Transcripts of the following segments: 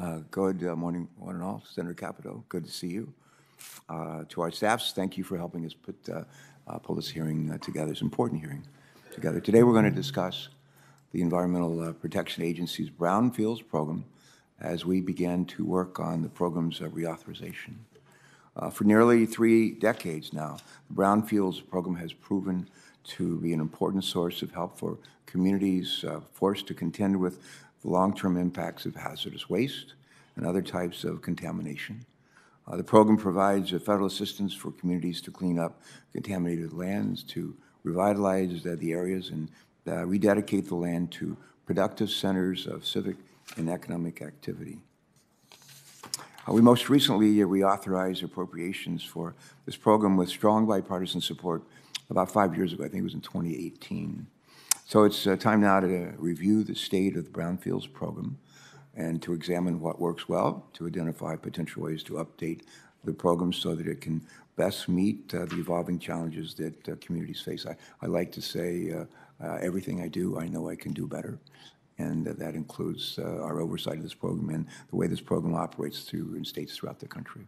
Uh, Good uh, morning, one and all. Senator Capito, good to see you. Uh, To our staffs, thank you for helping us put, uh, uh, pull this hearing uh, together, it's an important hearing together. Today, we're going to discuss the Environmental Protection Agency's Brownfields program as we began to work on the program's reauthorization. For nearly three decades now, the Brownfields program has proven to be an important source of help for communities forced to contend with long-term impacts of hazardous waste and other types of contamination. Uh, The program provides uh, federal assistance for communities to clean up contaminated lands, to revitalize uh, the areas and uh, rededicate the land to productive centers of civic and economic activity. Uh, We most recently uh, reauthorized appropriations for this program with strong bipartisan support about five years ago. I think it was in 2018. So it's uh, time now to review the state of the Brownfields program and to examine what works well, to identify potential ways to update the program so that it can best meet uh, the evolving challenges that uh, communities face. I, I like to say, uh, uh, everything I do, I know I can do better. And that includes uh, our oversight of this program and the way this program operates through in states throughout the country.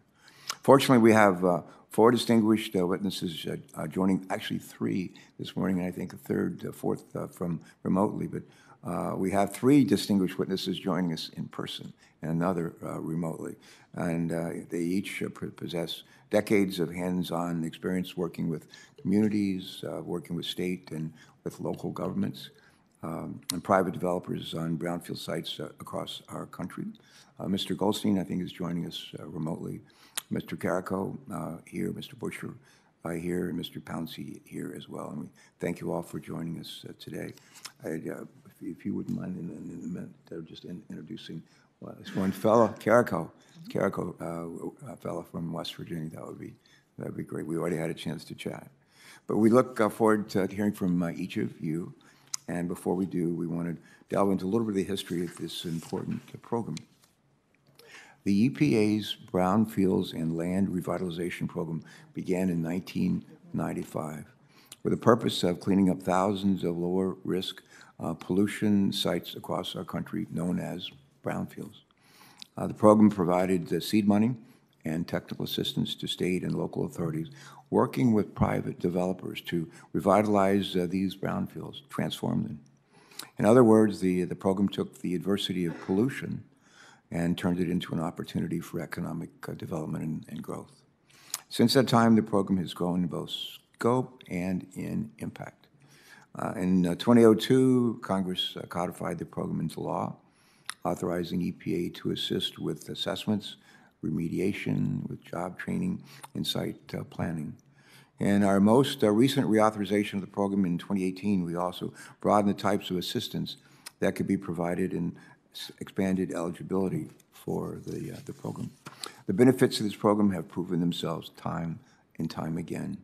Fortunately, we have uh, four distinguished uh, witnesses uh, uh, joining, actually three this morning, and I think a third, uh, fourth uh, from remotely. But we have three distinguished witnesses joining us in person and another remotely. And they each possess decades of hands-on experience working with communities, working with state and with local governments um, and private developers on brownfield sites across our country. Mr. Goldstein, I think, is joining us remotely. Mr. Carrico uh, here, Mr. Busher uh, here, and Mr. Pouncey here as well. And we thank you all for joining us uh, today. I'd, uh, if, if you wouldn't mind, in, in a minute, uh, just in, introducing well, this one fellow, Carrico, uh, fellow from West Virginia. That would be that would be great. We already had a chance to chat. But we look uh, forward to hearing from uh, each of you. And before we do, we want to delve into a little bit of the history of this important uh, program. The EPA's Brownfields and Land Revitalization Program began in 1995 with the purpose of cleaning up thousands of lower-risk uh, pollution sites across our country known as brownfields. Uh, The program provided the seed money and technical assistance to state and local authorities, working with private developers to revitalize uh, these brownfields, transform them. In other words, the, the program took the adversity of pollution and turned it into an opportunity for economic uh, development and, and growth. Since that time, the program has grown in both scope and in impact. Uh, in uh, 2002, Congress uh, codified the program into law, authorizing EPA to assist with assessments, remediation, with job training, and site uh, planning. In our most uh, recent reauthorization of the program in 2018, we also broadened the types of assistance that could be provided and expanded eligibility for the, uh, the program. The benefits of this program have proven themselves time and time again.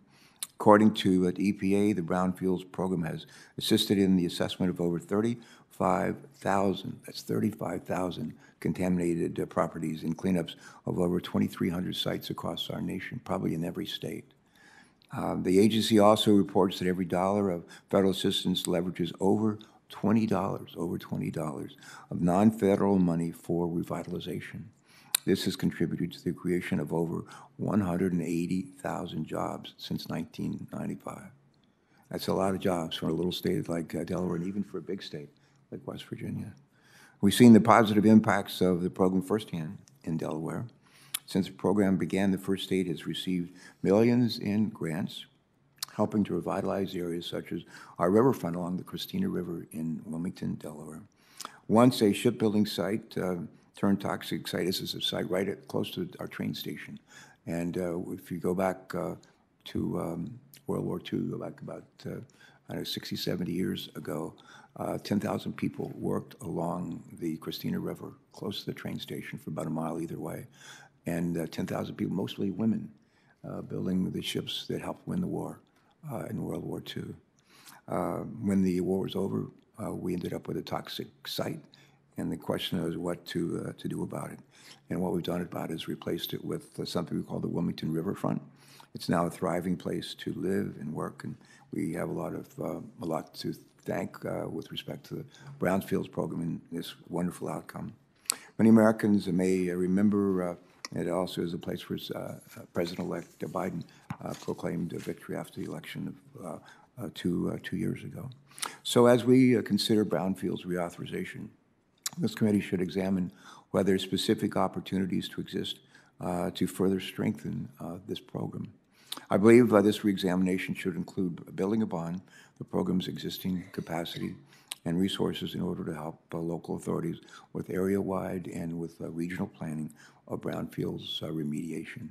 According to uh, the EPA, the Brownfields program has assisted in the assessment of over 35,000, that's 35,000 contaminated uh, properties and cleanups of over 2,300 sites across our nation, probably in every state. Um, The agency also reports that every dollar of federal assistance leverages over $20, over $20 of non-federal money for revitalization. This has contributed to the creation of over 180,000 jobs since 1995. That's a lot of jobs for a little state like uh, Delaware and even for a big state like West Virginia. We've seen the positive impacts of the program firsthand in Delaware. Since the program began, the first state has received millions in grants, helping to revitalize areas such as our riverfront along the Christina River in Wilmington, Delaware. Once a shipbuilding site uh, turned toxic site, this is a site right at, close to our train station. And uh, if you go back uh, to um, World War II, go back about, uh, I don't know, 60, 70 years ago, uh, 10,000 people worked along the Christina River, close to the train station for about a mile either way. And uh, 10,000 people, mostly women, building the ships that helped win the war in World War II. Uh, when the war was over, uh, we ended up with a toxic site, and the question is what to uh, to do about it. And what we've done about it is replaced it with uh, something we call the Wilmington Riverfront. It's now a thriving place to live and work, and we have a lot of uh, a lot to thank uh, with respect to the Brownfields program and this wonderful outcome. Many Americans may remember uh, it also is a place where uh, President-elect Biden uh, proclaimed a victory after the election of uh, two, two years ago. So as we consider brownfields reauthorization, this committee should examine whether specific opportunities to exist uh, to further strengthen uh, this program. I believe uh, this reexamination should include building upon the program's existing capacity and resources in order to help uh, local authorities with area-wide and with uh, regional planning of brownfields uh, remediation.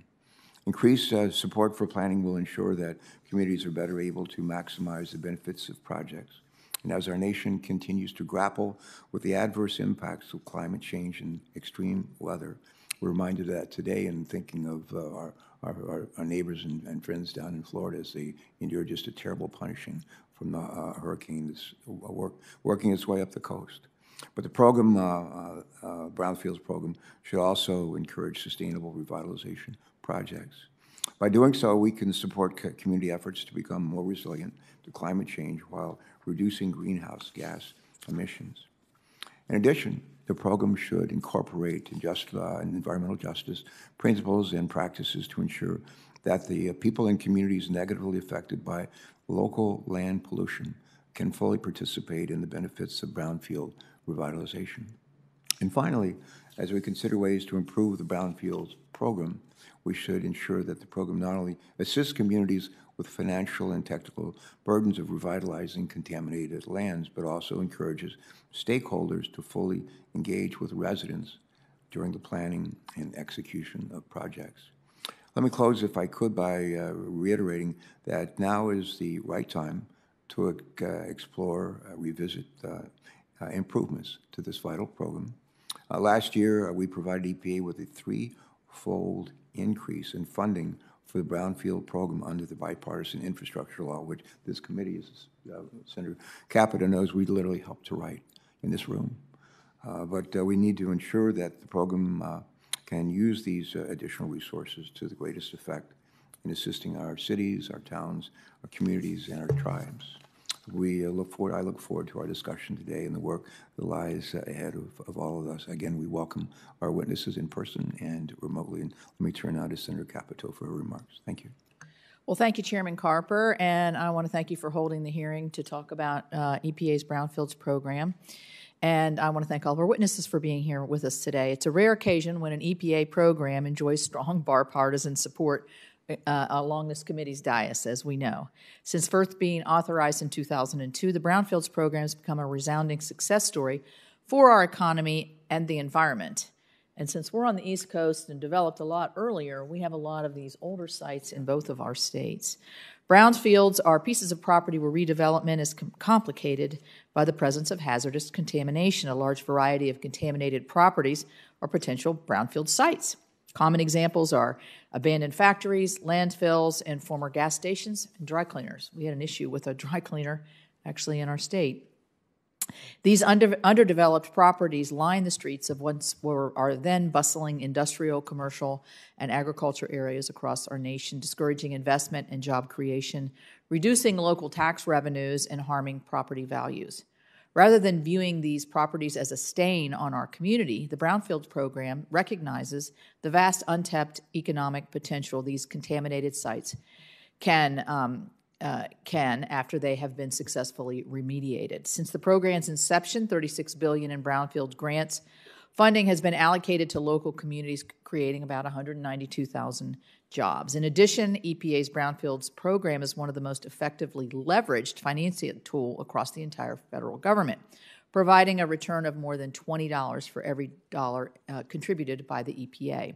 Increased support for planning will ensure that communities are better able to maximize the benefits of projects. And as our nation continues to grapple with the adverse impacts of climate change and extreme weather, we're reminded of that today in thinking of uh, our, our, our, neighbors and, and, friends down in Florida as they endure just a terrible punishing from the uh, hurricane that's work, working its way up the coast. But the program, uh, uh, uh Brownfields program, should also encourage sustainable revitalization projects. By doing so, we can support community efforts to become more resilient to climate change while reducing greenhouse gas emissions. In addition, the program should incorporate just uh, environmental justice principles and practices to ensure that the uh, people and communities negatively affected by local land pollution can fully participate in the benefits of brownfield revitalization. And finally, as we consider ways to improve the brownfields program, we should ensure that the program not only assists communities with financial and technical burdens of revitalizing contaminated lands, but also encourages stakeholders to fully engage with residents during the planning and execution of projects. Let me close, if I could, by uh, reiterating that now is the right time to uh, explore, uh, revisit uh, uh, improvements to this vital program. Uh, last year, we provided EPA with a three-fold increase in funding for the Brownfield program under the bipartisan infrastructure law, which this committee, is, uh, Senator Capito knows we literally helped to write in this room. Uh, but uh, we need to ensure that the program uh, can use these uh, additional resources to the greatest effect in assisting our cities, our towns, our communities, and our tribes we look forward, I look forward to our discussion today and the work that lies ahead of, of all of us. Again, we welcome our witnesses in person and remotely. And let me turn now to Senator Capito for her remarks. Thank you. Well, thank you, Chairman Carper, and I want to thank you for holding the hearing to talk about uh, EPA's Brownfields program. And I want to thank all of our witnesses for being here with us today. It's a rare occasion when an EPA program enjoys strong bipartisan support uh, along this committee's dais, as we know. Since first being authorized in 2002, the Brownfields program has become a resounding success story for our economy and the environment. And since we're on the East Coast and developed a lot earlier, we have a lot of these older sites in both of our states. Brownfields are pieces of property where redevelopment is com- complicated by the presence of hazardous contamination. A large variety of contaminated properties are potential brownfield sites. Common examples are abandoned factories, landfills, and former gas stations and dry cleaners. We had an issue with a dry cleaner actually in our state. These under, underdeveloped properties line the streets of what are then bustling industrial, commercial, and agriculture areas across our nation, discouraging investment and job creation, reducing local tax revenues, and harming property values. Rather than viewing these properties as a stain on our community, the Brownfields program recognizes the vast untapped economic potential these contaminated sites can um, uh, can after they have been successfully remediated. Since the program's inception, 36 billion in brownfield grants funding has been allocated to local communities, creating about 192,000 jobs. In addition, EPA's Brownfields program is one of the most effectively leveraged financing tool across the entire federal government, providing a return of more than $20 for every dollar uh, contributed by the EPA.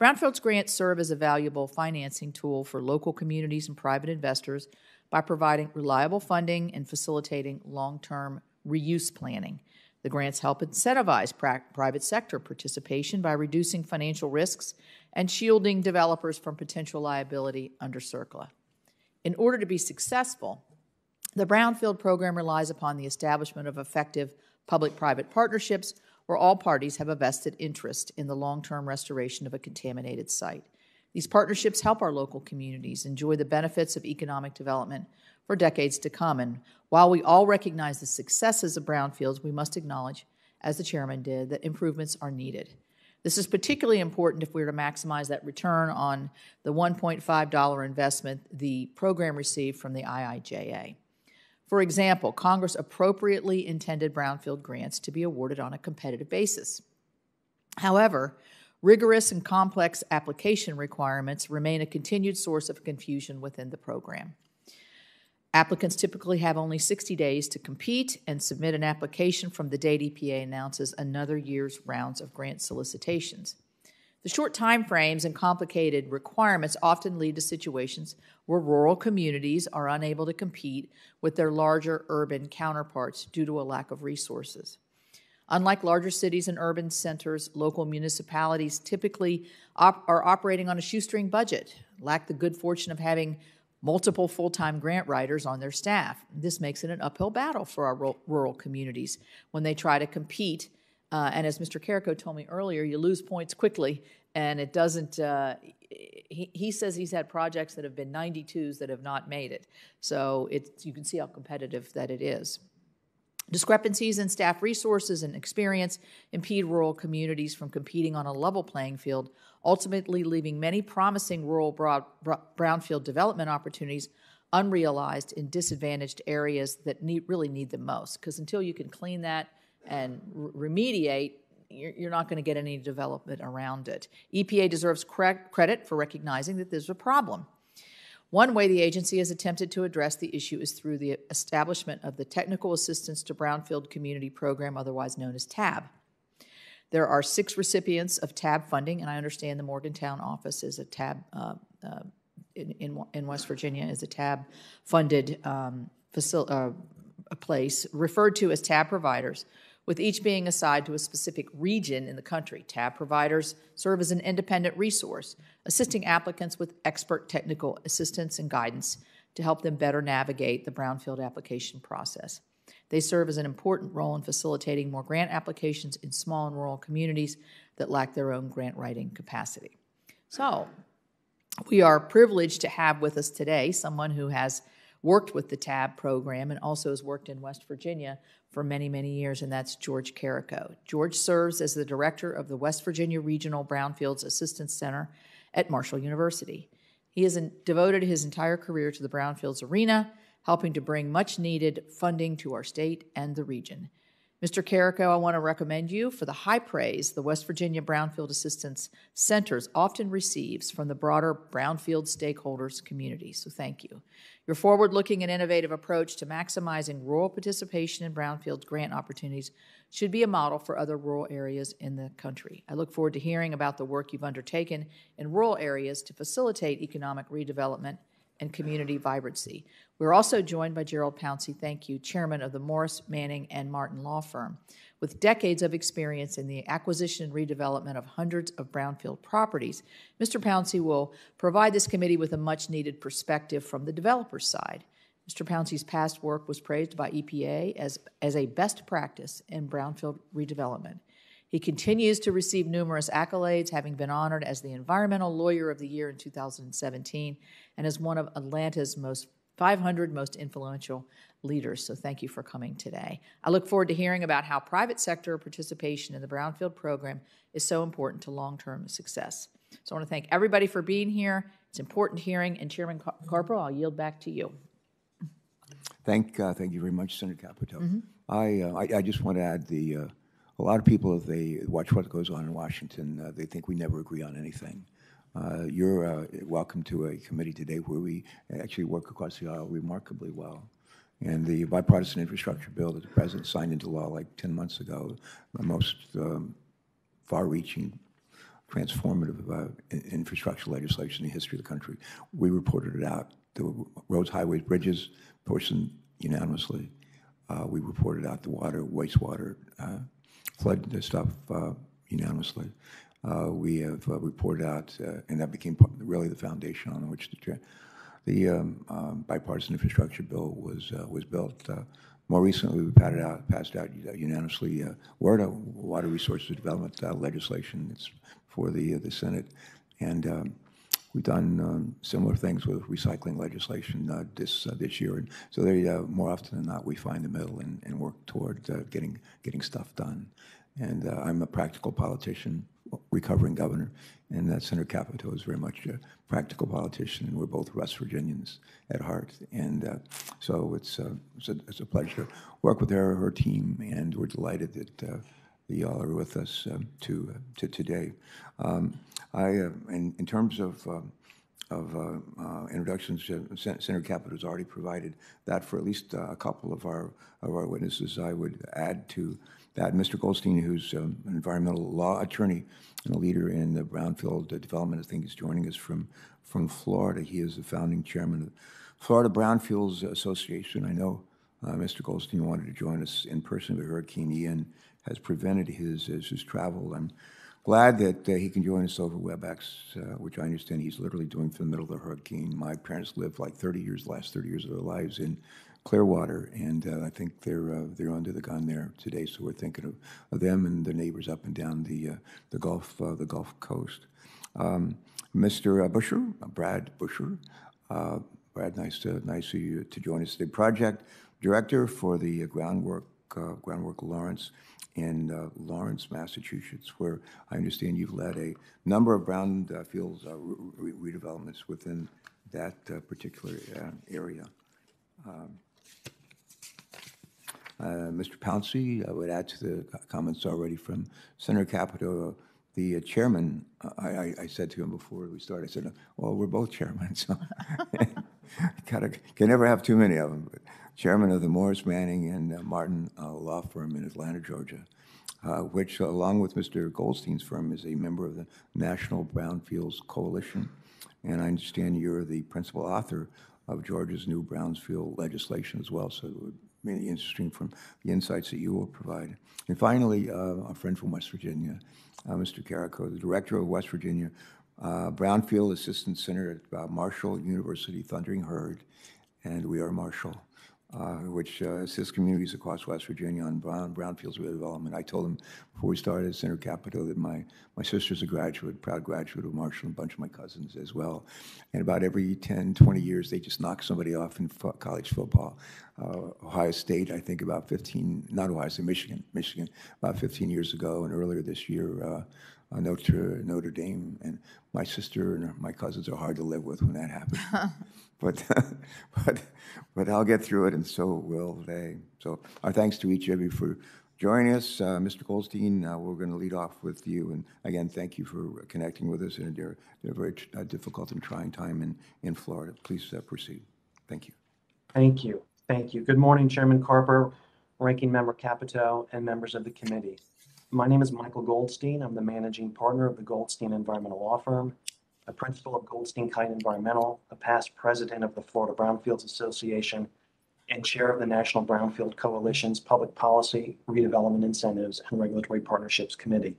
Brownfields grants serve as a valuable financing tool for local communities and private investors by providing reliable funding and facilitating long term reuse planning. The grants help incentivize private sector participation by reducing financial risks and shielding developers from potential liability under CERCLA. In order to be successful, the Brownfield program relies upon the establishment of effective public private partnerships where all parties have a vested interest in the long term restoration of a contaminated site. These partnerships help our local communities enjoy the benefits of economic development for decades to come. And while we all recognize the successes of brownfields, we must acknowledge as the chairman did, that improvements are needed. This is particularly important if we are to maximize that return on the $1.5 investment the program received from the IIJA. For example, Congress appropriately intended brownfield grants to be awarded on a competitive basis. However, rigorous and complex application requirements remain a continued source of confusion within the program. Applicants typically have only 60 days to compete and submit an application from the date EPA announces another year's rounds of grant solicitations. The short timeframes and complicated requirements often lead to situations where rural communities are unable to compete with their larger urban counterparts due to a lack of resources. Unlike larger cities and urban centers, local municipalities typically op- are operating on a shoestring budget, lack the good fortune of having multiple full time grant writers on their staff. This makes it an uphill battle for our rural communities when they try to compete. Uh, and as Mr. Carrico told me earlier, you lose points quickly, and it doesn't. Uh, he, he says he's had projects that have been 92s that have not made it. So it's, you can see how competitive that it is. Discrepancies in staff resources and experience impede rural communities from competing on a level playing field, ultimately leaving many promising rural broad, brownfield development opportunities unrealized in disadvantaged areas that need, really need them most. Because until you can clean that and remediate, you're, you're not going to get any development around it. EPA deserves credit for recognizing that there's a problem. One way the agency has attempted to address the issue is through the establishment of the Technical Assistance to Brownfield Community Program, otherwise known as TAB. There are six recipients of TAB funding, and I understand the Morgantown office is a TAB uh, uh, in, in, in, West Virginia is a TAB funded um, facil- uh, place referred to as TAB providers with each being assigned to a specific region in the country. TAB providers serve as an independent resource, assisting applicants with expert technical assistance and guidance to help them better navigate the brownfield application process. They serve as an important role in facilitating more grant applications in small and rural communities that lack their own grant writing capacity. So, we are privileged to have with us today someone who has worked with the TAB program and also has worked in West Virginia for many, many years, and that's George Carrico. George serves as the director of the West Virginia Regional Brownfields Assistance Center at Marshall University. He has devoted his entire career to the Brownfields arena, helping to bring much needed funding to our state and the region. Mr. Carrico, I want to recommend you for the high praise the West Virginia Brownfield Assistance Centers often receives from the broader brownfield stakeholders community. So thank you. Your forward looking and innovative approach to maximizing rural participation in brownfield grant opportunities should be a model for other rural areas in the country. I look forward to hearing about the work you've undertaken in rural areas to facilitate economic redevelopment and community vibrancy. We're also joined by Gerald Pouncey, thank you, chairman of the Morris, Manning, and Martin Law Firm. With decades of experience in the acquisition and redevelopment of hundreds of brownfield properties, Mr. Pouncey will provide this committee with a much needed perspective from the developer's side. Mr. Pouncey's past work was praised by EPA as, as a best practice in brownfield redevelopment. He continues to receive numerous accolades, having been honored as the Environmental Lawyer of the Year in 2017 and as one of Atlanta's most 500 most influential leaders. So thank you for coming today. I look forward to hearing about how private sector participation in the Brownfield program is so important to long term success. So I want to thank everybody for being here. It's important hearing. And Chairman Carper, I'll yield back to you. Thank, uh, thank you very much, Senator Capito. Mm-hmm. I, uh, I, I, just want to add the uh, a lot of people, if they watch what goes on in Washington, uh, they think we never agree on anything. Uh, you're uh, welcome to a committee today where we actually work across the aisle remarkably well. And the bipartisan infrastructure bill that the president signed into law like 10 months ago, the most um, far-reaching, transformative uh, infrastructure legislation in the history of the country. We reported it out. The roads, highways, bridges portion unanimously. Uh, we reported out the water, wastewater, uh, flood stuff uh, unanimously. Uh, we have uh, reported out, and that became really the foundation on which the, the um, um, bipartisan infrastructure bill was was built. more recently, we passed out, passed out unanimously WRDA, Water Resources Development legislation. It's for the the Senate, and um, we've done um, similar things with recycling legislation uh, this uh, this year, and so they more often than not we find the middle and, and work toward uh, getting getting stuff done. And uh, I'm a practical politician, recovering governor, and Senator Capito is very much a practical politician, and we're both West Virginians at heart. And uh, so it's, it's, a, it's, a, pleasure to work with her, her team, and we're delighted that y'all are with us um, to, to today. Um, I, uh, in, in, terms of um, of uh, uh, introductions. Senator Capito has already provided that for at least a couple of our of our witnesses. I would add to that Mr. Goldstein, who's um, an environmental law attorney and a leader in the brownfield development, I think is joining us from from Florida. He is the founding chairman of Florida Brownfields Association. I know uh, Mr. Goldstein wanted to join us in person, but Hurricane Ian has prevented his his travel. I'm glad that uh, he can join us over WebEx, uh, which I understand he's literally doing from the middle of the hurricane. My parents lived like 30 years, last 30 years of their lives in Clearwater, and uh, I think they're uh, they're under the gun there today. So we're thinking of, of them and the neighbors up and down the uh, the Gulf uh, the Gulf Coast. Um, Mr. Busher, Brad Busher, Brad, nice to nice of you to join us. The project director for the groundwork groundwork Lawrence in uh, Lawrence, Massachusetts, where I understand you've led a number of brownfields uh, re redevelopments within that uh, particular uh, area. Um, uh, Mr. Pouncey, I would add to the comments already from Senator Capito. The chairman, I, I, I, said to him before we started, I said, well, we're both chairmen, so gotta, can never have too many of them. But chairman of the Morris Manning and uh, Martin uh, law firm in Atlanta, Georgia, uh, which, along with Mr. Goldstein's firm, is a member of the National Brownfields Coalition. And I understand you're the principal author of Georgia's new Brownfield legislation as well. So it would be interesting from the insights that you will provide. And finally, uh, a friend from West Virginia, uh, Mr. Carrico, the director of West Virginia Brownfield Assistance Center at Marshall University Thundering Herd, and we are Marshall uh, which uh, assists communities across West Virginia on brown, brownfields redevelopment. I told them before we started at Senator Capito that my, my sister's a graduate, proud graduate of Marshall, and a bunch of my cousins as well. And about every 10, 20 years, they just knock somebody off in fo college football. Uh, Ohio State, I think about 15, not Ohio State, Michigan, Michigan, about 15 years ago, and earlier this year, uh, uh, Notre Notre Dame, and my sister and my cousins are hard to live with when that happens. but but but I'll get through it, and so will they. So our thanks to each of you for joining us, uh, Mr. Goldstein. Uh, we're going to lead off with you, and again, thank you for connecting with us in a, very uh, difficult and trying time in in Florida. Please uh, proceed. Thank you. Thank you. Thank you. Good morning, Chairman Carper, Ranking Member Capito, and members of the committee. My name is Michael Goldstein. I'm the managing partner of the Goldstein Environmental Law Firm, a principal of Goldstein Kite Environmental, a past president of the Florida Brownfields Association, and chair of the National Brownfield Coalition's Public Policy, Redevelopment Incentives, and Regulatory Partnerships Committee.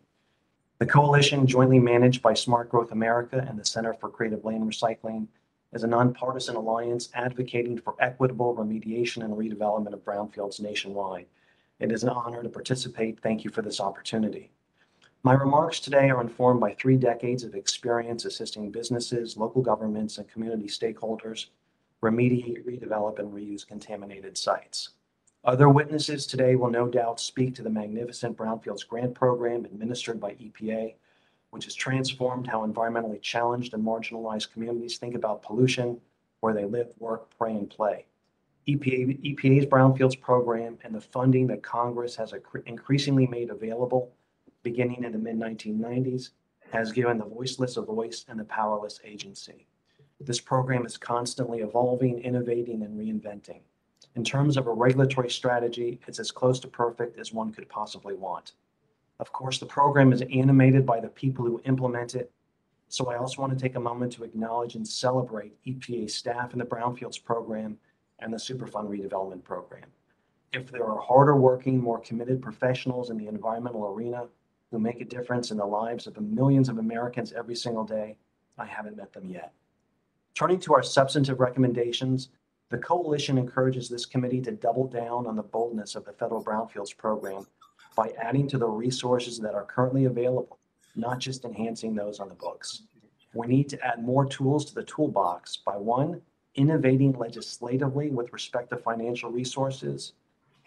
The coalition, jointly managed by Smart Growth America and the Center for Creative Land Recycling, is a nonpartisan alliance advocating for equitable remediation and redevelopment of brownfields nationwide it is an honor to participate. Thank you for this opportunity. My remarks today are informed by three decades of experience assisting businesses, local governments, and community stakeholders remediate, redevelop, and reuse contaminated sites. Other witnesses today will no doubt speak to the magnificent Brownfields Grant Program administered by EPA, which has transformed how environmentally challenged and marginalized communities think about pollution, where they live, work, pray, and play. EPA, EPA's brownfields program and the funding that Congress has increasingly made available beginning in the mid 1990s has given the voiceless a voice and the powerless agency. This program is constantly evolving, innovating, and reinventing. In terms of a regulatory strategy, it's as close to perfect as one could possibly want. Of course, the program is animated by the people who implement it. So I also want to take a moment to acknowledge and celebrate EPA staff in the Brownfields program and the Superfund redevelopment program. If there are harder working, more committed professionals in the environmental arena who make a difference in the lives of the millions of Americans every single day, I haven't met them yet. Turning to our substantive recommendations, the coalition encourages this committee to double down on the boldness of the federal brownfields program by adding to the resources that are currently available, not just enhancing those on the books. We need to add more tools to the toolbox by one, innovating legislatively with respect to financial resources,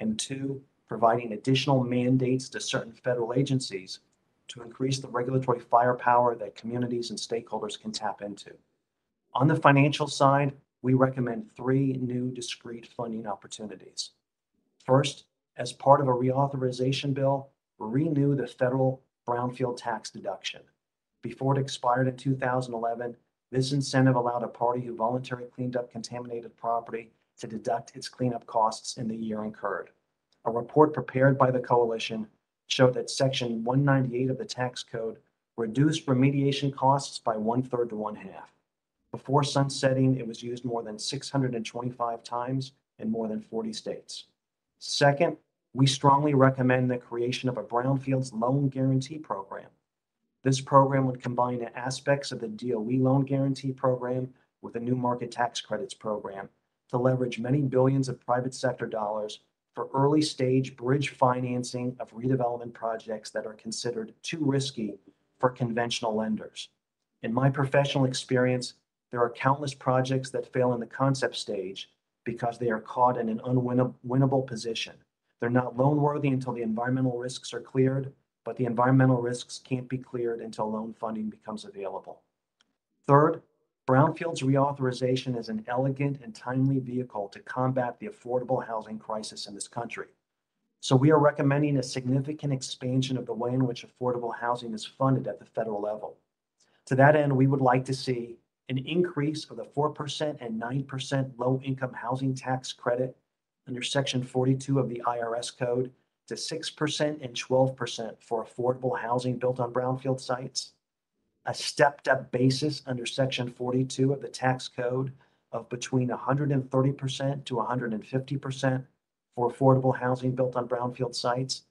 and two, providing additional mandates to certain federal agencies to increase the regulatory firepower that communities and stakeholders can tap into. On the financial side, we recommend three new discrete funding opportunities. First, as part of a reauthorization bill, renew the federal brownfield tax deduction. Before it expired in 2011, this incentive allowed a party who voluntarily cleaned up contaminated property to deduct its cleanup costs in the year incurred. A report prepared by the coalition showed that Section 198 of the tax code reduced remediation costs by one-third to one-half. Before sunsetting, it was used more than 625 times in more than 40 states. Second, we strongly recommend the creation of a Brownfields Loan Guarantee Program. This program would combine aspects of the DOE Loan Guarantee Program with a New market Tax Credits Program to leverage many billions of private sector dollars for early-stage bridge financing of redevelopment projects that are considered too risky for conventional lenders. In my professional experience, there are countless projects that fail in the concept stage because they are caught in an unwinnable position. They're not loan-worthy until the environmental risks are cleared, but the environmental risks can't be cleared until loan funding becomes available. Third, Brownfields reauthorization is an elegant and timely vehicle to combat the affordable housing crisis in this country. So we are recommending a significant expansion of the way in which affordable housing is funded at the federal level. To that end, we would like to see an increase of the 4% and 9% low-income housing tax credit under Section 42 of the IRS Code to 6% and 12% for affordable housing built on brownfield sites, a stepped-up basis under Section 42 of the tax code of between 130% to 150% for affordable housing built on brownfield sites,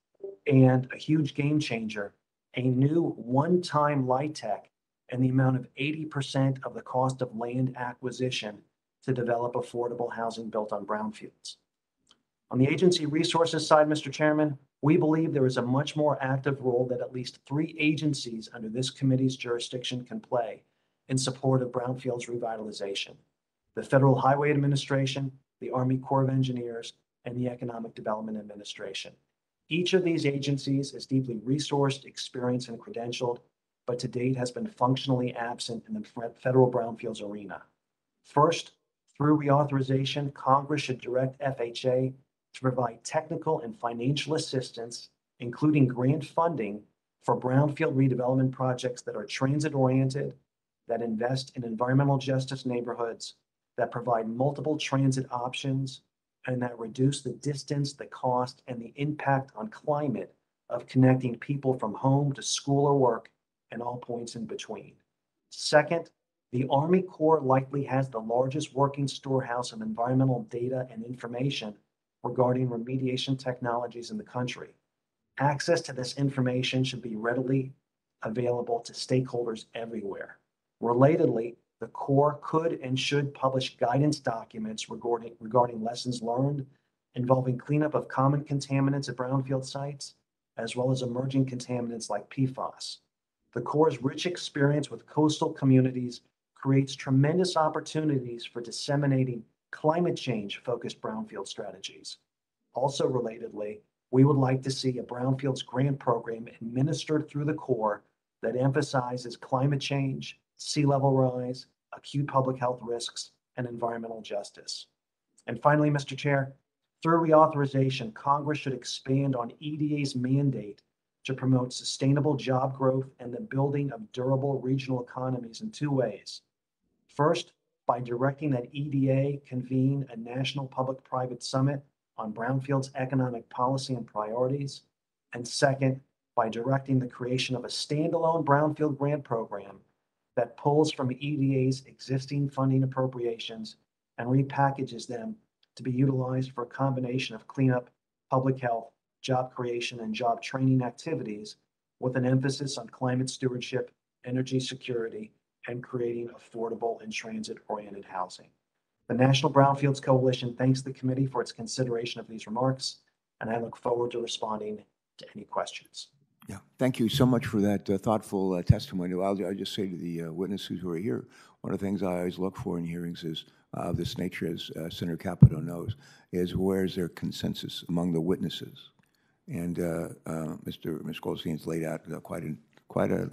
and a huge game changer, a new one-time LIHTC and the amount of 80% of the cost of land acquisition to develop affordable housing built on brownfields. On the agency resources side, Mr. Chairman, we believe there is a much more active role that at least three agencies under this committee's jurisdiction can play in support of brownfields revitalization: the Federal Highway Administration, the Army Corps of Engineers, and the Economic Development Administration. Each of these agencies is deeply resourced, experienced, and credentialed, but to date has been functionally absent in the federal brownfields arena. First, through reauthorization, Congress should direct FHA to provide technical and financial assistance, including grant funding for brownfield redevelopment projects that are transit-oriented, that invest in environmental justice neighborhoods, that provide multiple transit options, and that reduce the distance, the cost, and the impact on climate of connecting people from home to school or work and all points in between. Second, the Army Corps likely has the largest working storehouse of environmental data and information regarding remediation technologies in the country. Access to this information should be readily available to stakeholders everywhere. Relatedly, the Corps could and should publish guidance documents regarding lessons learned involving cleanup of common contaminants at brownfield sites, as well as emerging contaminants like PFAS. The Corps' rich experience with coastal communities creates tremendous opportunities for disseminating climate change-focused brownfield strategies. Also relatedly, we would like to see a brownfields grant program administered through the Corps that emphasizes climate change, sea level rise, acute public health risks, and environmental justice. And finally, Mr. Chair, through reauthorization, Congress should expand on EDA's mandate to promote sustainable job growth and the building of durable regional economies in two ways. First, by directing that EDA convene a national public-private summit on brownfields economic policy and priorities. And second, by directing the creation of a standalone brownfield grant program that pulls from EDA's existing funding appropriations and repackages them to be utilized for a combination of cleanup, public health, job creation, and job training activities with an emphasis on climate stewardship, energy security, and creating affordable and transit-oriented housing. The National Brownfields Coalition thanks the committee for its consideration of these remarks, and I look forward to responding to any questions. Yeah, thank you so much for that uh, thoughtful uh, testimony. I'll, I'll just say to the uh, witnesses who are here, one of the things I always look for in hearings is uh, of this nature, as uh, Senator Capito knows, is where's there consensus among the witnesses? And Mr. Mr. Goldstein's laid out uh, quite a quite a,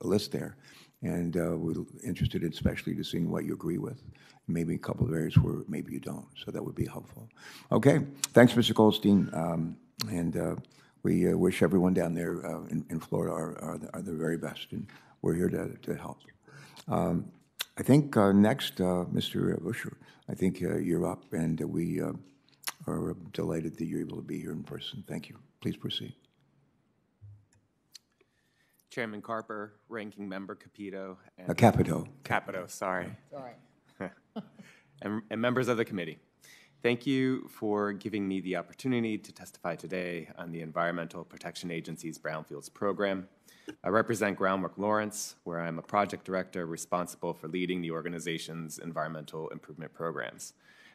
a list there, and uh, we're interested, especially to seeing what you agree with. Maybe a couple of areas where maybe you don't, so that would be helpful. Okay, thanks, Mr. Goldstein, um, and uh, we uh, wish everyone down there in, in Florida are, are, the, are the very best, and we're here to, to help. Um, I think uh, next, uh, Mr. Busher, I think uh, you're up, and we are delighted that you're able to be here in person. Thank you. Please proceed. Chairman Carper, Ranking Member Capito, Uh, Capito. Capito, sorry, All right. and, and members of the committee. Thank you for giving me the opportunity to testify today on the Environmental Protection Agency's Brownfields program. I represent Groundwork Lawrence, where I'm a project director responsible for leading the organization's environmental improvement programs.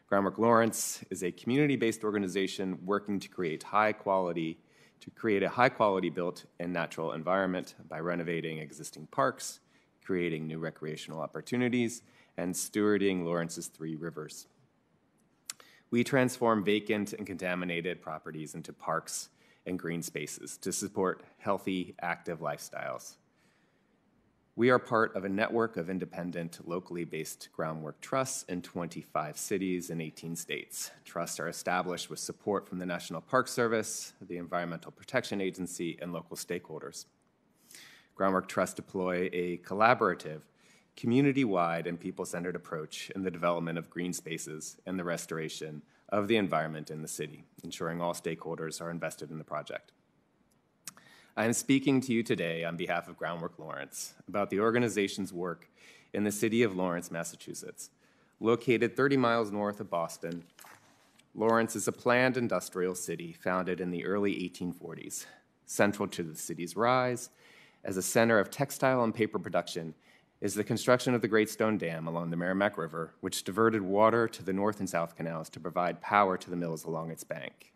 Groundwork Lawrence is a community-based organization working to create high quality to create a high quality built and natural environment by renovating existing parks, creating new recreational opportunities, and stewarding Lawrence's three rivers. We transform vacant and contaminated properties into parks and green spaces to support healthy, active lifestyles. We are part of a network of independent, locally based groundwork trusts in 25 cities and 18 states. Trusts are established with support from the National Park Service, the Environmental Protection Agency, and local stakeholders. Groundwork Trusts deploy a collaborative, community wide, and people centered approach in the development of green spaces and the restoration of the environment in the city, ensuring all stakeholders are invested in the project. I am speaking to you today on behalf of Groundwork Lawrence about the organization's work in the city of Lawrence, Massachusetts. Located 30 miles north of Boston, Lawrence is a planned industrial city founded in the early 1840s. Central to the city's rise as a center of textile and paper production is the construction of the Great Stone Dam along the Merrimack River, which diverted water to the north and south canals to provide power to the mills along its bank.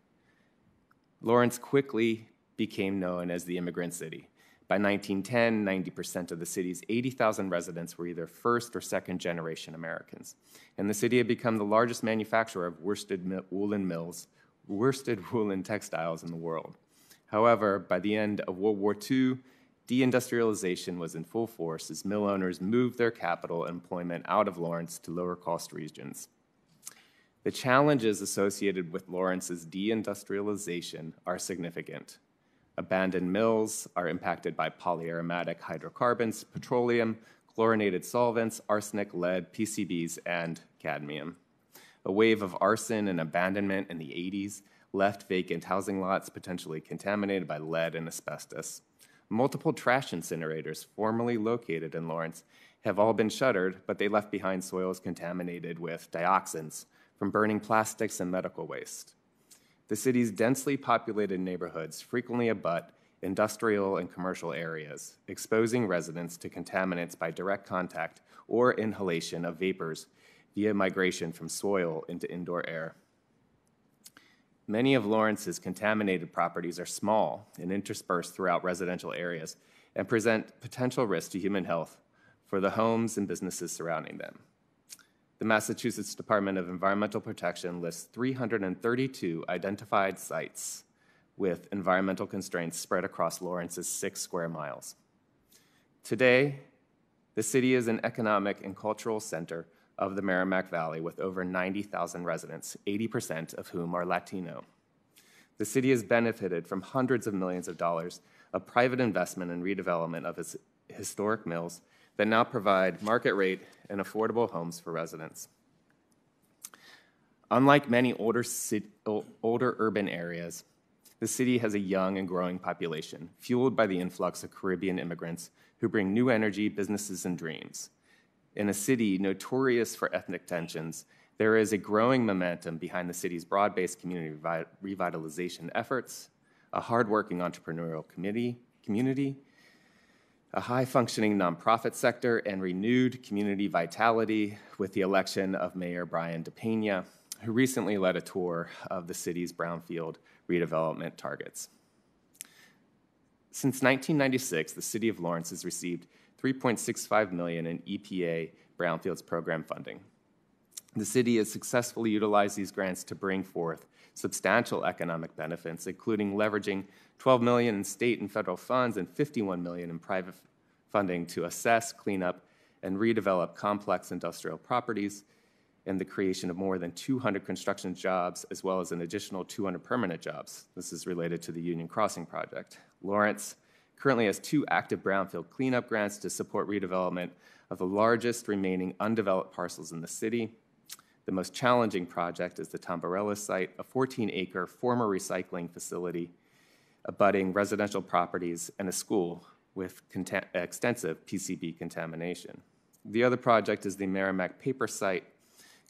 Lawrence quickly became known as the immigrant city. By 1910, 90% of the city's 80,000 residents were either first or second generation Americans. And the city had become the largest manufacturer of worsted woolen mills, worsted woolen textiles in the world. However, by the end of World War II, deindustrialization was in full force as mill owners moved their capital and employment out of Lawrence to lower cost regions. The challenges associated with Lawrence's deindustrialization are significant. Abandoned mills are impacted by polyaromatic hydrocarbons, petroleum, chlorinated solvents, arsenic, lead, PCBs, and cadmium. A wave of arson and abandonment in the 80s left vacant housing lots potentially contaminated by lead and asbestos. Multiple trash incinerators formerly located in Lawrence have all been shuttered, but they left behind soils contaminated with dioxins from burning plastics and medical waste. The city's densely populated neighborhoods frequently abut industrial and commercial areas, exposing residents to contaminants by direct contact or inhalation of vapors via migration from soil into indoor air. Many of Lawrence's contaminated properties are small and interspersed throughout residential areas and present potential risk to human health for the homes and businesses surrounding them. The Massachusetts Department of Environmental Protection lists 332 identified sites with environmental constraints spread across Lawrence's six square miles. Today, the city is an economic and cultural center of the Merrimack Valley with over 90,000 residents, 80% of whom are Latino. The city has benefited from hundreds of millions of dollars of private investment and redevelopment of its historic mills that now provide market rate and affordable homes for residents. Unlike many older, ci- o- older urban areas, the city has a young and growing population, fueled by the influx of Caribbean immigrants who bring new energy, businesses, and dreams. In a city notorious for ethnic tensions, there is a growing momentum behind the city's broad based community revitalization efforts, a hardworking entrepreneurial committee, community, a high functioning nonprofit sector, and renewed community vitality with the election of Mayor Brian DePena, who recently led a tour of the city's brownfield redevelopment targets. Since 1996, the City of Lawrence has received 3.65 million in EPA Brownfields program funding. The city has successfully utilized these grants to bring forth substantial economic benefits, including leveraging 12 million in state and federal funds and 51 million in private funding to assess, clean up, and redevelop complex industrial properties and the creation of more than 200 construction jobs, as well as an additional 200 permanent jobs. This is related to the Union Crossing project. Lawrence currently has two active brownfield cleanup grants to support redevelopment of the largest remaining undeveloped parcels in the city. The most challenging project is the Tombarello site, a 14-acre former recycling facility abutting residential properties and a school with extensive PCB contamination. The other project is the Merrimac paper site,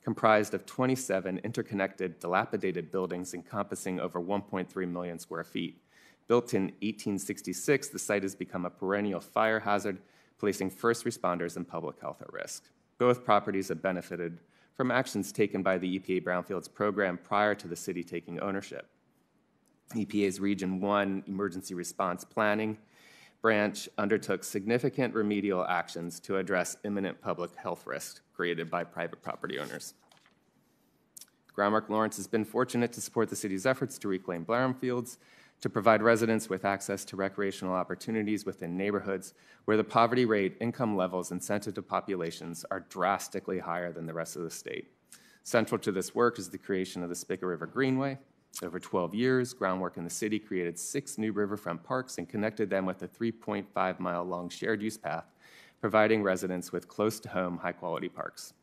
comprised of 27 interconnected, dilapidated buildings encompassing over 1.3 million square feet. Built in 1866, the site has become a perennial fire hazard, placing first responders and public health at risk. Both properties have benefited from actions taken by the EPA Brownfields program prior to the city taking ownership. EPA's Region 1 Emergency Response Planning branch undertook significant remedial actions to address imminent public health risks created by private property owners. Groundwork Lawrence has been fortunate to support the city's efforts to reclaim brownfields, to provide residents with access to recreational opportunities within neighborhoods where the poverty rate, income levels, and sensitive populations are drastically higher than the rest of the state. Central to this work is the creation of the Spicket River Greenway, over 12 years, groundwork in the city created six new riverfront parks and connected them with a 3.5 mile long shared use path, providing residents with close to home, high quality parks.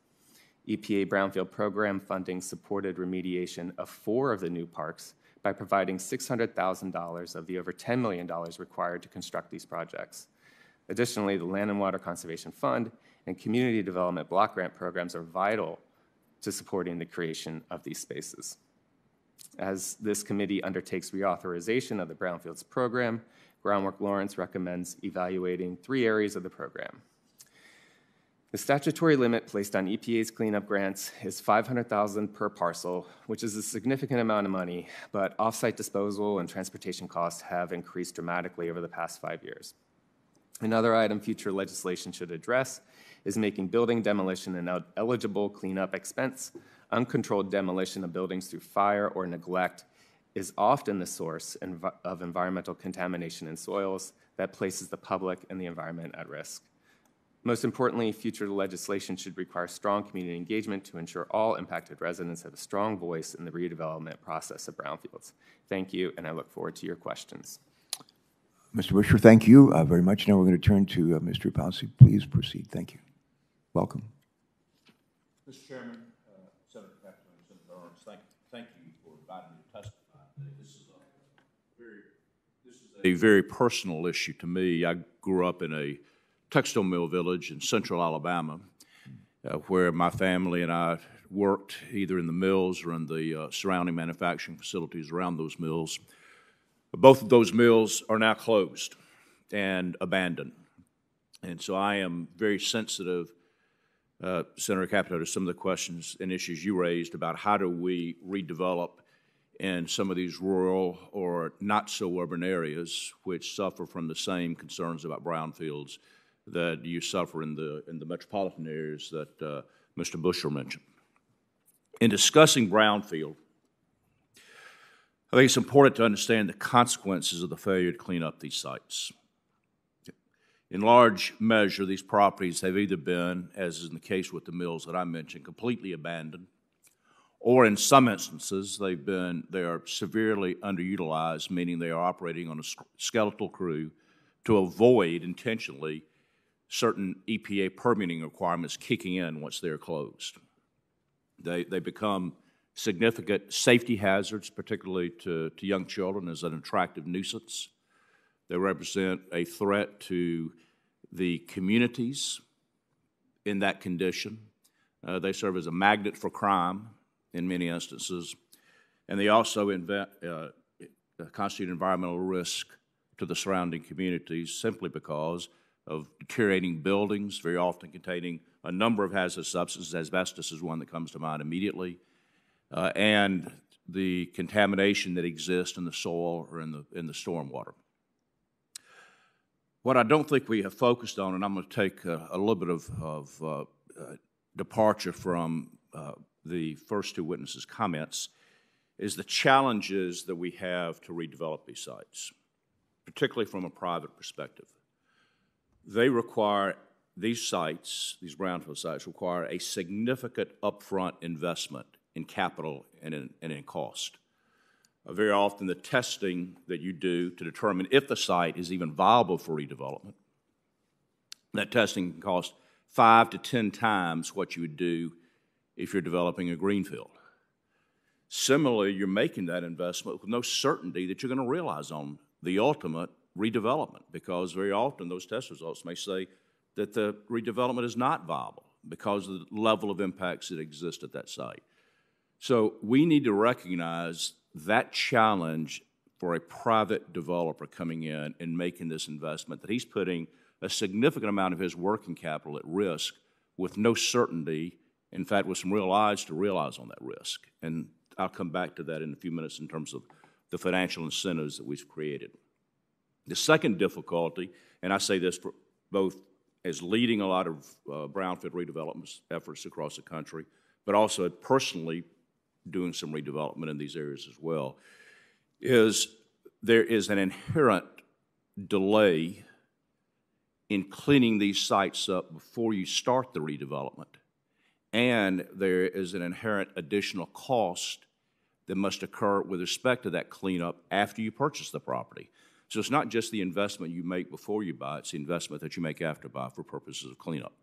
EPA Brownfield program funding supported remediation of four of the new parks by providing $600,000 of the over $10 million required to construct these projects. Additionally, the Land and Water Conservation Fund and Community Development Block Grant programs are vital to supporting the creation of these spaces. As this committee undertakes reauthorization of the Brownfields program, Groundwork Lawrence recommends evaluating three areas of the program. The statutory limit placed on EPA's cleanup grants is 500,000 per parcel, which is a significant amount of money, but offsite disposal and transportation costs have increased dramatically over the past 5 years. Another item future legislation should address is making building demolition an eligible cleanup expense Uncontrolled demolition of buildings through fire or neglect is often the source of environmental contamination in soils that places the public and the environment at risk. Most importantly, future legislation should require strong community engagement to ensure all impacted residents have a strong voice in the redevelopment process of brownfields. Thank you, and I look forward to your questions. Mr. Busher, thank you uh, very much. Now we're going to turn to uh, Mr. Pouncey. Please proceed. Thank you. Welcome. Mr. Chairman, senator caplan, senator thank, thank you for inviting me to testify today. This is a very, this is a very personal issue to me. I grew up in a textile mill village in central Alabama, uh, where my family and I worked either in the mills or in the uh, surrounding manufacturing facilities around those mills. Both of those mills are now closed and abandoned. And so I am very sensitive uh, Senator Capito, to some of the questions and issues you raised about how do we redevelop in some of these rural or not so urban areas which suffer from the same concerns about brownfields that you suffer in the in the metropolitan areas that uh, Mr. Busher mentioned. In discussing brownfield, I think it's important to understand the consequences of the failure to clean up these sites. In large measure, these properties have either been, as is in the case with the mills that I mentioned, completely abandoned, or in some instances, they've been they are severely underutilized, meaning they are operating on a skeletal crew to avoid intentionally certain EPA permitting requirements kicking in once they're closed. They, they become significant safety hazards, particularly to, to young children, as an attractive nuisance. They represent a threat to the communities in that condition. Uh, they serve as a magnet for crime in many instances, and they also invent, uh, constitute environmental risk to the surrounding communities simply because of deteriorating buildings, very often containing a number of hazardous substances. Asbestos is one that comes to mind immediately, uh, and the contamination that exists in the soil or in the in the stormwater. What I don't think we have focused on, and I'm going to take a, a little bit of, of uh, uh, departure from uh, the first two witnesses' comments, is the challenges that we have to redevelop these sites, particularly from a private perspective. They require, these sites, these brownfield sites, require a significant upfront investment in capital and in, and in cost. Uh, very often, the testing that you do to determine if the site is even viable for redevelopment, that testing can cost five to 10 times what you would do if you're developing a greenfield. Similarly, you're making that investment with no certainty that you're going to realize on the ultimate redevelopment because very often those test results may say that the redevelopment is not viable because of the level of impacts that exist at that site. So we need to recognize that challenge for a private developer coming in and making this investment, that he's putting a significant amount of his working capital at risk with no certainty, in fact, with some real odds to realize on that risk. And I'll come back to that in a few minutes in terms of the financial incentives that we've created. The second difficulty, and I say this for both as leading a lot of uh, brownfield redevelopment efforts across the country, but also personally doing some redevelopment in these areas as well, is there is an inherent delay in cleaning these sites up before you start the redevelopment. And there is an inherent additional cost that must occur with respect to that cleanup after you purchase the property. So it's not just the investment you make before you buy, it's the investment that you make after buy for purposes of cleanup.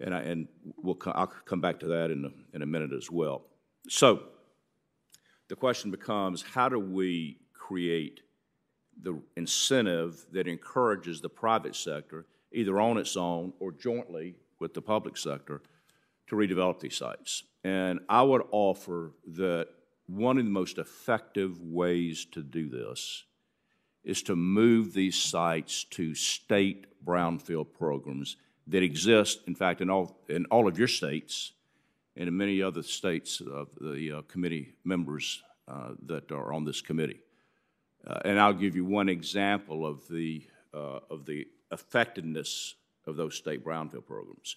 And, I, and we'll, I'll come back to that in a, in a minute as well. So the question becomes how do we create the incentive that encourages the private sector, either on its own or jointly with the public sector, to redevelop these sites? And I would offer that one of the most effective ways to do this is to move these sites to state brownfield programs that exist, in fact, in all, in all of your states and in many other states of the uh, committee members uh, that are on this committee. Uh, and I'll give you one example of the, uh, of the effectiveness of those state brownfield programs.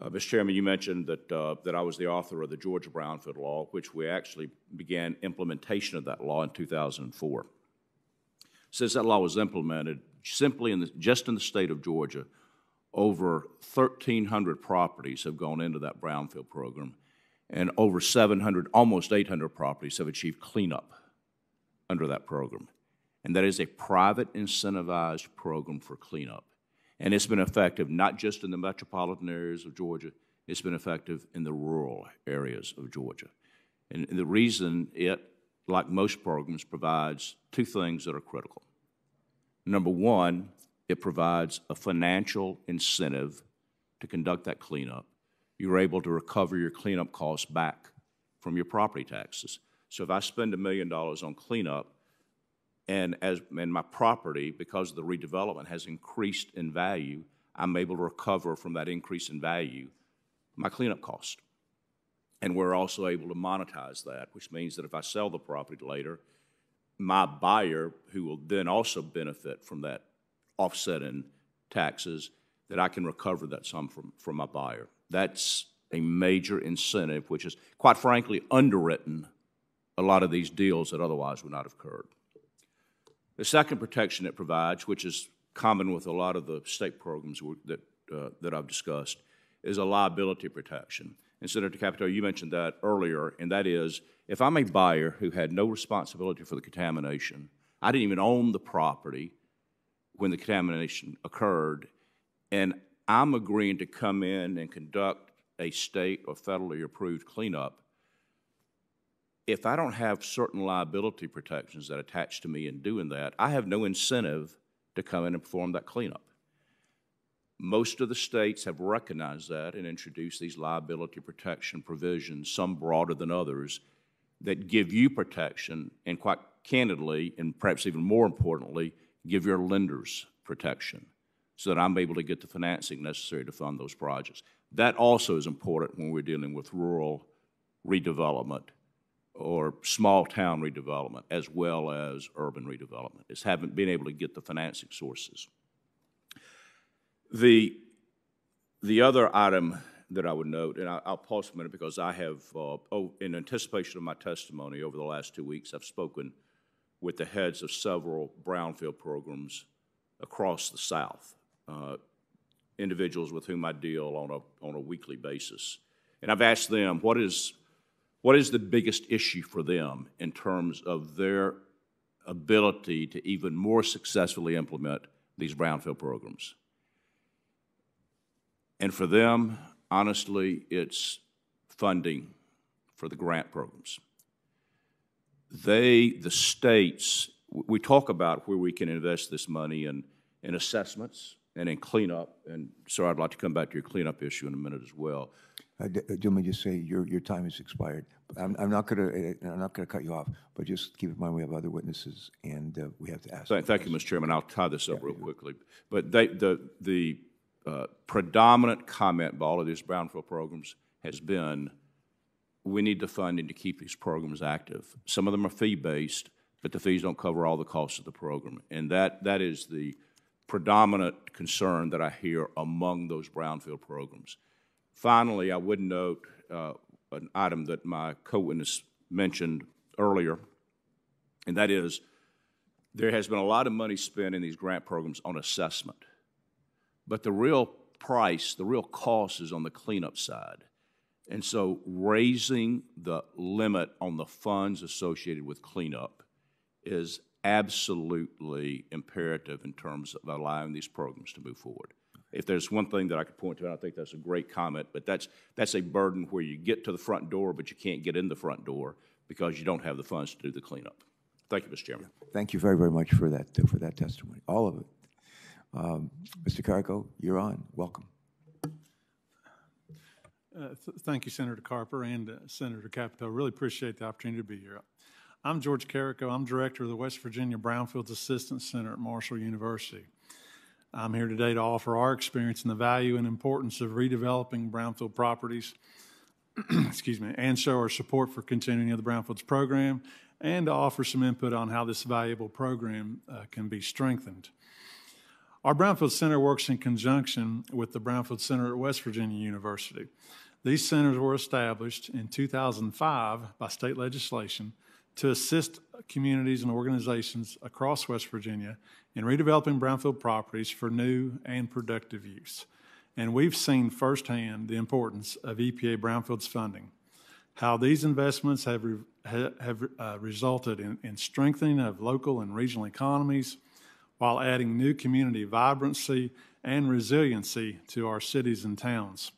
Uh, Mr. Chairman, you mentioned that, uh, that I was the author of the Georgia Brownfield Law, which we actually began implementation of that law in 2004. Since that law was implemented, simply in the, just in the state of Georgia, over 1,300 properties have gone into that brownfield program, and over 700, almost 800 properties have achieved cleanup under that program. And that is a private incentivized program for cleanup. And it's been effective not just in the metropolitan areas of Georgia, it's been effective in the rural areas of Georgia. And the reason it, like most programs, provides two things that are critical. Number one, it provides a financial incentive to conduct that cleanup. You're able to recover your cleanup costs back from your property taxes. So if I spend a million dollars on cleanup, and as and my property, because of the redevelopment has increased in value, I'm able to recover from that increase in value my cleanup cost. And we're also able to monetize that, which means that if I sell the property later, my buyer, who will then also benefit from that offset in taxes, that I can recover that sum from, from my buyer. That's a major incentive, which is, quite frankly, underwritten a lot of these deals that otherwise would not have occurred. The second protection it provides, which is common with a lot of the state programs that, uh, that I've discussed, is a liability protection. And Senator Capito, you mentioned that earlier, and that is if I'm a buyer who had no responsibility for the contamination, I didn't even own the property when the contamination occurred, and I'm agreeing to come in and conduct a state or federally approved cleanup, if I don't have certain liability protections that attach to me in doing that, I have no incentive to come in and perform that cleanup. Most of the states have recognized that and introduced these liability protection provisions, some broader than others, that give you protection and, quite candidly, and perhaps even more importantly, give your lenders protection so that I'm able to get the financing necessary to fund those projects. That also is important when we're dealing with rural redevelopment or small town redevelopment as well as urban redevelopment, is having been able to get the financing sources. The, the other item that I would note, and I- I'll pause a minute because I have, uh, oh, in anticipation of my testimony over the last two weeks, I've spoken with the heads of several brownfield programs across the South, uh, individuals with whom I deal on a, on a weekly basis. And I've asked them, what is, what is the biggest issue for them in terms of their ability to even more successfully implement these brownfield programs? And for them, honestly, it's funding for the grant programs. They, the states, we talk about where we can invest this money in, in assessments and in cleanup. And so I'd like to come back to your cleanup issue in a minute as well. Uh, d- uh, Let me just say, your, your time has expired. I'm, I'm not gonna, uh, I'm not gonna cut you off, but just keep in mind, we have other witnesses, and uh, we have to ask. Thank, thank you, Mr. Chairman. I'll tie this up real quickly. But they, the, the uh, predominant comment by all of these brownfield programs has been, we need the funding to keep these programs active. Some of them are fee-based, but the fees don't cover all the costs of the program. And that, that is the predominant concern that I hear among those brownfield programs. Finally, I would note uh, an item that my co-witness mentioned earlier, and that is, there has been a lot of money spent in these grant programs on assessment. But the real price, the real cost is on the cleanup side. And so raising the limit on the funds associated with cleanup is absolutely imperative in terms of allowing these programs to move forward. If there's one thing that I could point to, and I think that's a great comment, but that's, that's a burden where you get to the front door, but you can't get in the front door because you don't have the funds to do the cleanup. Thank you, Mr. Chairman. Thank you very, very much for that, for that testimony, all of it. Um, Mr. Carrico, you're on. Welcome. Uh, th- Thank you, Senator Carper and uh, Senator Capito. Really appreciate the opportunity to be here. I'm George Carrico. I'm Director of the West Virginia Brownfields Assistance Center at Marshall University. I'm here today to offer our experience in the value and importance of redeveloping brownfield properties, excuse me, and show our support for continuing the Brownfields program, and to offer some input on how this valuable program uh, can be strengthened. Our Brownfield Center works in conjunction with the Brownfield Center at West Virginia University. These centers were established in 2005 by state legislation to assist communities and organizations across West Virginia in redeveloping brownfield properties for new and productive use. And we've seen firsthand the importance of EPA brownfields funding, how these investments have, re- ha- have uh, resulted in, in strengthening of local and regional economies while adding new community vibrancy and resiliency to our cities and towns.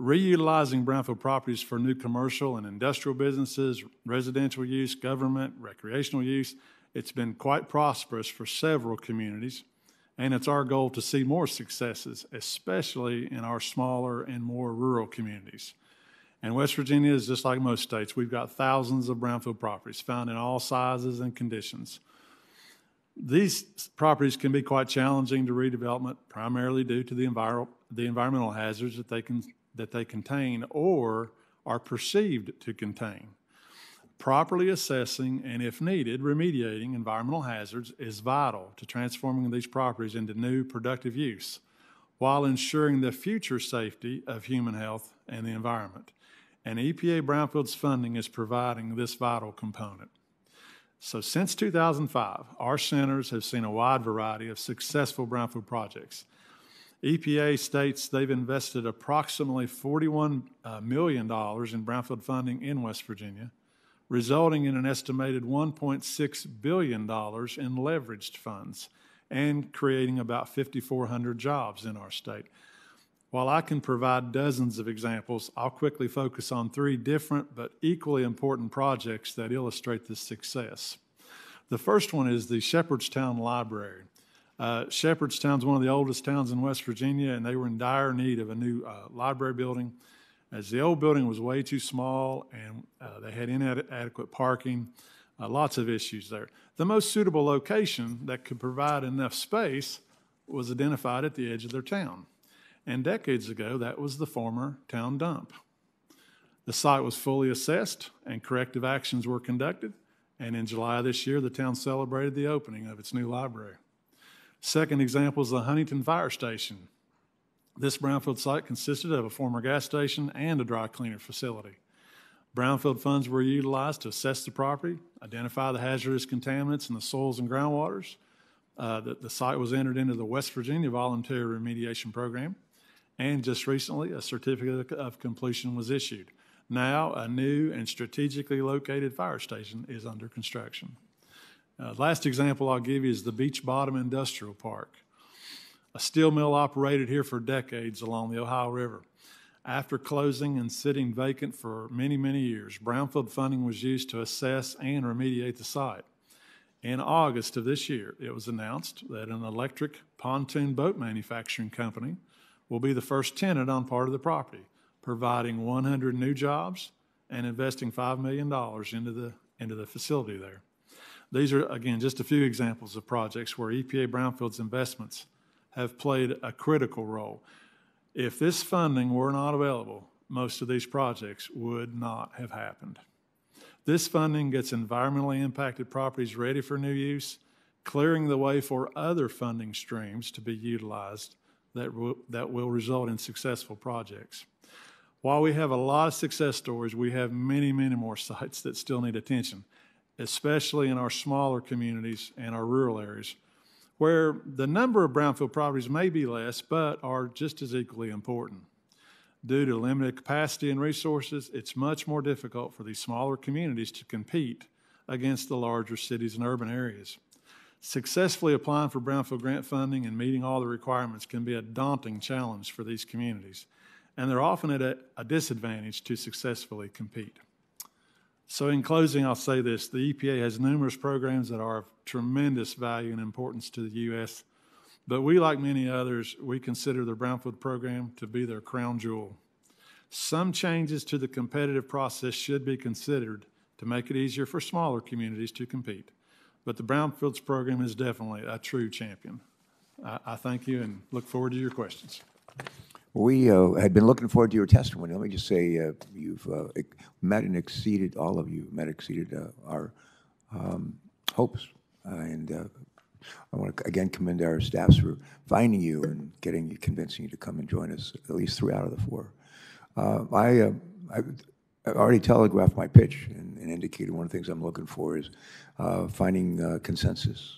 Reutilizing brownfield properties for new commercial and industrial businesses, residential use, government, recreational use, it's been quite prosperous for several communities, and it's our goal to see more successes, especially in our smaller and more rural communities. And West Virginia is just like most states. We've got thousands of brownfield properties found in all sizes and conditions. These properties can be quite challenging to redevelopment, primarily due to the, enviro- the environmental hazards that they, can, that they contain or are perceived to contain. Properly assessing and, if needed, remediating environmental hazards is vital to transforming these properties into new productive use while ensuring the future safety of human health and the environment. And EPA Brownfields funding is providing this vital component. So since 2005, our centers have seen a wide variety of successful brownfield projects. EPA states they've invested approximately $41 uh, in brownfield funding in West Virginia, resulting in an estimated $1.6 billion in leveraged funds and creating about 5,400 jobs in our state. While I can provide dozens of examples, I'll quickly focus on three different but equally important projects that illustrate this success. The first one is the Shepherdstown Library. Uh, Shepherdstown is one of the oldest towns in West Virginia, and they were in dire need of a new uh, library building, as the old building was way too small and uh, they had inadequate parking, uh, lots of issues there. The most suitable location that could provide enough space was identified at the edge of their town. And decades ago, that was the former town dump. The site was fully assessed and corrective actions were conducted. And in July this year, the town celebrated the opening of its new library. Second example is the Huntington Fire Station. This brownfield site consisted of a former gas station and a dry cleaner facility. Brownfield funds were utilized to assess the property, identify the hazardous contaminants in the soils and groundwaters. Uh, the, the site was entered into the West Virginia Voluntary Remediation Program, and just recently, a certificate of completion was issued. Now, a new and strategically located fire station is under construction. Uh, last example I'll give you is the Beach Bottom Industrial Park. A steel mill operated here for decades along the Ohio River. After closing and sitting vacant for many, many years, brownfield funding was used to assess and remediate the site. In August of this year, it was announced that an electric pontoon boat manufacturing company will be the first tenant on part of the property, providing 100 new jobs and investing $5 million into the, into the facility there. These are, again, just a few examples of projects where EPA Brownfield's investments have played a critical role. If this funding were not available, most of these projects would not have happened. This funding gets environmentally impacted properties ready for new use, clearing the way for other funding streams to be utilized that will, that will result in successful projects. While we have a lot of success stories, we have many, many more sites that still need attention, especially in our smaller communities and our rural areas where the number of brownfield properties may be less, but are just as equally important. Due to limited capacity and resources, it's much more difficult for these smaller communities to compete against the larger cities and urban areas. Successfully applying for brownfield grant funding and meeting all the requirements can be a daunting challenge for these communities, and they're often at a, a disadvantage to successfully compete. So, in closing, I'll say this the EPA has numerous programs that are of tremendous value and importance to the U.S., but we, like many others, we consider the Brownfield program to be their crown jewel. Some changes to the competitive process should be considered to make it easier for smaller communities to compete, but the Brownfields program is definitely a true champion. I, I thank you and look forward to your questions. We uh, had been looking forward to your testimony. Let me just say, uh, you've uh, met and exceeded, all of you met and exceeded uh, our um, hopes. And uh, I want to again commend our staffs for finding you and getting you, convincing you to come and join us, at least three out of the four. Uh, I, I I already telegraphed my pitch and and indicated one of the things I'm looking for is uh, finding uh, consensus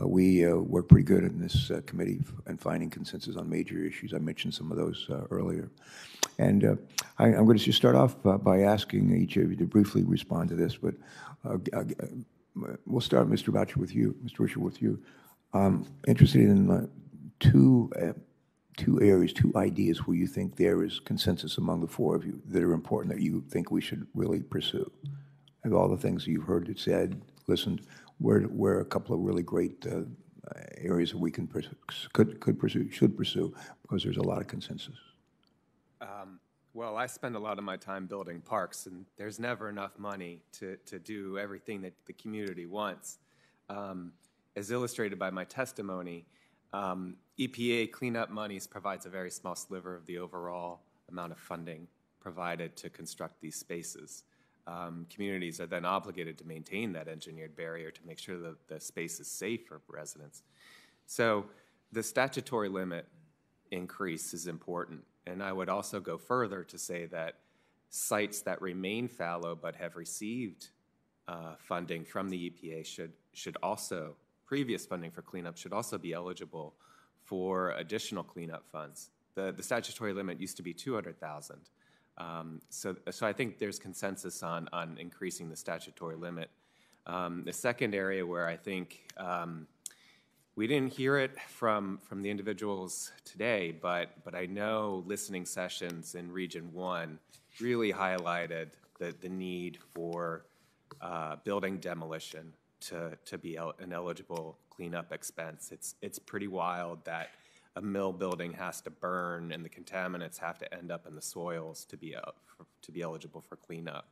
uh, We uh, work pretty good in this uh, committee and finding consensus on major issues. I mentioned some of those earlier. And I- I'm going to just start off by asking each of you to briefly respond to this, but we'll start, Mr. Boucher, with you, Mr. Wisher, with you. Um, Interested in two, two areas, two ideas where you think there is consensus among the four of you that are important that you think we should really pursue. Of all the things you've heard it said, listened, where, where a couple of really great uh, areas that we can, could, could pursue, should pursue, because there's a lot of consensus. Well, I spend a lot of my time building parks, and there's never enough money to, to do everything that the community wants. Um, as illustrated by my testimony, um, EPA cleanup monies provides a very small sliver of the overall amount of funding provided to construct these spaces. Um, communities are then obligated to maintain that engineered barrier to make sure that the space is safe for residents. So the statutory limit increase is important. And I would also go further to say that sites that remain fallow but have received uh, funding from the EPA should, should also, previous funding for cleanup should also be eligible for additional cleanup funds. The, the statutory limit used to be 200,000. Um, so, so I think there's consensus on, on increasing the statutory limit. Um, the second area where I think um, we didn't hear it from, from the individuals today, but, but I know listening sessions in Region 1 really highlighted the, the need for uh, building demolition to, to be el- an eligible cleanup expense. It's, it's pretty wild that a mill building has to burn and the contaminants have to end up in the soils to be, el- for- to be eligible for cleanup.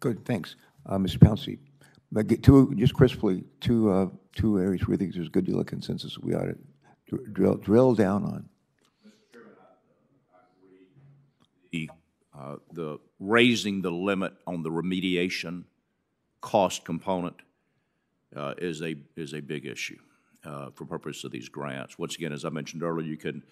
Good, thanks. Uh, Mr. Pouncey, but get two, just crisply, two, uh, two areas where you think there's a good deal of consensus we ought to dr- drill, drill down on. the, uh, the raising the limit on the remediation cost component uh, is a, is a big issue. Uh, for purpose of these grants. Once again, as I mentioned earlier, you can,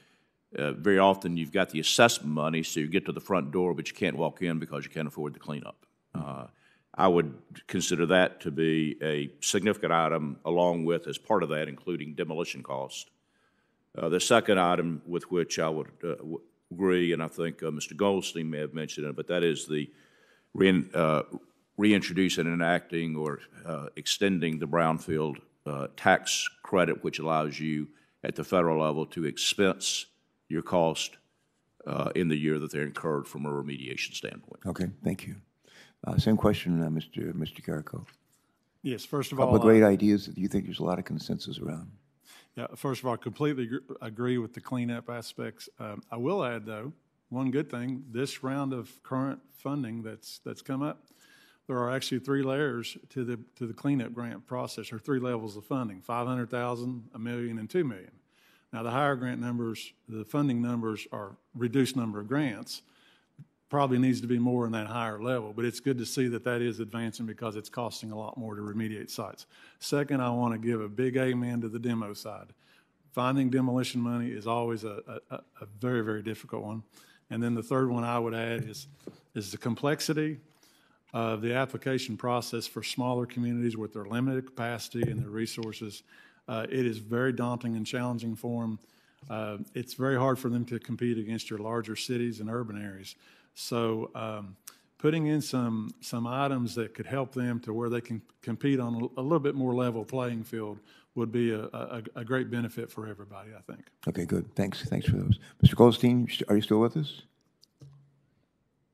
uh, very often you've got the assessment money, so you get to the front door, but you can't walk in because you can't afford the cleanup. Uh, I would consider that to be a significant item, along with, as part of that, including demolition cost. Uh, The second item with which I would uh, w- agree, and I think uh, Mr. Goldstein may have mentioned it, but that is the rein- uh, reintroducing and enacting or uh, extending the brownfield uh, tax credit, which allows you at the federal level to expense your cost uh, in the year that they're incurred from a remediation standpoint. Okay, thank you. Uh, Same question, uh, Mr. Mr. Carrico. Yes, first of all. a Couple of uh, great ideas that you think there's a lot of consensus around. Yeah, first of all, I completely gr- agree with the cleanup aspects. Um, I will add, though, one good thing, this round of current funding that's, that's come up, there are actually three layers to the, to the cleanup grant process, or three levels of funding, 500,000, a million, and 2 million. Now, the higher grant numbers, the funding numbers are reduced number of grants, probably needs to be more in that higher level, but it's good to see that that is advancing because it's costing a lot more to remediate sites. Second, I want to give a big amen to the demo side. Finding demolition money is always a, a, a- a very, very difficult one. And then the third one I would add is, is the complexity of the application process for smaller communities with their limited capacity and their resources. Uh, It is very daunting and challenging for them. Uh, It's very hard for them to compete against your larger cities and urban areas. So um, putting in some, some items that could help them to where they can compete on a little bit more level playing field would be a, a, a great benefit for everybody, I think. Okay, good. Thanks, thanks for those. Mr. Goldstein, are you still with us?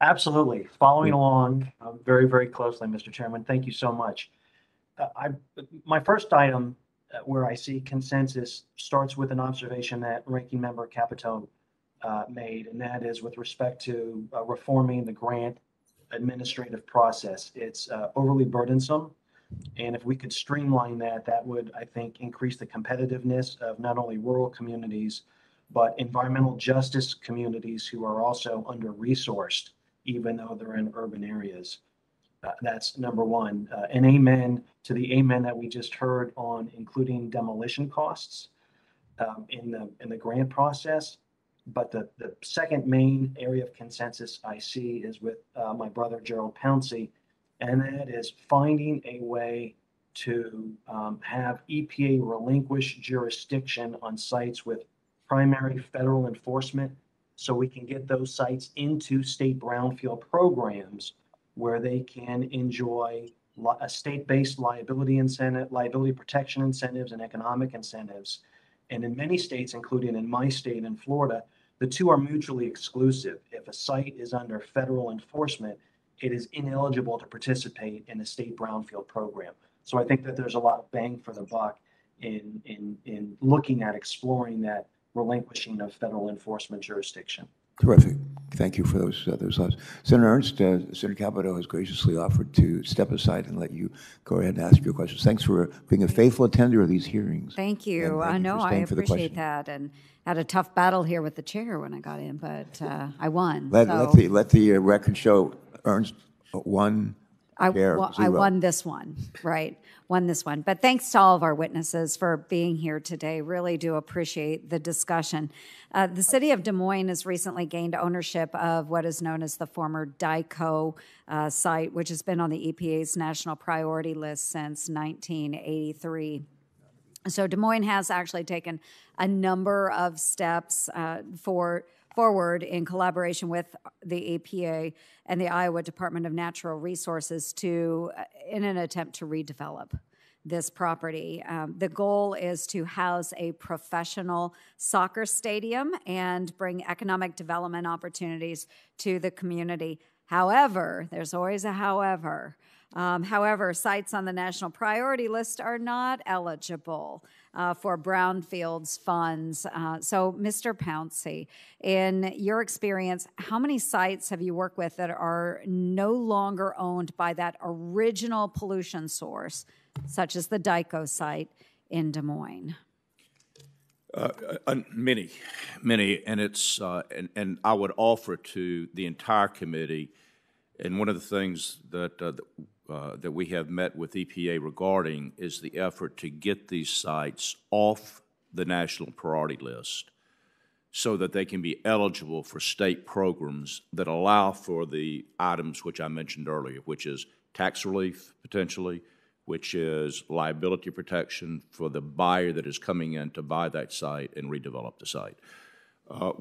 Absolutely. Following along uh, very, very closely, Mr. Chairman. Thank you so much. Uh, I, my first item uh, where I see consensus starts with an observation that Ranking Member Capito uh, made, and that is with respect to uh, reforming the grant administrative process. It's uh, overly burdensome. And if we could streamline that, that would, I think, increase the competitiveness of not only rural communities, but environmental justice communities who are also under-resourced, even though they're in urban areas. Uh, That's number one. Uh, And amen to the amen that we just heard on including demolition costs um, in the, in the grant process. But the, the second main area of consensus I see is with uh, my brother Gerald Pouncey, and that is finding a way to um, have EPA relinquish jurisdiction on sites with primary federal enforcement so we can get those sites into state brownfield programs where they can enjoy a state-based liability incentive, liability protection incentives and economic incentives. And in many states, including in my state in Florida, the two are mutually exclusive. If a site is under federal enforcement, it is ineligible to participate in a state brownfield program. So I think that there's a lot of bang for the buck in, in, in looking at exploring that relinquishing of federal enforcement jurisdiction. Terrific. Thank you for those, uh, those thoughts. Senator Ernst, uh, Senator Capito has graciously offered to step aside and let you go ahead and ask your questions. Thanks for being a faithful attender of these hearings. Thank you. I know, for I staying for the appreciate that, and had a tough battle here with the chair when I got in, but uh, I won. Let, let the, let the uh, record show Ernst uh, won I chair, wa- I won this one, right? Won this one. But thanks to all of our witnesses for being here today. Really do appreciate the discussion. Uh, the city of Des Moines has recently gained ownership of what is known as the former DICO uh, site, which has been on the EPA's national priority list since 1983. So Des Moines has actually taken a number of steps uh, for forward in collaboration with the EPA and the Iowa Department of Natural Resources to, uh, in an attempt to redevelop this property. Um, the goal is to house a professional soccer stadium and bring economic development opportunities to the community. However, there's always a however. Um, however, sites on the national priority list are not eligible uh, for brownfields funds. Uh, so, Mr. Pouncey, in your experience, how many sites have you worked with that are no longer owned by that original pollution source, such as the DICO site in Des Moines? Uh, Many, many, and it's, uh, and, and I would offer to the entire committee, and one of the things that, uh, that uh, that we have met with EPA regarding is the effort to get these sites off the national priority list so that they can be eligible for state programs that allow for the items which I mentioned earlier, which is tax relief potentially, which is liability protection for the buyer that is coming in to buy that site and redevelop the site. Uh,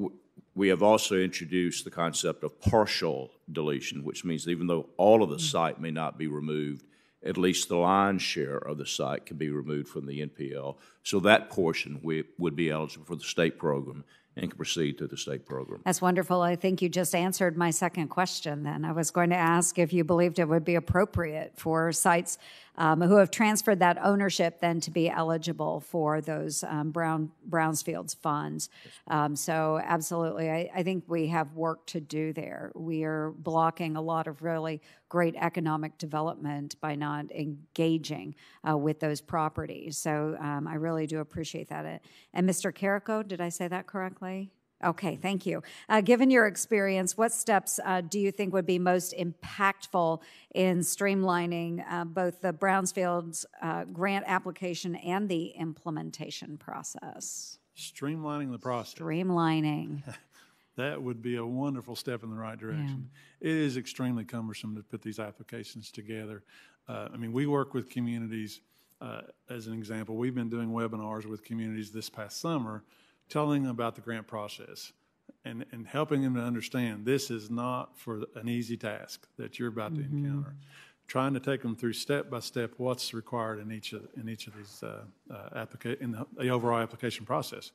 We have also introduced the concept of partial deletion, which means even though all of the mm. site may not be removed, at least the lion's share of the site can be removed from the NPL. So that portion we, would be eligible for the state program and can proceed through the state program. That's wonderful. I think you just answered my second question then. I was going to ask if you believed it would be appropriate for sites um, who have transferred that ownership then to be eligible for those um, Brown Brownsfields funds. Um, so absolutely, I, I think we have work to do there. We are blocking a lot of really great economic development by not engaging uh, with those properties. So um, I really do appreciate that. And Mr. Carrico, did I say that correctly? Okay, thank you. Uh, given your experience, what steps uh, do you think would be most impactful in streamlining uh, both the Brownsfields uh, grant application and the implementation process? Streamlining the process. Streamlining. That would be a wonderful step in the right direction. It is extremely cumbersome to put these applications together. Uh, I mean, we work with communities, uh, as an example, we've been doing webinars with communities this past summer, telling them about the grant process and, and helping them to understand this is not for an easy task that you're about to encounter. Trying to take them through step by step what's required in each of, in each of these uh, uh, applica- in the, the overall application process.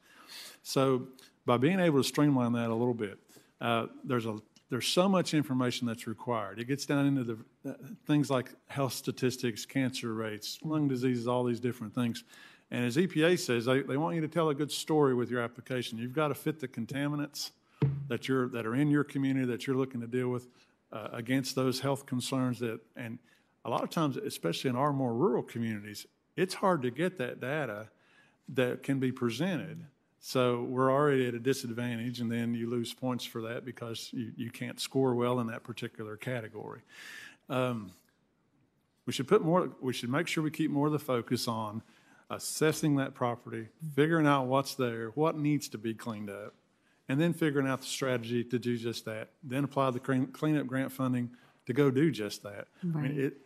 So by being able to streamline that a little bit, uh, there's a there's so much information that's required. It gets down into the uh, things like health statistics, cancer rates, lung diseases, all these different things. And as EPA says, they, they want you to tell a good story with your application. You've got to fit the contaminants that you're that are in your community that you're looking to deal with uh, against those health concerns that and a lot of times especially in our more rural communities it's hard to get that data that can be presented so we're already at a disadvantage and then you lose points for that because you, you can't score well in that particular category um, we should put more we should make sure we keep more of the focus on assessing that property figuring out what's there what needs to be cleaned up and then figuring out the strategy to do just that. Then apply the clean- cleanup grant funding to go do just that. I mean, it, it-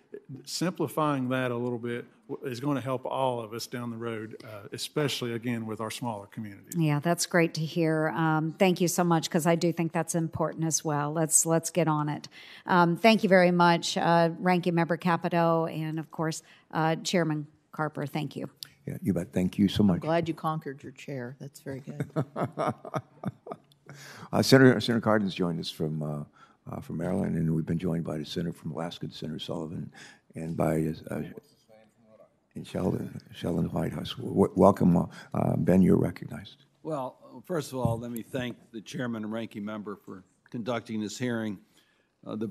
simplifying that a little bit is going to help all of us down the road, uh, especially again with our smaller communities. Yeah, that's great to hear. Um, thank you so much because I do think that's important as well. Let's let's get on it. Um, thank you very much, uh, Ranking Member Capito, and of course uh, Chairman Carper. Thank you. Yeah, you bet. Thank you so much. I'm Glad you conquered your chair. That's very good. Uh, Senator, Senator Cardin's joined us from, uh, uh, from Maryland, and we've been joined by the Senator from Alaska, Senator Sullivan, and by uh, and Sheldon, Sheldon Whitehouse. W- welcome, uh, uh, Ben. You're recognized. Well, first of all, let me thank the chairman and ranking member for conducting this hearing. Uh, The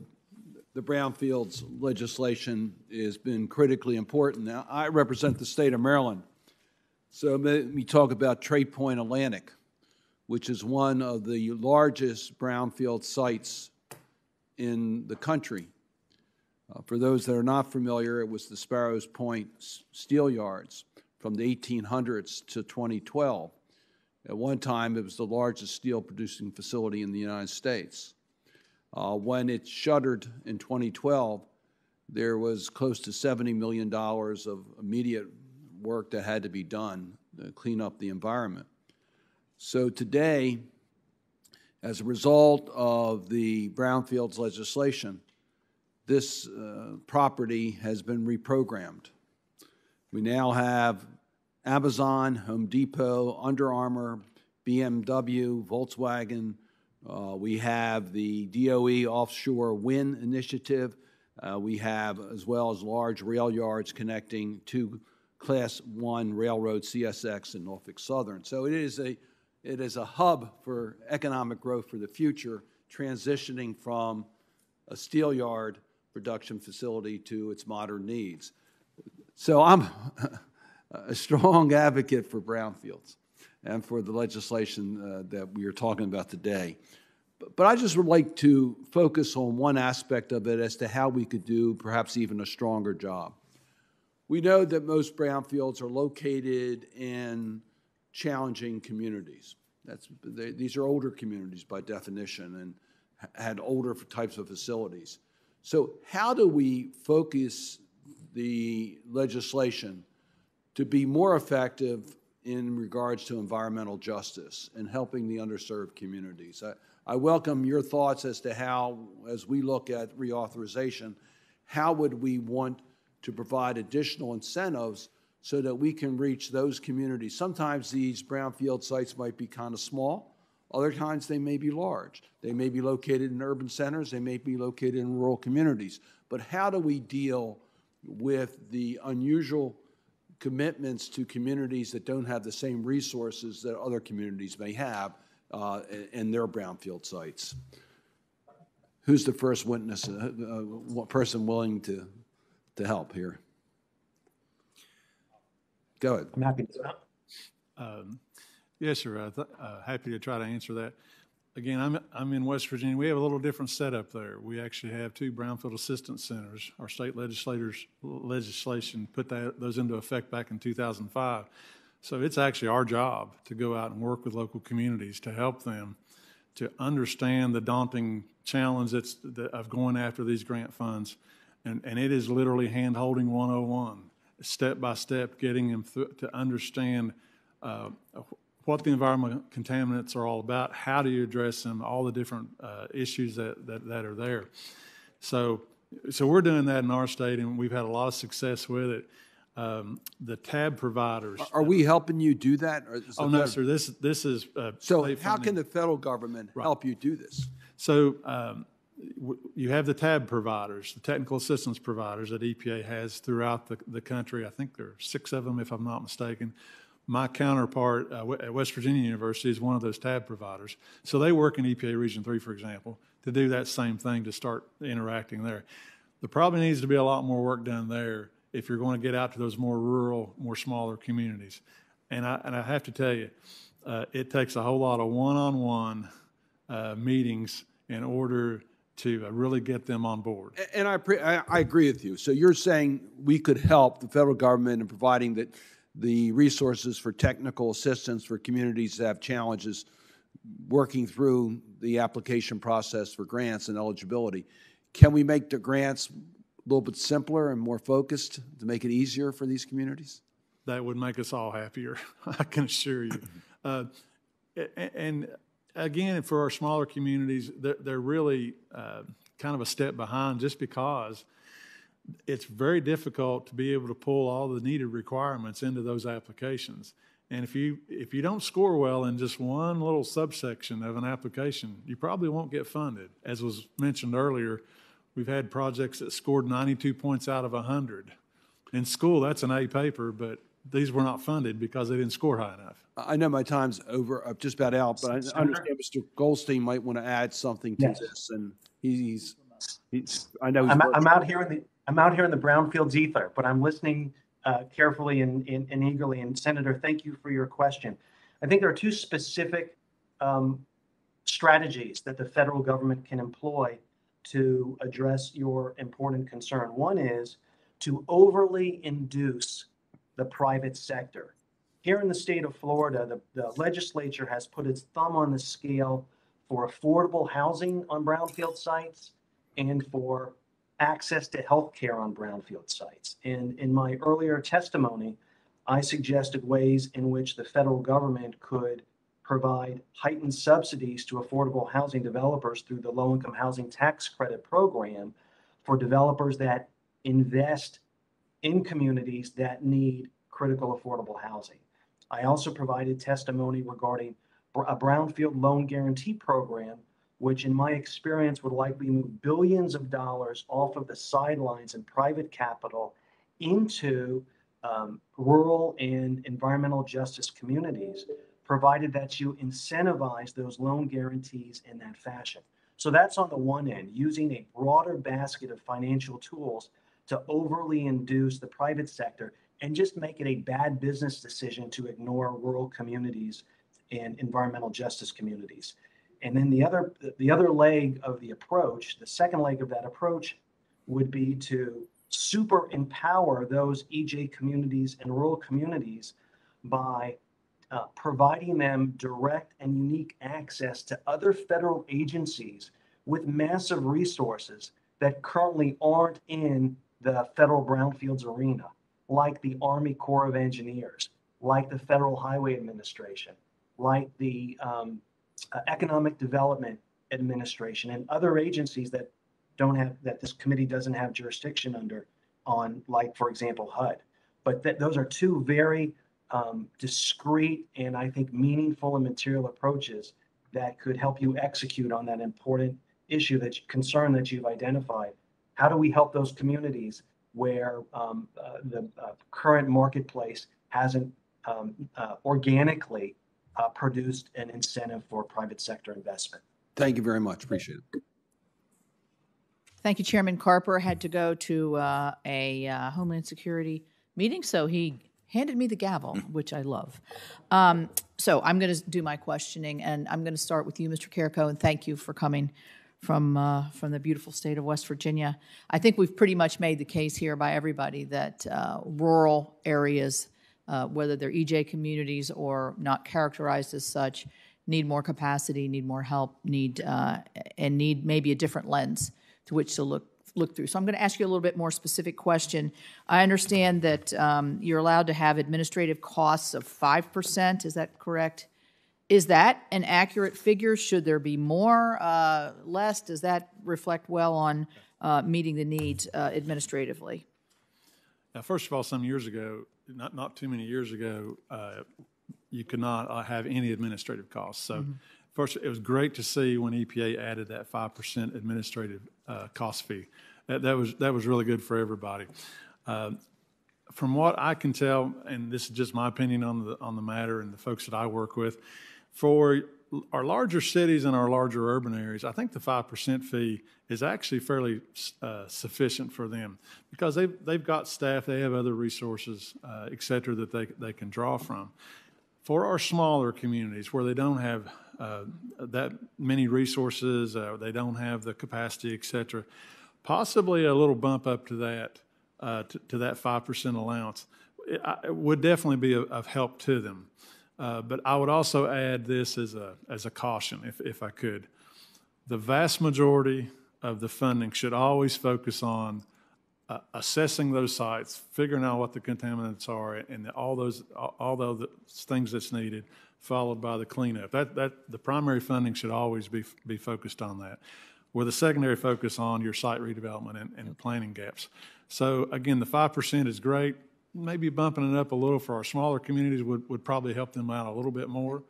the Brownfields legislation has been critically important. Now, I represent the state of Maryland, so let me talk about Trade Point Atlantic, which is one of the largest brownfield sites in the country. Uh, For those that are not familiar, it was the Sparrows Point Steel Yards from the 1800s to 2012. At one time, it was the largest steel producing facility in the United States. Uh, When it shuttered in 2012, there was close to $70 million of immediate work that had to be done to clean up the environment. So today, as a result of the brownfields legislation, this uh, property has been reprogrammed. We now have Amazon, Home Depot, Under Armour, BMW, Volkswagen. Uh, we have the DOE Offshore Wind Initiative. Uh, we have, as well as large rail yards connecting to Class 1 railroad CSX and Norfolk Southern. So it is a, it is a hub for economic growth for the future, transitioning from a steel yard production facility to its modern needs. So I'm a strong advocate for brownfields and for the legislation uh, that we are talking about today. But- I just would like to focus on one aspect of it as to how we could do perhaps even a stronger job. We know that most brownfields are located in challenging communities. That's, they, these are older communities by definition and had older types of facilities. So how do we focus the legislation to be more effective in regards to environmental justice and helping the underserved communities? I, I welcome your thoughts as to how, as we look at reauthorization, how would we want to provide additional incentives so that we can reach those communities? Sometimes these brownfield sites might be kind of small. Other times they may be large. They may be located in urban centers. They may be located in rural communities. But how do we deal with the unusual commitments to communities that don't have the same resources that other communities may have uh, in- in their brownfield sites? Who's the first witness, uh, uh, person willing to, to help here? Go ahead. I'm happy to. Um, Yes, sir. Uh, th- uh, Happy to try to answer that. Again, I'm, I'm in West Virginia. We have a little different setup there. We actually have two Brownfield Assistance Centers. Our state legislators, legislation put that, those into effect back in 2005. So it's actually our job to go out and work with local communities to help them to understand the daunting challenge that's, that- of going after these grant funds. And, and it is literally hand-holding 101, step by step, getting them to understand uh, what the environmental contaminants are all about, how do you address them, all the different uh, issues that, that, that are there. So, so we're doing that in our state, and we've had a lot of success with it. Um, the TAB providers. Are we helping you do that? or is Oh, no, sir, this, this is. uh, So how funding. can the federal government help you do this? So um, w- you have the TAB providers, the technical assistance providers that EPA has throughout the, the country. I think there are six of them, if I'm not mistaken. My counterpart uh, at West Virginia University is one of those TAB providers. So they work in EPA Region 3, for example, to do that same thing, to start interacting there. There probably needs to be a lot more work done there if you're going to get out to those more rural, more smaller communities. And I, and I have to tell you, uh, it takes a whole lot of one-on-one uh, meetings in order to uh, really get them on board. And I, I agree with you. So you're saying we could help the federal government in providing that the resources for technical assistance for communities that have challenges working through the application process for grants and eligibility. Can we make the grants a little bit simpler and more focused to make it easier for these communities? That would make us all happier, I can assure you. Uh, And again, for our smaller communities, they're, they're really uh, kind of a step behind just because it's very difficult to be able to pull all the needed requirements into those applications. And if you, if you don't score well in just one little subsection of an application, you probably won't get funded. As was mentioned earlier, we've had projects that scored 92 points out of 100. In school, that's an A paper, but these were not funded because they didn't score high enough. I know my time's over, I'm just about out, but I understand Mr. Goldstein might want to add something to Yes. this, and he's, he's, I know he's. I'm, I'm out here in the, I'm out here in the brownfields ether, but I'm listening uh, carefully and, and and eagerly. And Senator, thank you for your question. I think there are two specific um, strategies that the federal government can employ to address your important concern. One is to overly induce the private sector. Here in the state of Florida, the, the legislature has put its thumb on the scale for affordable housing on brownfield sites and for access to health care on brownfield sites. And in my earlier testimony, I suggested ways in which the federal government could provide heightened subsidies to affordable housing developers through the low income housing tax credit program for developers that invest in communities that need critical affordable housing. I also provided testimony regarding a brownfield loan guarantee program which in my experience would likely move billions of dollars off of the sidelines and private capital into um, rural and environmental justice communities, provided that you incentivize those loan guarantees in that fashion. So that's on the one end, using a broader basket of financial tools to overly induce the private sector and just make it a bad business decision to ignore rural communities and environmental justice communities. And then the other, the other leg of the approach, the second leg of that approach would be to super empower those EJ communities and rural communities by uh, providing them direct and unique access to other federal agencies with massive resources that currently aren't in the federal brownfields arena, like the Army Corps of Engineers, like the Federal Highway Administration, like the um, uh, Economic Development Administration, and other agencies that don't have that this committee doesn't have jurisdiction under on, like for example HUD. But that those are two very um, discrete and I think meaningful and material approaches that could help you execute on that important issue that concern that you've identified. How do we help those communities where um, uh, the uh, current marketplace hasn't um, uh, organically uh, produced an incentive for private sector investment? Thank you very much. Appreciate it. Thank you, Chairman Carper. Had to go to uh, a uh, Homeland Security meeting, so he handed me the gavel, which I love. Um, so I'm going to do my questioning, and I'm going to start with you, Mr. Carrico, and thank you for coming from uh, from the beautiful state of West Virginia. I think we've pretty much made the case here by everybody that uh, rural areas, uh, whether they're EJ communities or not characterized as such, need more capacity, need more help, need uh, and need maybe a different lens to which to look look through. So I'm going to ask you a little bit more specific question. I understand that um, you're allowed to have administrative costs of five percent. Is that correct? Is that an accurate figure? Should there be more, uh, less? Does that reflect well on uh, meeting the needs uh, administratively? Now, first of all, some years ago, not, not too many years ago, uh, you could not uh, have any administrative costs. So, first, it was great to see when EPA added that 5% administrative uh, cost fee. That, that, was, that was really good for everybody. Uh, from what I can tell, and this is just my opinion on the, on the matter and the folks that I work with, for our larger cities and our larger urban areas, I think the 5% fee is actually fairly uh, sufficient for them because they've, they've got staff, they have other resources, uh, et cetera, that they, they can draw from. For our smaller communities where they don't have uh, that many resources, uh, they don't have the capacity, et cetera, possibly a little bump up to that, uh, to, to that 5% allowance it, I- it would definitely be of, of help to them. Uh, But I would also add this as a, as a caution, if, if I could. The vast majority of the funding should always focus on uh, assessing those sites, figuring out what the contaminants are, and all those, all all those things that's needed, followed by the cleanup. That, that, the primary funding should always be, be focused on that, with a secondary focus on your site redevelopment and, and planning gaps. So again, the five percent is great. Maybe bumping it up a little for our smaller communities would, would probably help them out a little bit more.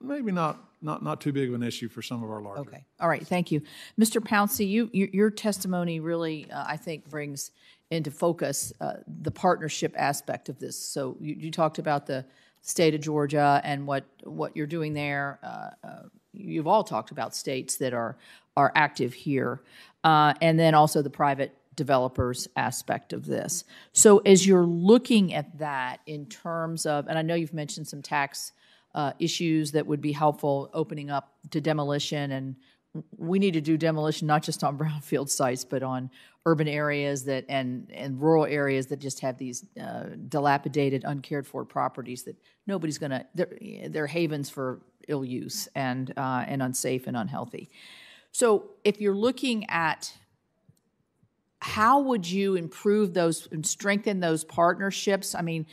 Maybe not, not, not too big of an issue for some of our larger. Okay, all right, thank you. Mr. Pouncey, you, your your testimony really, uh, I think, brings into focus uh, the partnership aspect of this. So you, you talked about the state of Georgia and what, what you're doing there. Uh, uh, You've all talked about states that are, are active here. Uh, And then also the private developers aspect of this. So as you're looking at that in terms of, and I know you've mentioned some tax uh, issues that would be helpful opening up to demolition and we need to do demolition not just on brownfield sites but on urban areas that and and rural areas that just have these uh, dilapidated uncared for properties that nobody's going to they're, they're havens for ill use and uh, and unsafe and unhealthy so if you're looking at how would you improve those and strengthen those partnerships? I mean,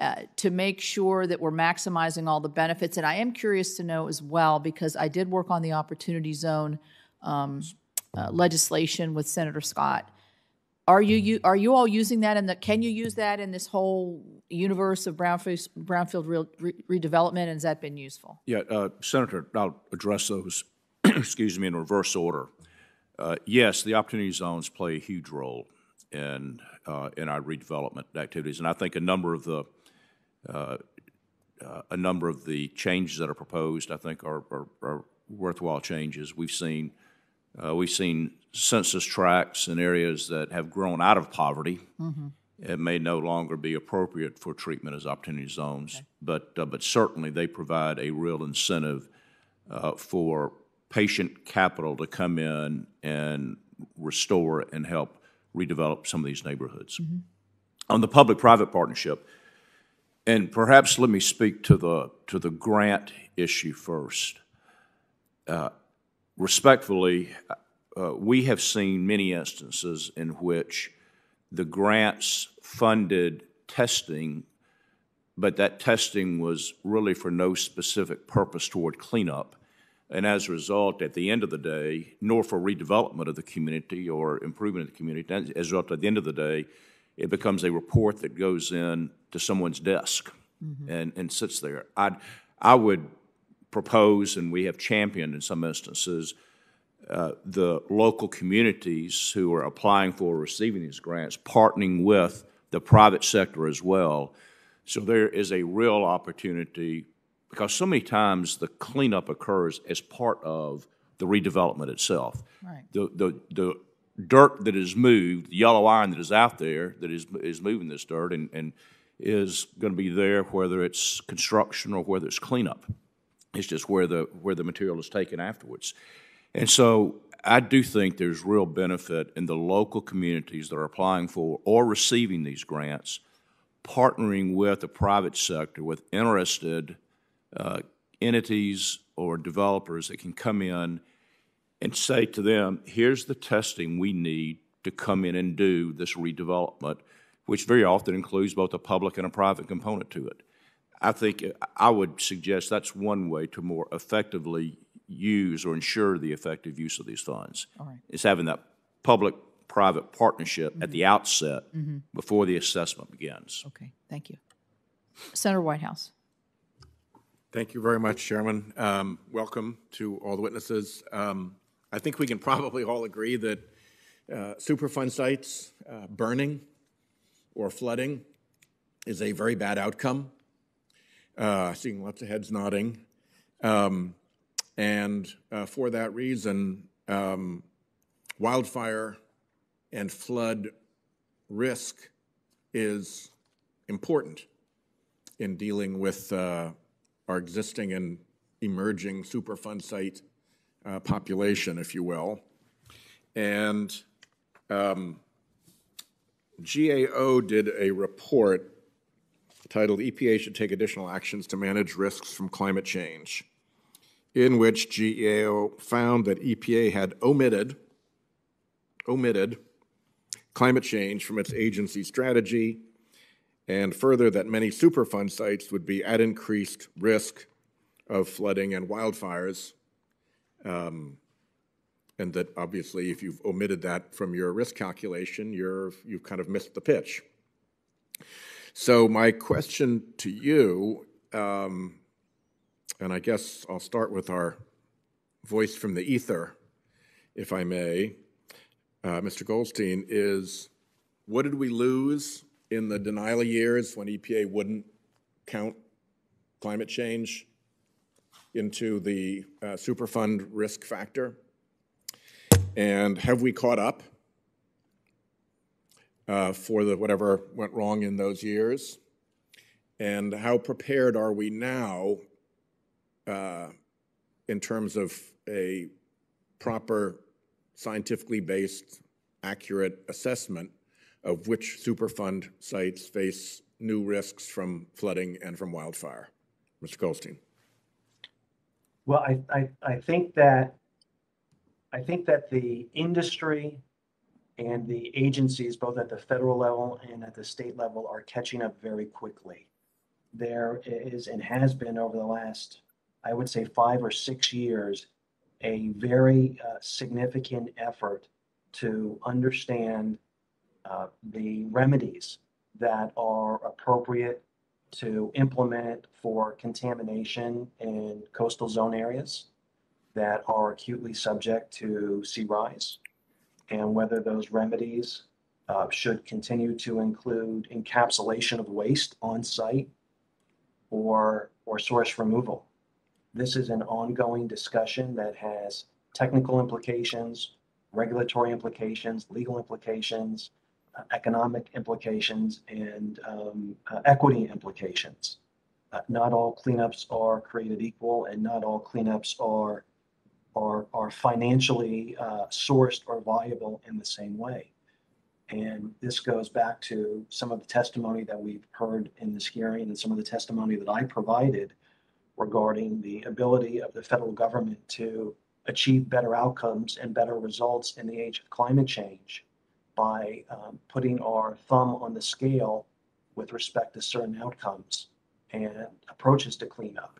uh, to make sure that we're maximizing all the benefits. And I am curious to know as well, because I did work on the Opportunity Zone um, uh, legislation with Senator Scott. Are you, you are you all using that the? Can you use that in this whole universe of brownfield brownfield real, re, redevelopment? And has that been useful? Yeah, uh, Senator, I'll address those, excuse me, in reverse order. Uh, Yes, the opportunity zones play a huge role in, uh, in our redevelopment activities, and I think a number of the, uh, uh, a number of the changes that are proposed, I think, are, are- are worthwhile changes. We've seen, uh, we've seen census tracts in areas that have grown out of poverty. It may no longer be appropriate for treatment as opportunity zones, but, uh, but certainly they provide a real incentive uh, for patient capital to come in and restore and help redevelop some of these neighborhoods. On the public-private partnership, and perhaps let me speak to the, to the grant issue first. Uh, Respectfully, uh, we have seen many instances in which the grants funded testing, but that testing was really for no specific purpose toward cleanup. And as a result, at the end of the day, nor for redevelopment of the community or improvement of the community, as a result, at the end of the day, it becomes a report that goes in to someone's desk and, and sits there. I'd, I would propose, and we have championed in some instances, uh, the local communities who are applying for or receiving these grants, partnering with the private sector as well. So there is a real opportunity, because so many times the cleanup occurs as part of the redevelopment itself. Right. The, the, the dirt that is moved, the yellow iron that is out there that is, is moving this dirt and, and is going to be there whether it's construction or whether it's cleanup. It's just where the, where the material is taken afterwards. And so I do think there's real benefit in the local communities that are applying for or receiving these grants, partnering with the private sector, with interested uh, entities or developers that can come in and say to them, here's the testing we need to come in and do this redevelopment, which very often includes both a public and a private component to it. I think, I would suggest that's one way to more effectively use or ensure the effective use of these funds. All right. Is having that public-private partnership at the outset before the assessment begins. Okay, thank you. Senator Whitehouse. Thank you very much, Chairman. Um, Welcome to all the witnesses. Um, I think we can probably all agree that uh, Superfund sites uh, burning or flooding is a very bad outcome. Uh, Seeing lots of heads nodding. Um, And uh, for that reason, um, wildfire and flood risk is important in dealing with uh, our existing and emerging Superfund site uh, population, if you will. And um, GAO did a report titled EPA Should Take Additional Actions to Manage Risks from Climate Change, in which GAO found that EPA had omitted, omitted climate change from its agency strategy and further that many Superfund sites would be at increased risk of flooding and wildfires. Um, and that obviously, if you've omitted that from your risk calculation, you're, you've kind of missed the pitch. So, my question to you, um, and I guess I'll start with our voice from the ether, if I may, uh, Mr. Goldstein, is what did we lose in the denial years when EPA wouldn't count climate change into the uh, Superfund risk factor? And have we caught up uh, for the whatever went wrong in those years? And how prepared are we now uh, in terms of a proper, scientifically based, accurate assessment of which Superfund sites face new risks from flooding and from wildfire? Mr. Goldstein. Well, I, I, I think that, I think that the industry and the agencies, both at the federal level and at the state level, are catching up very quickly. There is and has been over the last, I would say, five or six years, a very uh, significant effort to understand uh, the remedies that are appropriate to implement for contamination in coastal zone areas that are acutely subject to sea rise, and whether those remedies uh, should continue to include encapsulation of waste on site or, or source removal. This is an ongoing discussion that has technical implications, regulatory implications, legal implications, economic implications, and um, uh, equity implications. Uh, not all cleanups are created equal, and not all cleanups are are are financially uh, sourced or viable in the same way. And this goes back to some of the testimony that we've heard in this hearing and some of the testimony that I provided regarding the ability of the federal government to achieve better outcomes and better results in the age of climate change by um, putting our thumb on the scale with respect to certain outcomes and approaches to cleanup.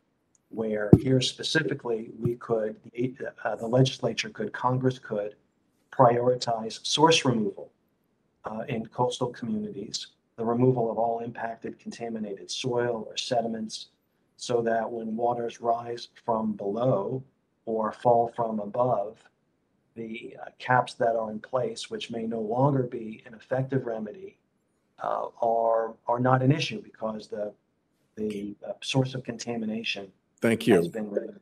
Where here specifically, we could, uh, the legislature could, Congress could prioritize source removal uh, in coastal communities, the removal of all impacted contaminated soil or sediments, so that when waters rise from below or fall from above, the uh, caps that are in place, which may no longer be an effective remedy, uh, are are not an issue because the the uh, source of contamination Thank has you. been removed.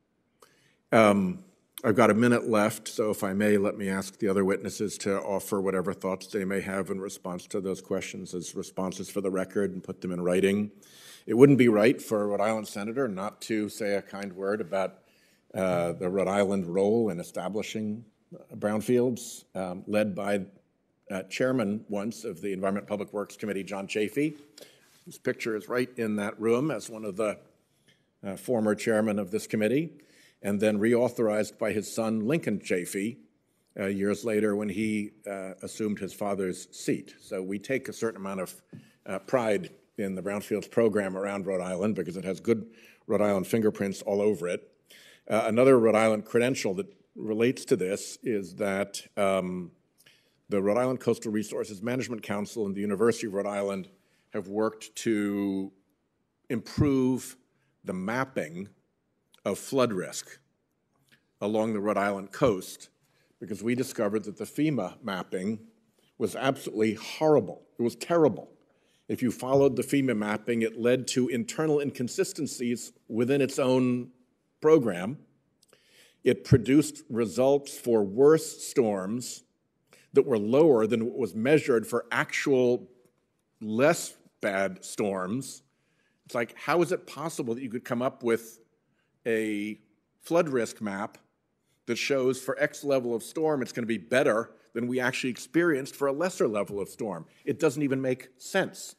Um, I've got a minute left, so if I may, let me ask the other witnesses to offer whatever thoughts they may have in response to those questions as responses for the record and put them in writing. It wouldn't be right for a Rhode Island senator not to say a kind word about uh, the Rhode Island role in establishing brownfields, um, led by uh, chairman once of the Environment Public Works Committee, John Chafee, whose picture is right in that room as one of the uh, former chairman of this committee, and then reauthorized by his son, Lincoln Chafee, uh, years later when he uh, assumed his father's seat. So we take a certain amount of uh, pride in the Brownfields program around Rhode Island because it has good Rhode Island fingerprints all over it. Uh, another Rhode Island credential that relates to this is that um, the Rhode Island Coastal Resources Management Council and the University of Rhode Island have worked to improve the mapping of flood risk along the Rhode Island coast because we discovered that the FEMA mapping was absolutely horrible. It was terrible. If you followed the FEMA mapping, it led to internal inconsistencies within its own program. It produced results for worse storms that were lower than what was measured for actual less bad storms. It's like, how is it possible that you could come up with a flood risk map that shows for X level of storm it's going to be better than we actually experienced for a lesser level of storm? It doesn't even make sense.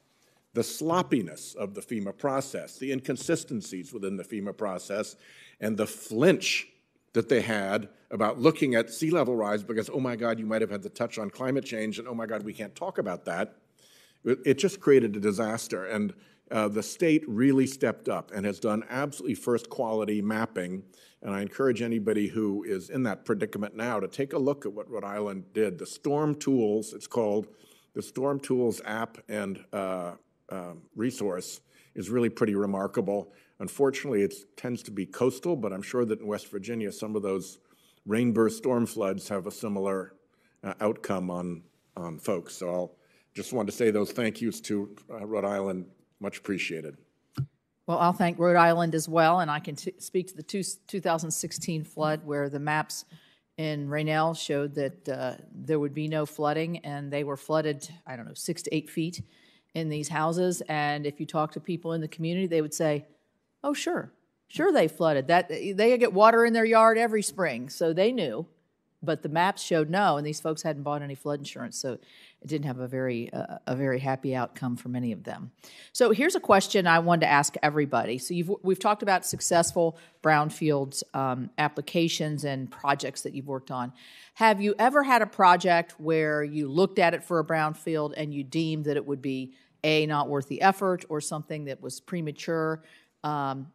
The sloppiness of the FEMA process, the inconsistencies within the FEMA process, and the flinch that they had about looking at sea level rise because, oh my God, you might have had to touch on climate change, and oh my God, we can't talk about that. It just created a disaster. And uh, the state really stepped up and has done absolutely first quality mapping. And I encourage anybody who is in that predicament now to take a look at what Rhode Island did. The Storm Tools, it's called the Storm Tools app and uh, uh, resource, is really pretty remarkable. Unfortunately, it tends to be coastal, but I'm sure that in West Virginia, some of those rainburst storm floods have a similar uh, outcome on, on folks. So I'll just want to say those thank yous to uh, Rhode Island. Much appreciated. Well, I'll thank Rhode Island as well, and I can t- speak to the two, 2016 flood where the maps in Rainelle showed that uh, there would be no flooding, and they were flooded, I don't know, six to eight feet in these houses. And if you talk to people in the community, they would say, "Oh, sure, sure, they flooded. That they get water in their yard every spring, so they knew." But the maps showed no, and these folks hadn't bought any flood insurance, so it didn't have a very uh, a very happy outcome for many of them. So here's a question I wanted to ask everybody. So you've, we've talked about successful brownfields um, applications and projects that you've worked on. Have you ever had a project where you looked at it for a brownfield and you deemed that it would be a not worth the effort or something that was premature? Um,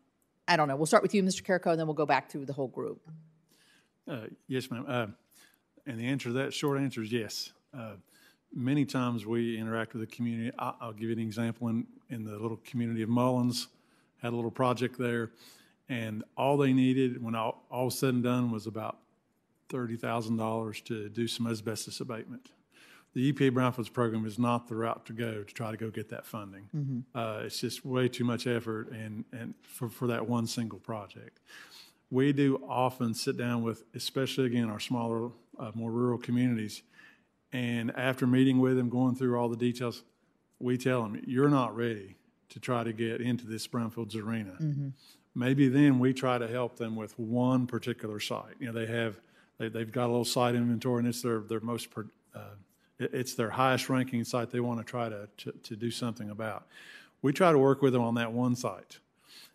I don't know. We'll start with you, Mr. Carrico, and then we'll go back to the whole group. Uh, Yes, ma'am. Uh, And the answer to that, short answer is yes. Uh, Many times we interact with the community. I- I'll give you an example in, in the little community of Mullens, had a little project there, and all they needed, when all, all said and done, was about $30,000 to do some asbestos abatement. The EPA Brownfields program is not the route to go to try to go get that funding. Uh, It's just way too much effort and, and for, for that one single project we do often sit down with, especially again, our smaller, uh, more rural communities. And after meeting with them, going through all the details, we tell them, you're not ready to try to get into this Brownfields arena. Maybe then we try to help them with one particular site. You know, they have They, they've got a little site inventory, and it's their, their most, uh, it's their highest ranking site they want to try to, to, to do something about. We try to work with them on that one site,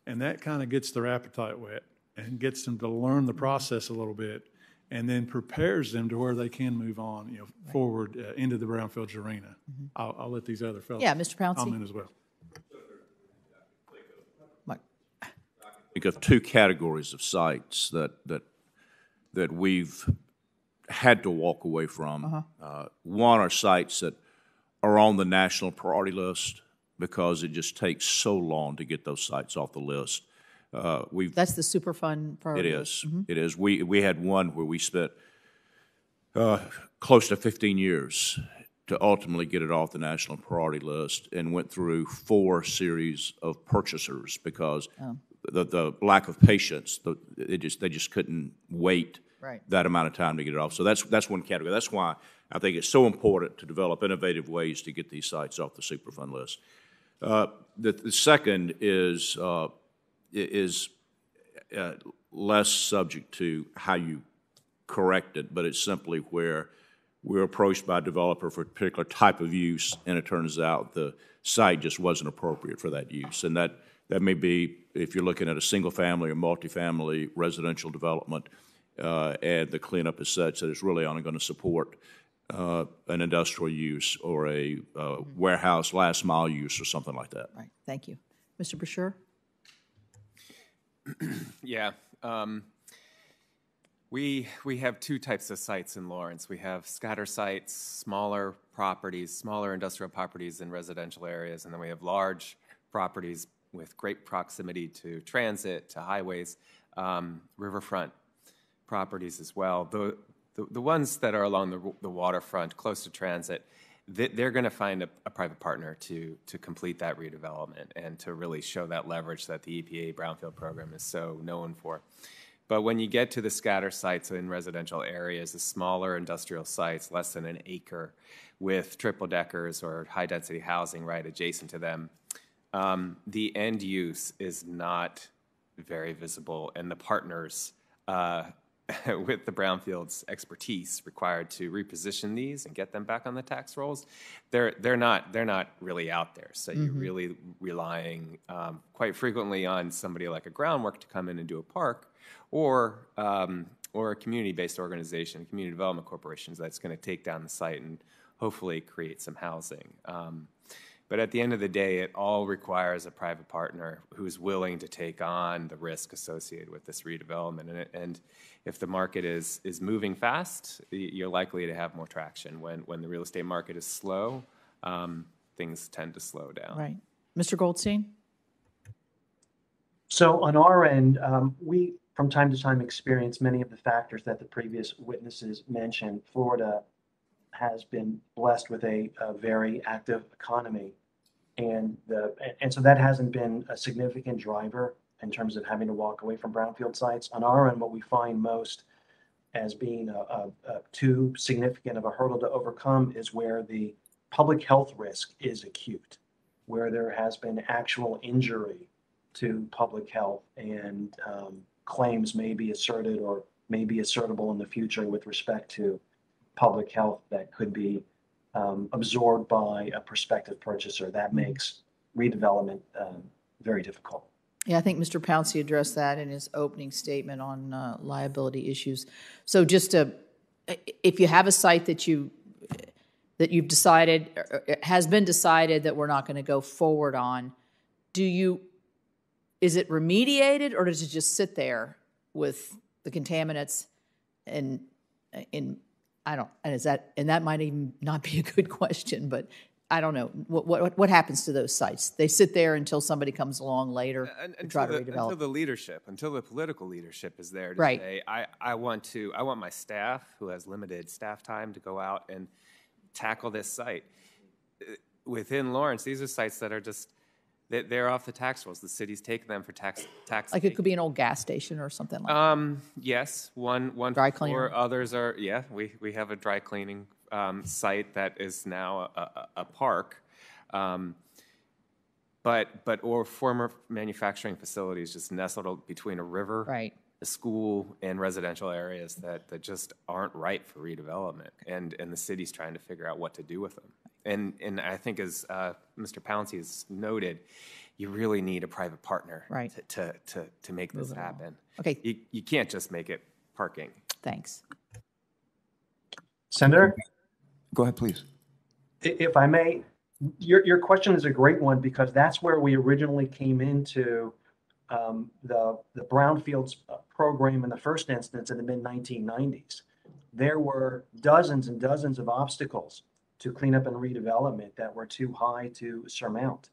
and that kind of gets their appetite wet and gets them to learn the process a little bit, and then prepares them to where they can move on, you know, forward uh, into the Brownfields arena. I'll, I'll let these other fellows Yeah, Mr. Pouncey. comment as well. Mike. think of two categories of sites that, that, that we've had to walk away from. Uh, One are sites that are on the national priority list because it just takes so long to get those sites off the list. Uh, We've That's the Superfund it priority. is. It is. We, we had one where we spent uh, close to 15 years to ultimately get it off the national priority list and went through four series of purchasers because the, the lack of patience, the, it just, they just couldn't wait Right. that amount of time to get it off. So that's, that's one category. That's why I think it's so important to develop innovative ways to get these sites off the Superfund list. Uh, The, the second is, uh, is uh, less subject to how you correct it, but it's simply where we're approached by a developer for a particular type of use, and it turns out the site just wasn't appropriate for that use. And that, that may be, if you're looking at a single-family or multifamily residential development, and the cleanup is such that it's really only going to support uh, an industrial use or a uh, warehouse last-mile use or something like that. Right, thank you. Mr. Brasher? Yeah. um, We, we have two types of sites in Lawrence. We have scatter sites, smaller properties, smaller industrial properties in residential areas, and then we have large properties with great proximity to transit, to highways, um, riverfront properties as well. The, the, the ones that are along the, the waterfront, close to transit, they, they're going to find a, a private partner to, to complete that redevelopment and to really show that leverage that the EPA Brownfield program is so known for. But when you get to the scatter sites in residential areas, the smaller industrial sites, less than an acre, with triple deckers or high density housing right adjacent to them, um, the end use is not very visible, and the partners uh, with the brownfields expertise required to reposition these and get them back on the tax rolls, they're they're not they're not really out there. So you're really relying um, quite frequently on somebody like a groundwork to come in and do a park, or um, or a community-based organization, community development corporations that's going to take down the site and hopefully create some housing. Um, but at the end of the day, it all requires a private partner who's willing to take on the risk associated with this redevelopment. And, and if the market is, is moving fast, you're likely to have more traction. When, when the real estate market is slow, um, things tend to slow down. Right. Mr. Goldstein? So on our end, um, we, from time to time, experience many of the factors that the previous witnesses mentioned. Florida has been blessed with a, a very active economy. And the, and so that hasn't been a significant driver in terms of having to walk away from brownfield sites. On our end, what we find most as being a, a, a too significant of a hurdle to overcome is where the public health risk is acute, where there has been actual injury to public health and um, claims may be asserted or may be assertable in the future with respect to public health that could be um, absorbed by a prospective purchaser. That makes redevelopment um, very difficult. Yeah, I think Mr. Pouncey addressed that in his opening statement on uh, liability issues. So just to, if you have a site that you, that you've decided, has been decided that we're not going to go forward on, do you, is it remediated or does it just sit there with the contaminants and, in, I don't, and is that, and that might even not be a good question, but I don't know. What, what, what happens to those sites? They sit there until somebody comes along later to try to the, until the leadership, until the political leadership is there to Right. say, I, I want to, I want my staff who has limited staff time to go out and tackle this site. Uh, Within Lawrence, these are sites that are just, they're off the tax rolls. The city's taking them for tax, tax. Like it could be an old gas station or something like that. Um, yes, one, one. Dry cleaner. Others are, yeah, we, we have a dry cleaning, um, site that is now a, a, a park. Um, but, but, or former manufacturing facilities just nestled between a river. Right. a school and residential areas that, that just aren't right for redevelopment, and, and the city's trying to figure out what to do with them. And, and I think as uh, Mr. Pouncey has noted, you really need a private partner Right. to, to, to, to make this happen. Okay. You, you can't just make it parking. Thanks. Senator? Go ahead, please. If I may, your, your question is a great one because that's where we originally came into um, the, the Brownfields uh, program in the first instance in the mid 1990s. There were dozens and dozens of obstacles to cleanup and redevelopment that were too high to surmount.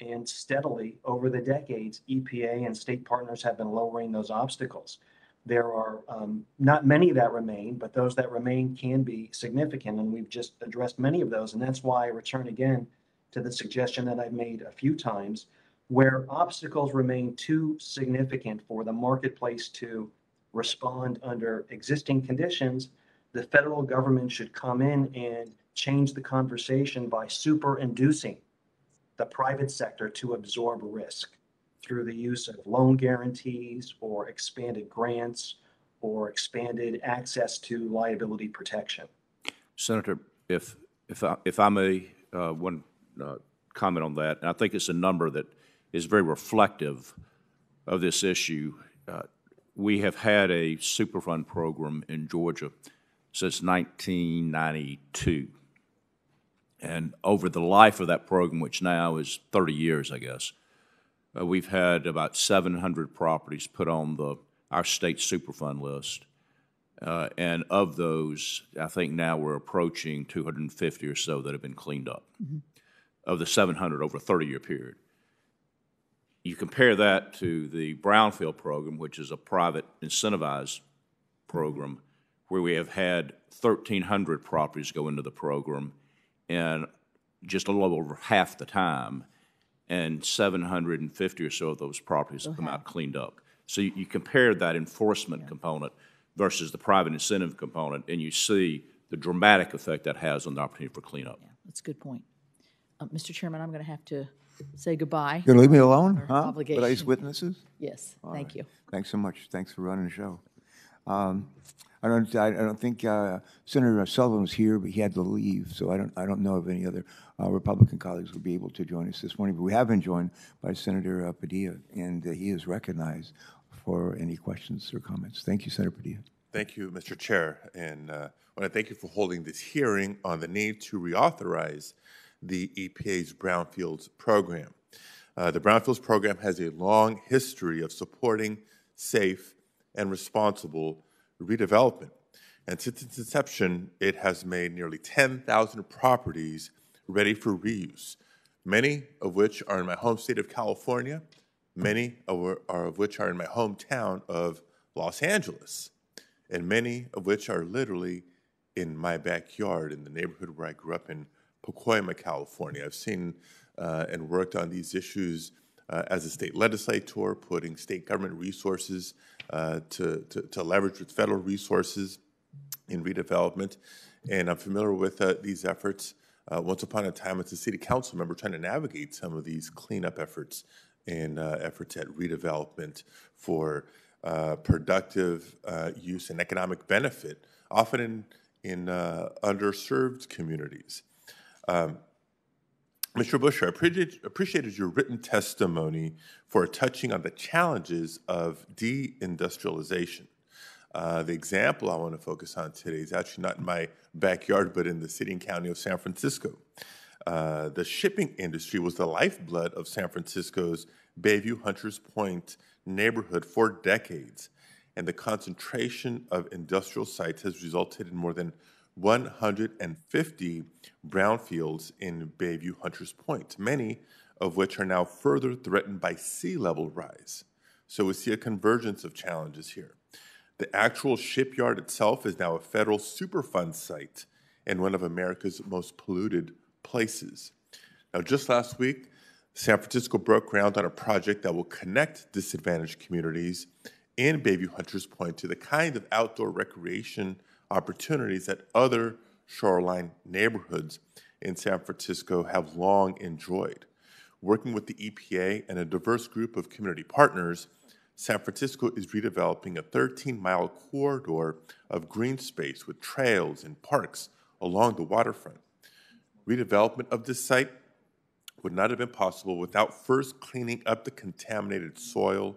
And steadily over the decades, EPA and state partners have been lowering those obstacles. There are um, not many that remain, but those that remain can be significant, and we've just addressed many of those. And that's why I return again to the suggestion that I've made a few times, where obstacles remain too significant for the marketplace to respond under existing conditions, the federal government should come in and change the conversation by super-inducing the private sector to absorb risk through the use of loan guarantees or expanded grants or expanded access to liability protection. Senator, if, if I, if I may, uh, one uh, comment on that, and I think it's a number that is very reflective of this issue. Uh, We have had a Superfund program in Georgia since 1992. And over the life of that program, which now is 30 years, I guess, uh, we've had about 700 properties put on the, our state Superfund list. Uh, And of those, I think now we're approaching 250 or so that have been cleaned up. Of the 700 over a 30-year period. You compare that to the Brownfield program, which is a private incentivized program, where we have had 1,300 properties go into the program in just a little over half the time, and 750 or so of those properties have come out cleaned up. So you you compare that enforcement component versus the private incentive component, and you see the dramatic effect that has on the opportunity for cleanup. That's a good point. Uh, Mr. Chairman, I'm going to have to say goodbye. You're Gonna leave me alone, huh? obligation. With ice witnesses? Yes, thank you. Thanks so much. Thanks for running the show. Um, I don't, I don't think uh, Senator Sullivan was here, but he had to leave, so I don't, I don't know if any other uh, Republican colleagues will be able to join us this morning. But we have been joined by Senator uh, Padilla, and uh, he is recognized for any questions or comments. Thank you, Senator Padilla. Thank you, Mr. Chair, and uh, I want to thank you for holding this hearing on the need to reauthorize the EPA's Brownfields program. Uh, The Brownfields program has a long history of supporting safe and responsible redevelopment. And since its inception, it has made nearly 10,000 properties ready for reuse, many of which are in my home state of California, many of which are in my hometown of Los Angeles and many of which are literally in my backyard in the neighborhood where I grew up in Pacoima, California. I've seen uh, and worked on these issues uh, as a state legislator, putting state government resources uh, to, to, to leverage with federal resources in redevelopment. And I'm familiar with uh, these efforts. Uh, once upon a time, as a city council member, trying to navigate some of these cleanup efforts and uh, efforts at redevelopment for uh, productive use and economic benefit, often in, in underserved communities. Um, Mr. Busher, I appreciate, appreciated your written testimony for touching on the challenges of deindustrialization. Uh, the example I want to focus on today is actually not in my backyard, but in the city and county of San Francisco. Uh, the shipping industry was the lifeblood of San Francisco's Bayview Hunters Point neighborhood for decades, and the concentration of industrial sites has resulted in more than 150 brownfields in Bayview Hunters Point, many of which are now further threatened by sea level rise. So we see a convergence of challenges here. The actual shipyard itself is now a federal Superfund site and one of America's most polluted places. Now, just last week, San Francisco broke ground on a project that will connect disadvantaged communities in Bayview Hunters Point to the kind of outdoor recreation opportunities that other shoreline neighborhoods in San Francisco have long enjoyed. Working with the EPA and a diverse group of community partners, San Francisco is redeveloping a 13-mile corridor of green space with trails and parks along the waterfront. Redevelopment of this site would not have been possible without first cleaning up the contaminated soil,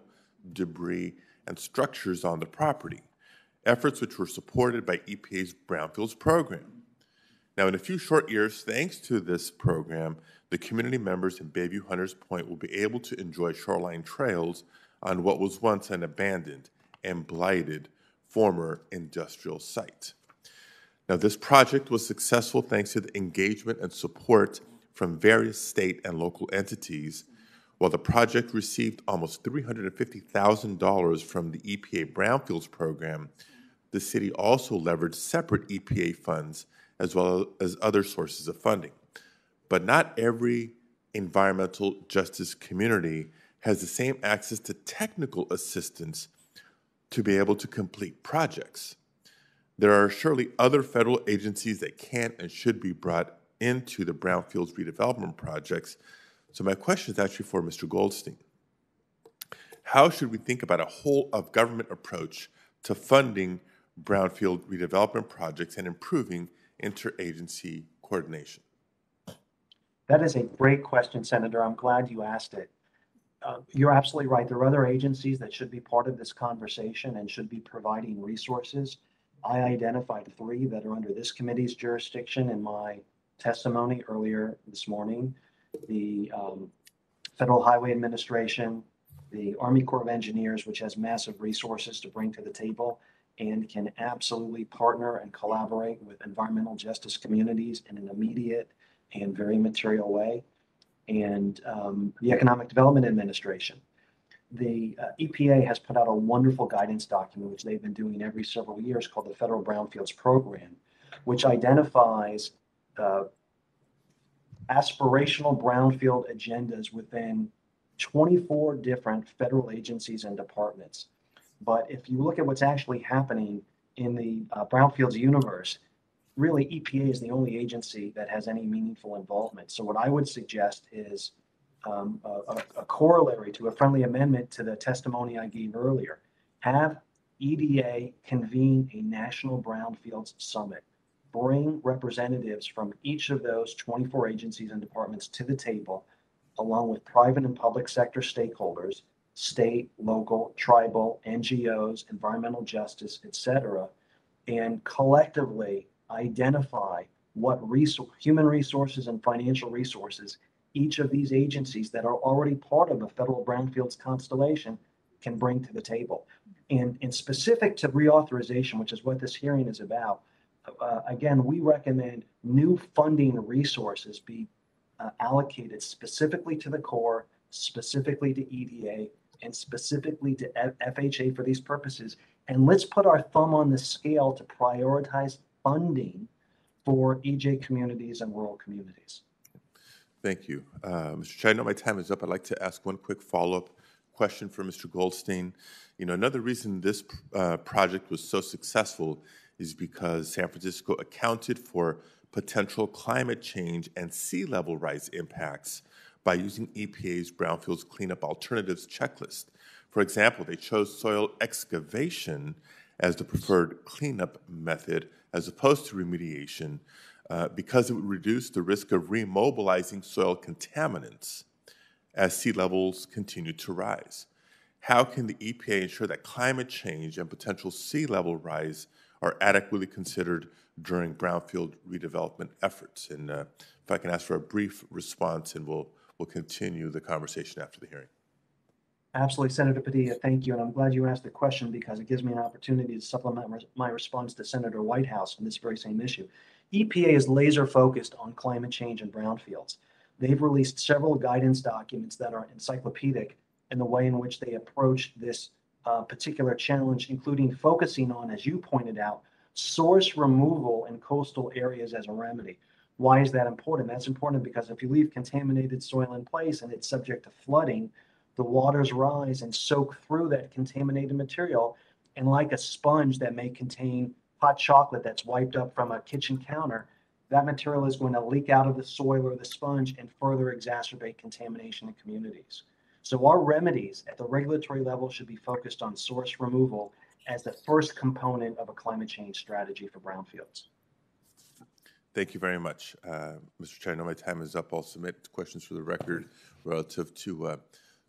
debris, and structures on the property, efforts which were supported by EPA's Brownfields program. Now, in a few short years, thanks to this program, the community members in Bayview Hunters Point will be able to enjoy shoreline trails on what was once an abandoned and blighted former industrial site. Now, this project was successful thanks to the engagement and support from various state and local entities. While the project received almost $350,000 from the EPA Brownfields program, the city also leveraged separate EPA funds as well as other sources of funding. But not every environmental justice community has the same access to technical assistance to be able to complete projects. There are surely other federal agencies that can and should be brought into the brownfields redevelopment projects. So my question is actually for Mr. Goldstein. How should we think about a whole of government approach to funding brownfield redevelopment projects and improving interagency coordination? That is a great question, Senator. I'm glad you asked it. Uh, You're absolutely right. There are other agencies that should be part of this conversation and should be providing resources. I identified three that are under this committee's jurisdiction in my testimony earlier this morning. The um, Federal Highway Administration, the Army Corps of Engineers, which has massive resources to bring to the table and can absolutely partner and collaborate with environmental justice communities in an immediate and very material way. And um, the Economic Development Administration. The uh, EPA has put out a wonderful guidance document, which they've been doing every several years, called the Federal Brownfields Program, which identifies aspirational brownfield agendas within 24 different federal agencies and departments. But if you look at what's actually happening in the uh, brownfields universe, really EPA is the only agency that has any meaningful involvement. So what I would suggest is um, a, a corollary to a friendly amendment to the testimony I gave earlier. Have EDA convene a national brownfields summit bring representatives from each of those 24 agencies and departments to the table, along with private and public sector stakeholders, state, local, tribal, NGOs, environmental justice, et cetera, and collectively identify what resource, human resources and financial resources each of these agencies that are already part of the federal brownfields constellation can bring to the table. And, and specific to reauthorization, which is what this hearing is about, uh, again, we recommend new funding resources be uh, allocated specifically to the Corps, specifically to EDA, and specifically to FHA for these purposes. And let's put our thumb on the scale to prioritize funding for EJ communities and rural communities. Thank you. Uh, Mr. Chair, I know my time is up. I'd like to ask one quick follow-up question for Mr. Goldstein. You know, another reason this uh, project was so successful is because San Francisco accounted for potential climate change and sea level rise impacts by using EPA's Brownfields Cleanup Alternatives checklist. For example, they chose soil excavation as the preferred cleanup method as opposed to remediation uh, because it would reduce the risk of remobilizing soil contaminants as sea levels continue to rise. How can the EPA ensure that climate change and potential sea level rise are adequately considered during brownfield redevelopment efforts. And uh, if I can ask for a brief response, and we'll, we'll continue the conversation after the hearing. Absolutely, Senator Padilla, thank you. And I'm glad you asked the question because it gives me an opportunity to supplement my response to Senator Whitehouse on this very same issue. EPA is laser focused on climate change and brownfields. They've released several guidance documents that are encyclopedic in the way in which they approach this uh, particular challenge, including focusing on, as you pointed out, source removal in coastal areas as a remedy. Why is that important? That's important because if you leave contaminated soil in place and it's subject to flooding, the waters rise and soak through that contaminated material. And like a sponge that may contain hot chocolate that's wiped up from a kitchen counter, that material is going to leak out of the soil or the sponge and further exacerbate contamination in communities. So our remedies at the regulatory level should be focused on source removal as the first component of a climate change strategy for brownfields. Thank you very much. Uh, Mr. Chair, I know my time is up. I'll submit questions for the record relative to uh,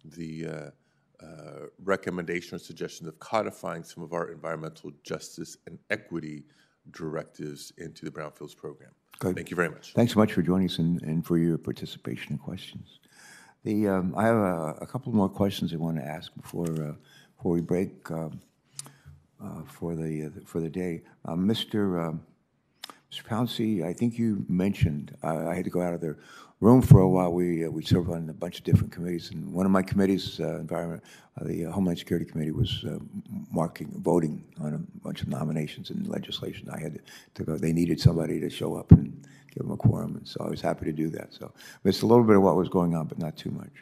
the uh, uh, recommendation or suggestion of codifying some of our environmental justice and equity directives into the Brownfields program. Good. Thank you very much. Thanks so much for joining us and, and for your participation and questions. The, um, I have a, a couple more questions I want to ask before, uh, before we break um, uh, for the, uh, for the day. Mr. Mr. Pouncey, I think you mentioned, I I had to go out of the room for a while. We, uh, we serve on a bunch of different committees, and one of my committees, uh, Environment, uh, the Homeland Security Committee, was uh, marking, voting on a bunch of nominations and legislation. I had to, to go, they needed somebody to show up and give them a quorum, and so I was happy to do that. So it's a little bit of what was going on, but not too much.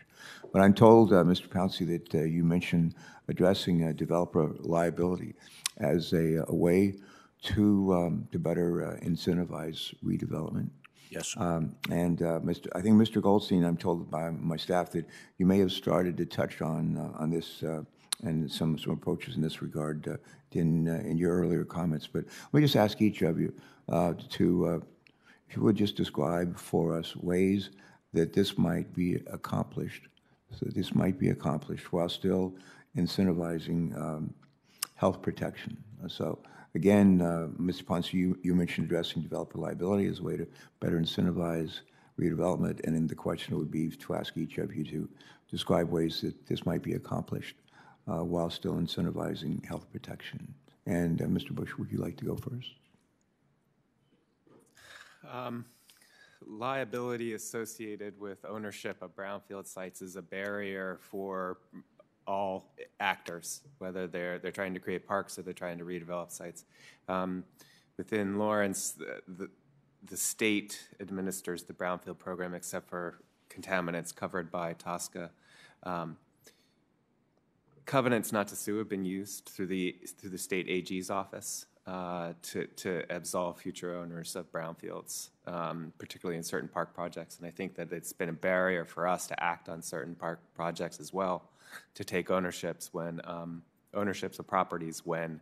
But I'm told, uh, Mr. Pouncey, that uh, you mentioned addressing uh, developer liability as a, a way to, um, to better uh, incentivize redevelopment. Yes. Um, And uh, Mr., I think Mr. Goldstein, I'm told by my staff that you may have started to touch on, uh, on this uh, and some, some approaches in this regard uh, in, uh, in your earlier comments. But let me just ask each of you uh, to, uh, if you would just describe for us ways that this might be accomplished, so this might be accomplished while still incentivizing um, health protection. So again, uh, Mr. Pouncey, you, you mentioned addressing developer liability as a way to better incentivize redevelopment. And then the question would be to ask each of you to describe ways that this might be accomplished uh, while still incentivizing health protection. And uh, Mr. Bush, would you like to go first? Liability associated with ownership of brownfield sites is a barrier for all actors, whether they're, they're trying to create parks or they're trying to redevelop sites. Um, Within Lawrence, the, the, the state administers the brownfield program except for contaminants covered by TSCA. Um, covenants not to sue have been used through the through the state AG's office uh, to to absolve future owners of brownfields, um, particularly in certain park projects. And I think that it's been a barrier for us to act on certain park projects as well, to take ownerships when um, ownerships of properties when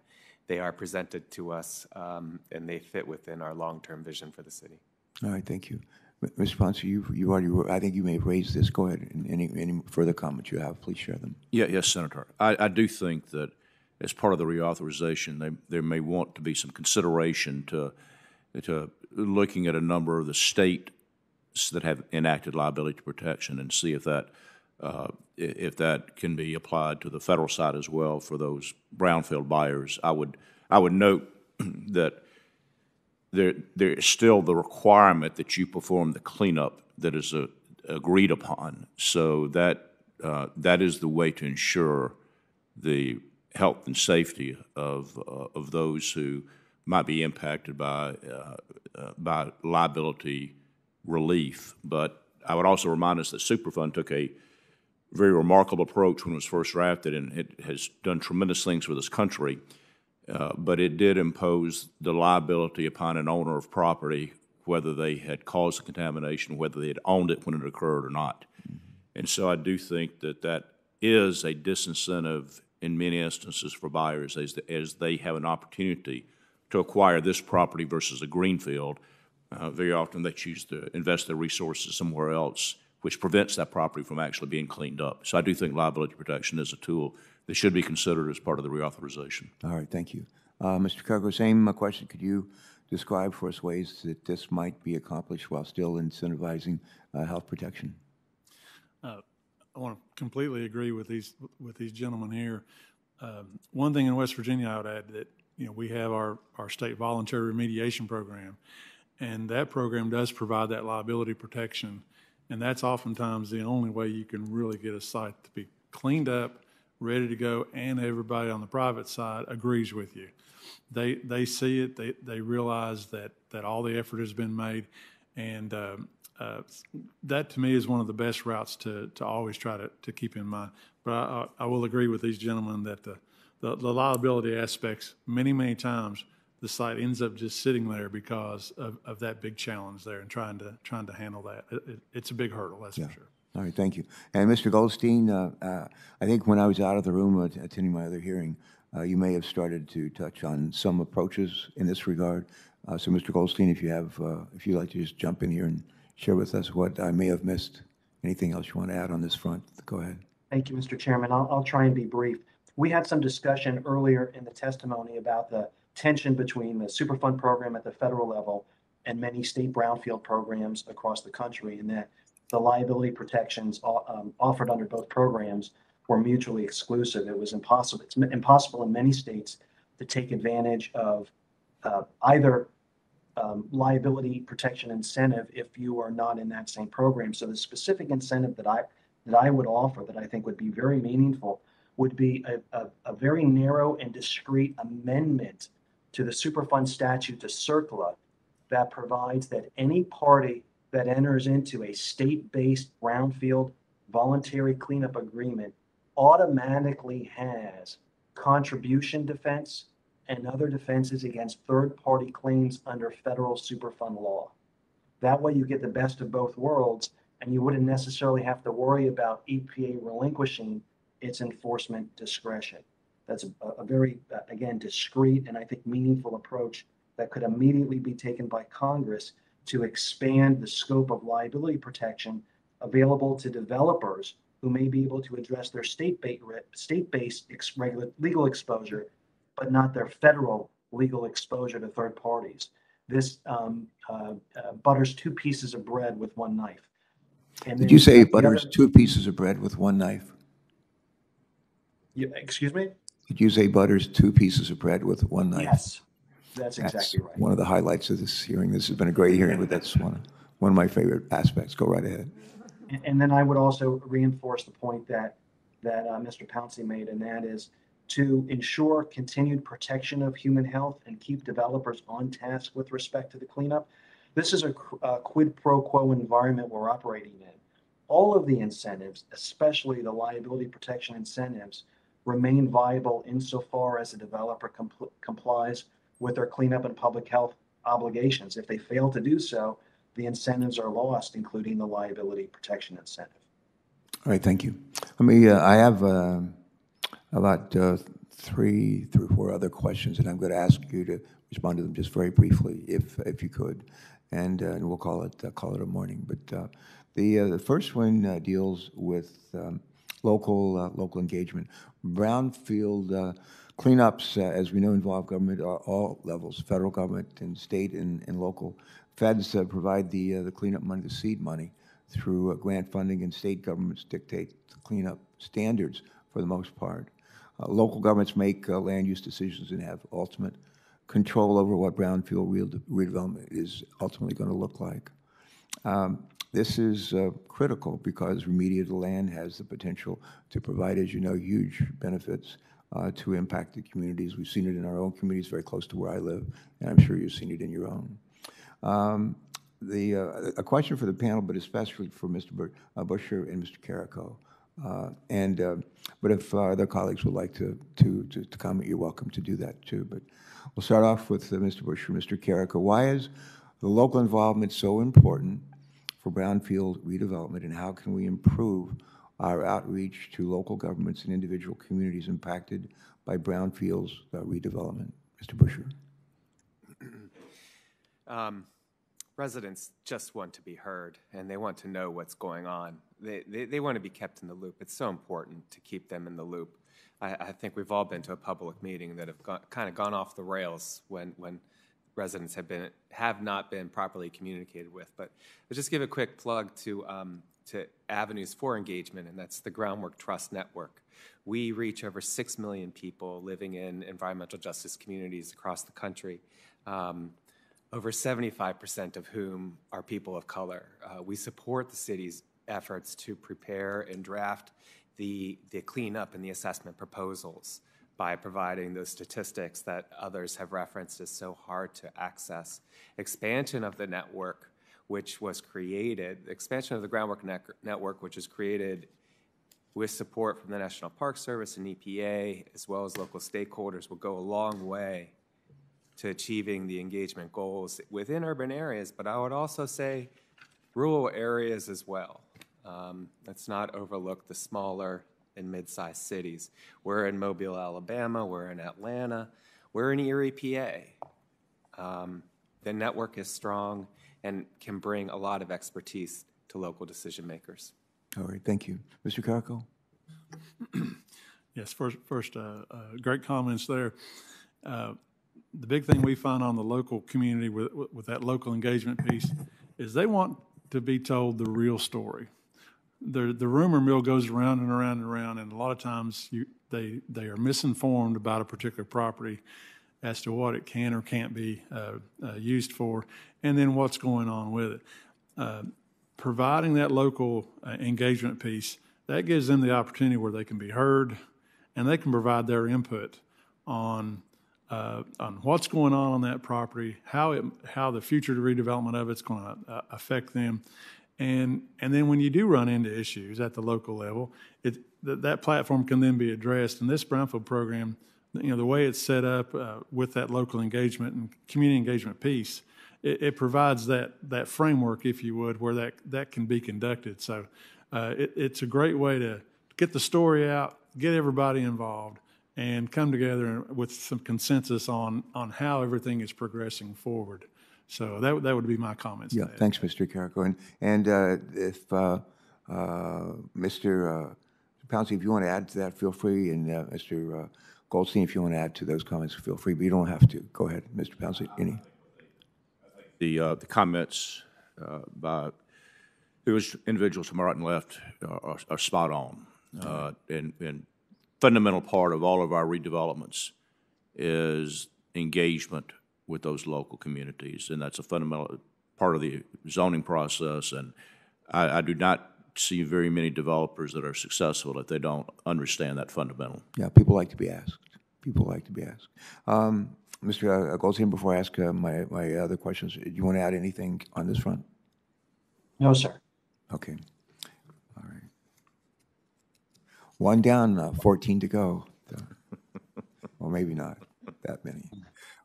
they are presented to us um, and they fit within our long-term vision for the city. All right, thank you. M- Mr. Pouncey, you've, you already, I think you may have raised this. Go ahead. And Any, any further comments you have, please share them. Yeah, yes, Senator. I, I do think that as part of the reauthorization, they, there may want to be some consideration to, to looking at a number of the states that have enacted liability protection and see if that, uh, if that can be applied to the federal side as well for those brownfield buyers. I would, I would note that there, there is still the requirement that you perform the cleanup that is uh, agreed upon. So that, uh, that is the way to ensure the health and safety of, uh, of those who might be impacted by, uh, uh, by liability relief. But I would also remind us that Superfund took a very remarkable approach when it was first drafted, and it has done tremendous things for this country. Uh, but it did impose the liability upon an owner of property, whether they had caused the contamination, whether they had owned it when it occurred or not. And so I do think that that is a disincentive in many instances for buyers as, as they have an opportunity to acquire this property versus a greenfield. Uh, very often they choose to invest their resources somewhere else, which prevents that property from actually being cleaned up. So I do think liability protection is a tool that should be considered as part of the reauthorization. All right, thank you. Uh, Mr. Carrico, same uh, question. Could you describe for us ways that this might be accomplished while still incentivizing uh, health protection? I want to completely agree with these, with these gentlemen here. Um, One thing in West Virginia, I would add that, you know, we have our, our state voluntary remediation program. And that program does provide that liability protection. And that's oftentimes the only way you can really get a site to be cleaned up, ready to go, and everybody on the private side agrees with you. They, they see it, they, they realize that, that all the effort has been made. And um, uh, that to me is one of the best routes to, to always try to, to keep in mind. But I, I I will agree with these gentlemen that the, the, the liability aspects, many, many times, the site ends up just sitting there because of, of that big challenge there and trying to, trying to handle that. It, it, it's a big hurdle, that's for sure. All right, thank you. And Mr. Goldstein, uh, uh, I think when I was out of the room attending my other hearing, uh, you may have started to touch on some approaches in this regard. Uh, So, Mr. Goldstein, if you have, uh, if you'd like to just jump in here and share with us what I may have missed, anything else you want to add on this front, go ahead. Thank you, Mr. Chairman. I'll, I'll try and be brief. We had some discussion earlier in the testimony about the tension between the Superfund program at the federal level and many state brownfield programs across the country, and that the liability protections um, offered under both programs were mutually exclusive. It was impossible, it's impossible in many states to take advantage of uh, either um, liability protection incentive if you are not in that same program. So the specific incentive that I, that I would offer that I think would be very meaningful would be a, a, a very narrow and discrete amendment to the Superfund statute to CERCLA that provides that any party that enters into a state-based brownfield voluntary cleanup agreement automatically has contribution defense and other defenses against third-party claims under federal Superfund law. That way you get the best of both worlds and you wouldn't necessarily have to worry about EPA relinquishing its enforcement discretion. That's a, a very, uh, again, discreet and I think meaningful approach that could immediately be taken by Congress to expand the scope of liability protection available to developers who may be able to address their state-based, state-based ex- legal exposure, but not their federal legal exposure to third parties. This um, uh, uh, butters two pieces of bread with one knife. And Did you say butters other- two pieces of bread with one knife? You- Excuse me? Did you say butters two pieces of bread with one knife? Yes, that's That's exactly right. one of the highlights of this hearing. This has been a great hearing, but that's one, of- one of my favorite aspects. Go right ahead. And- And then I would also reinforce the point that, that uh, Mr. Pouncey made, and that is to ensure continued protection of human health and keep developers on task with respect to the cleanup. This is a qu- a quid pro quo environment we're operating in. All of the incentives, especially the liability protection incentives, remain viable insofar as the developer compl- complies with their cleanup and public health obligations. If they fail to do so, the incentives are lost, including the liability protection incentive. All right, thank you. Let me, uh, I have uh, about uh, three, four other questions, and I'm going to ask you to respond to them just very briefly, if, if you could. And, uh, and we'll call it, uh, call it a morning. But uh, the, the first one deals with um, local, uh, local engagement. Brownfield uh, cleanups, uh, as we know, involve government at all levels, federal government and state and, and local. Feds uh, provide the, uh, the cleanup money, the seed money, through uh, grant funding, and state governments dictate the cleanup standards for the most part. Local governments make land use decisions and have ultimate control over what brownfield redevelopment is ultimately going to look like. Um, This is uh, critical because remediated land has the potential to provide, as you know, huge benefits uh, to impacted communities. We've seen it in our own communities very close to where I live, and I'm sure you've seen it in your own. Um, The, uh, a question for the panel, but especially for Mr. Bur- uh, Busher and Mr. Carrico. Uh, And, uh, but if uh, other colleagues would like to, to, to to comment, you're welcome to do that too. But we'll start off with uh, Mr. Busher, Mr. Carrico. Why is the local involvement so important for brownfield redevelopment, and how can we improve our outreach to local governments and individual communities impacted by brownfields uh, redevelopment? Mr. Busher? Um, residents just want to be heard and they want to know what's going on. They, they, they want to be kept in the loop. It's so important to keep them in the loop. I, I think we've all been to a public meeting that have got, kind of gone off the rails when, when residents have been have not been properly communicated with. But I'll just give a quick plug to um, to avenues for engagement, and that's the Groundwork Trust Network. We reach over six million people living in environmental justice communities across the country. Um, over 75% of whom are people of color. Uh, we support the city's efforts to prepare and draft the, the cleanup and the assessment proposals by providing those statistics that others have referenced is so hard to access. Expansion of the network, which was created, expansion of the groundwork net- network, which was created with support from the National Park Service and EPA, as well as local stakeholders, will go a long way to achieving the engagement goals within urban areas, but I would also say rural areas as well. Um, let's not overlook the smaller and mid-sized cities. We're in Mobile, Alabama. We're in Atlanta. We're in Erie, PA. Um, the network is strong and can bring a lot of expertise to local decision makers. All right, thank you. Mr. Carrico? Yes, first, first, uh, uh, great comments there. Uh, The big thing we find on the local community with, with- with that local engagement piece is they want to be told the real story. The, the rumor mill goes around and around and around, and a lot of times you, they, they are misinformed about a particular property as to what it can or can't be uh, uh, used for, and then what's going on with it. Uh, providing that local uh, engagement piece, that gives them the opportunity where they can be heard and they can provide their input on uh, on what's going on on that property, how it how the future redevelopment of it's going to uh, affect them, and and then when you do run into issues at the local level, it that, that platform can then be addressed. And this brownfield program, you know, the way it's set up uh, with that local engagement and community engagement piece, it, it provides that that framework, if you would, where that that can be conducted. So uh, it, it's a great way to get the story out, get everybody involved, and come together with some consensus on on how everything is progressing forward. So that that would be my comments. Yeah, to thanks, Mr. Carrico. And, and uh, if, uh, uh, Mr. uh, Pouncey, if you want to add to that, feel free, and uh, Mr. uh, Goldstein, if you want to add to those comments, feel free, but you don't have to. Go ahead, Mr. Pouncey, any? The, uh, the comments uh, by those individuals to my right and left are, are- are spot on. Uh, And, and fundamental part of all of our redevelopments is engagement with those local communities, and that's a fundamental part of the zoning process. And I, I do not see very many developers that are successful if they don't understand that fundamental. Yeah, people like to be asked. People like to be asked. Um, Mr. Goldstein, before I ask uh, my, my other questions, do you want to add anything on this front? No, sir. Okay. All right. One down, uh, 14 to go. Or maybe not that many.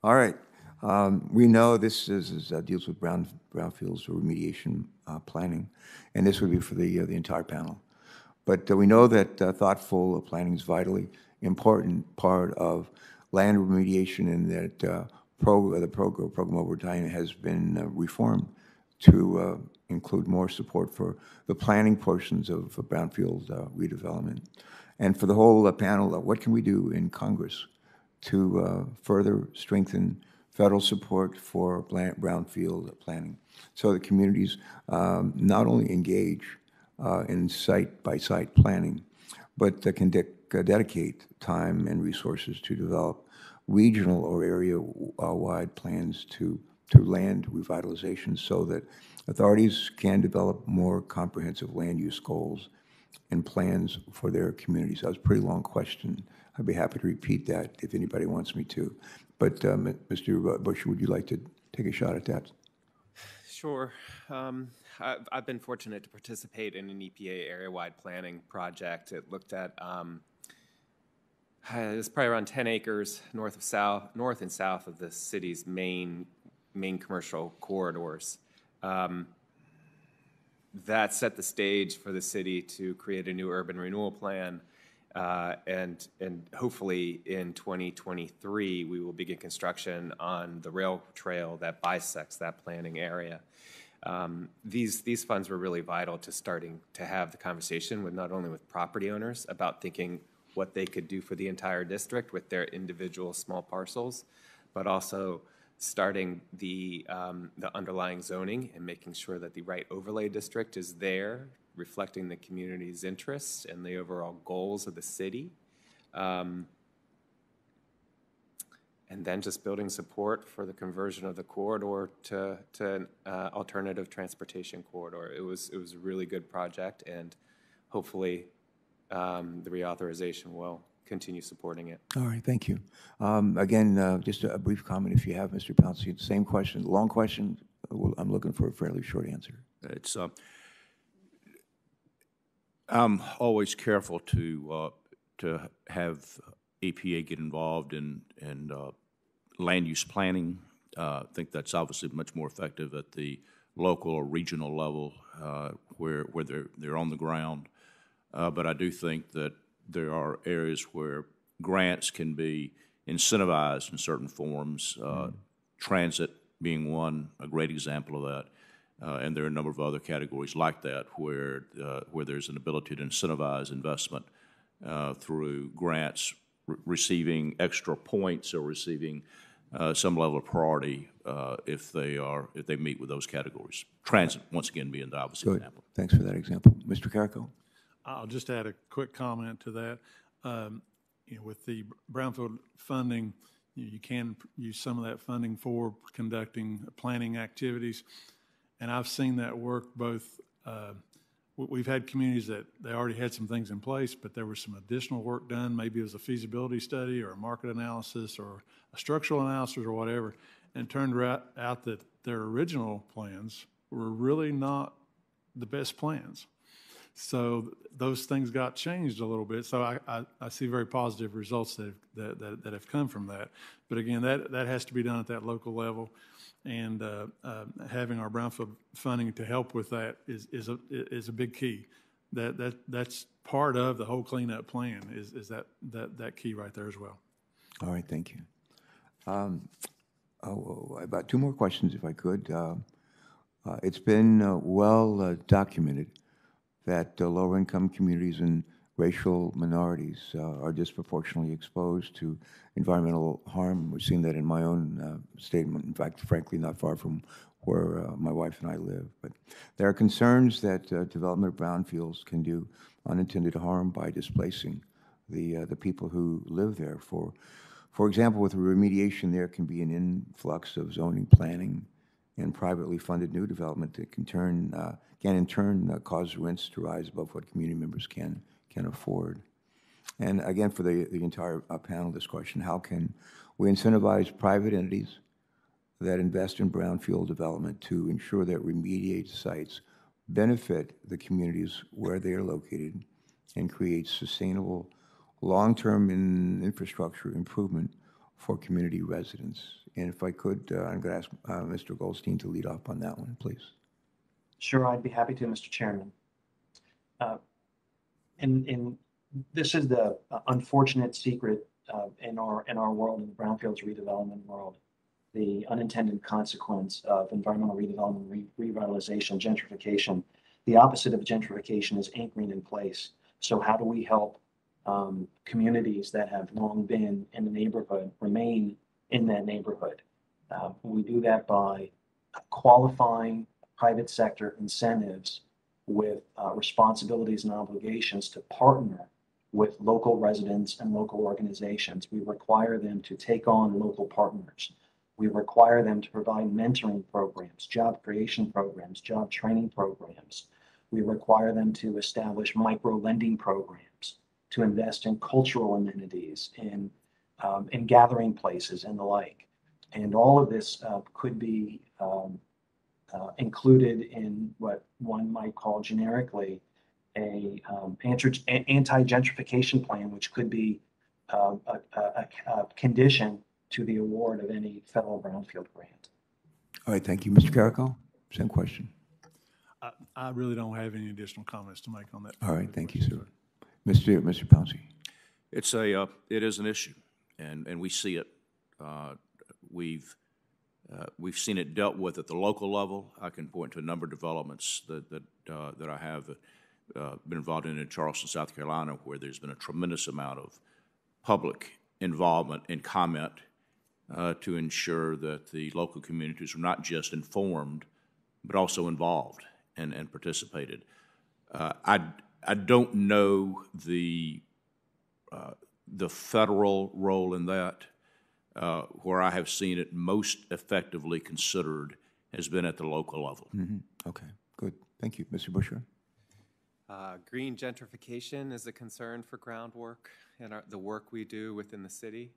All right. Um, We know this is, is, uh, deals with brown, brownfields remediation uh, planning, and this would be for the, uh, the entire panel. But uh, we know that uh, thoughtful planning is vitally important part of land remediation and that pro, the program, program over time has been reformed to include more support for the planning portions of brownfield redevelopment. And for the whole panel, what can we do in Congress to further strengthen federal support for brownfield planning so the communities um, not only engage uh, in site-by-site planning, but uh, can de- uh, dedicate time and resources to develop regional or area-wide plans to, to land revitalization so that authorities can develop more comprehensive land use goals and plans for their communities. That was a pretty long question. I'd be happy to repeat that if anybody wants me to. But, um, Mr. Bush, would you like to take a shot at that? Sure. Um, I've, I've been fortunate to participate in an EPA area-wide planning project. It looked at um, it's probably around 10 acres north of south, north and south of the city's main main commercial corridors. Um, that set the stage for the city to create a new urban renewal plan. Uh, and, and hopefully in 2023, we will begin construction on the rail trail that bisects that planning area. Um, these, these funds were really vital to starting to have the conversation with not only with property owners about thinking what they could do for the entire district with their individual small parcels, but also starting the, um, the underlying zoning and making sure that the right overlay district is there, reflecting the community's interests and the overall goals of the city. Um, and then just building support for the conversion of the corridor to, to an uh, alternative transportation corridor. It was, it was a really good project, and hopefully um, the reauthorization will continue supporting it. All right, thank you. Um, Again, uh, just a a brief comment if you have, Mr. Pouncey. Same question, long question. Well, I'm looking for a fairly short answer. It's, uh, I'm always careful to, uh, to have EPA get involved in, in uh, land use planning. Uh, I think that's obviously much more effective at the local or regional level uh, where, where they're, they're on the ground. Uh, But I do think that there are areas where grants can be incentivized in certain forms, uh, transit being one, a great example of that. Uh, And there are a number of other categories like that where, uh, where there's an ability to incentivize investment uh, through grants, re- receiving extra points or receiving uh, some level of priority uh, if they are, if they meet with those categories. Transit, once again, being the obvious Good. example. Thanks for that example. Mr. Carrico? I'll just add a quick comment to that. Um, You know, with the brownfield funding, you you can use some of that funding for conducting planning activities. And I've seen that work both, uh, we- we've had communities that they already had some things in place, but there was some additional work done. Maybe it was a feasibility study or a market analysis or a structural analysis or whatever. And turned out that their original plans were really not the best plans. So those things got changed a little bit. So I, I, I see very positive results that, have- that, that, that have come from that. But again, that, that has to be done at that local level. And uh, uh, having our brownfield funding to help with that is, is a, is a big key. That, that, that's part of the whole cleanup plan is, is that, that, that key right there as well. All right, thank you. Um, oh, About two more questions, if I could. Uh, uh, It's been uh, well uh, documented that uh, lower-income communities and racial minorities uh, are disproportionately exposed to environmental harm. We've seen that in my own uh, state, in fact, frankly, not far from where my wife and I live. But there are concerns that development of brownfields can do unintended harm by displacing the, the people who live there. For, for example, with remediation, there can be an influx of zoning planning and privately funded new development that can turn, uh, can in turn uh, cause rents to rise above what community members can, can afford. And again, for the, the entire uh, panel, this question, how can we incentivize private entities that invest in brownfield development to ensure that remediated sites benefit the communities where they are located and create sustainable, long-term in infrastructure improvement for community residents? And if I could, uh, I'm going to ask uh, Mr. Goldstein to lead off on that one, please. Sure, I'd be happy to, Mr. Chairman. Uh, And, and this is the uh, unfortunate secret uh, in our, in our world, in the brownfields redevelopment world. The unintended consequence of environmental redevelopment, re- revitalization, gentrification. The opposite of gentrification is anchoring in place. So how do we help um, communities that have long been in the neighborhood remain in that neighborhood? Uh, We do that by qualifying private sector incentives with uh, responsibilities and obligations to partner with local residents and local organizations. We require them to take on local partners. We require them to provide mentoring programs, job creation programs, job training programs. We require them to establish micro lending programs, to invest in cultural amenities, in, um, in gathering places and the like. And all of this uh, could be um, uh, included in what one might call generically a um, anti- anti-gentrification plan, which could be uh, a, a, a, a condition to the award of any federal brownfield grant. All right, thank you. Mr. Carrico, same question. I, I really don't have any additional comments to make on that. All right, thank you, sir. Mr. Mr. Pouncey. It's a, uh, it is an issue, and, and we see it. Uh, We've, uh, we've seen it dealt with at the local level. I can point to a number of developments that, that, uh, that I have uh, been involved in in Charleston, South Carolina, where there's been a tremendous amount of public involvement and comment uh, to ensure that the local communities are not just informed, but also involved and, and participated. I, I don't know the, uh, the federal role in that. Uh, where I have seen it most effectively considered has been at the local level. Okay, good. Thank you. Mr. Busher? Uh, Green gentrification is a concern for groundwork and our, the work we do within the city.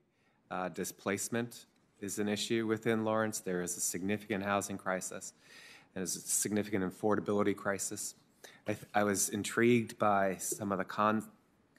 Uh, Displacement is an issue within Lawrence. There is a significant housing crisis and there's a significant affordability crisis. I, th- I was intrigued by some of the con,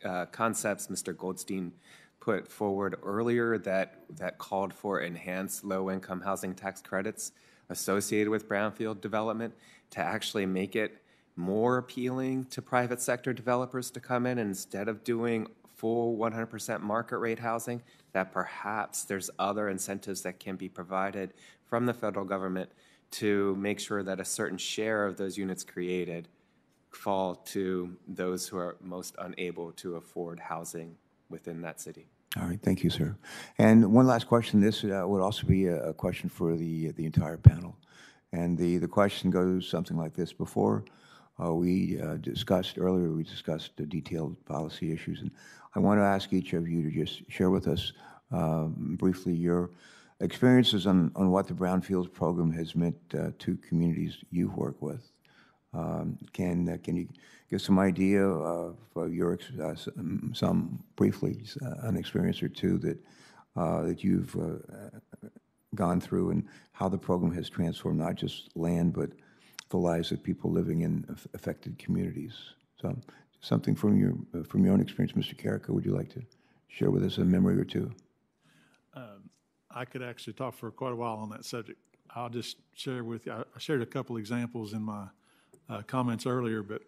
uh, concepts Mr. Goldstein put forward earlier that, that called for enhanced low-income housing tax credits associated with brownfield development to actually make it more appealing to private sector developers to come in instead of doing full 100% market rate housing, that perhaps there's other incentives that can be provided from the federal government to make sure that a certain share of those units created fall to those who are most unable to afford housing within that city. All right, thank you, sir. And one last question. This uh, would also be a, a question for the the entire panel, and the the question goes something like this: Before uh, we uh, discussed earlier, we discussed the detailed policy issues, and I want to ask each of you to just share with us um, briefly your experiences on on what the Brownfields program has meant uh, to communities you work with. Um, Can, uh, can you give some idea of uh, your, uh, um, some briefly, uh, an experience or two that, uh, that you've gone through and how the program has transformed not just land, but the lives of people living in aff- affected communities? So something from your, from your own experience, Mr. Carrico, would you like to share with us a memory or two? I could actually talk for quite a while on that subject. I'll just share with you, I shared a couple examples in my uh, comments earlier, but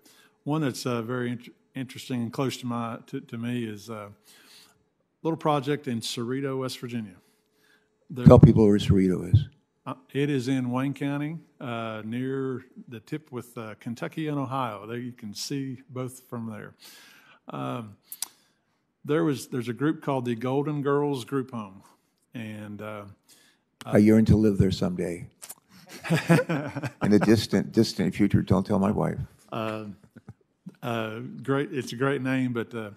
one that's uh, very int- interesting and close to my, to, to me is uh, a little project in Ceredo, West Virginia. There- Tell people where Ceredo is. uh, It is in Wayne County, uh, near the tip with uh, Kentucky and Ohio. There you can see both from there. Um, There was, there's a group called the Golden Girls Group Home, and uh, I yearn to live there someday. In the distant, distant future, don't tell my wife. uh, great, it's a great name, but uh,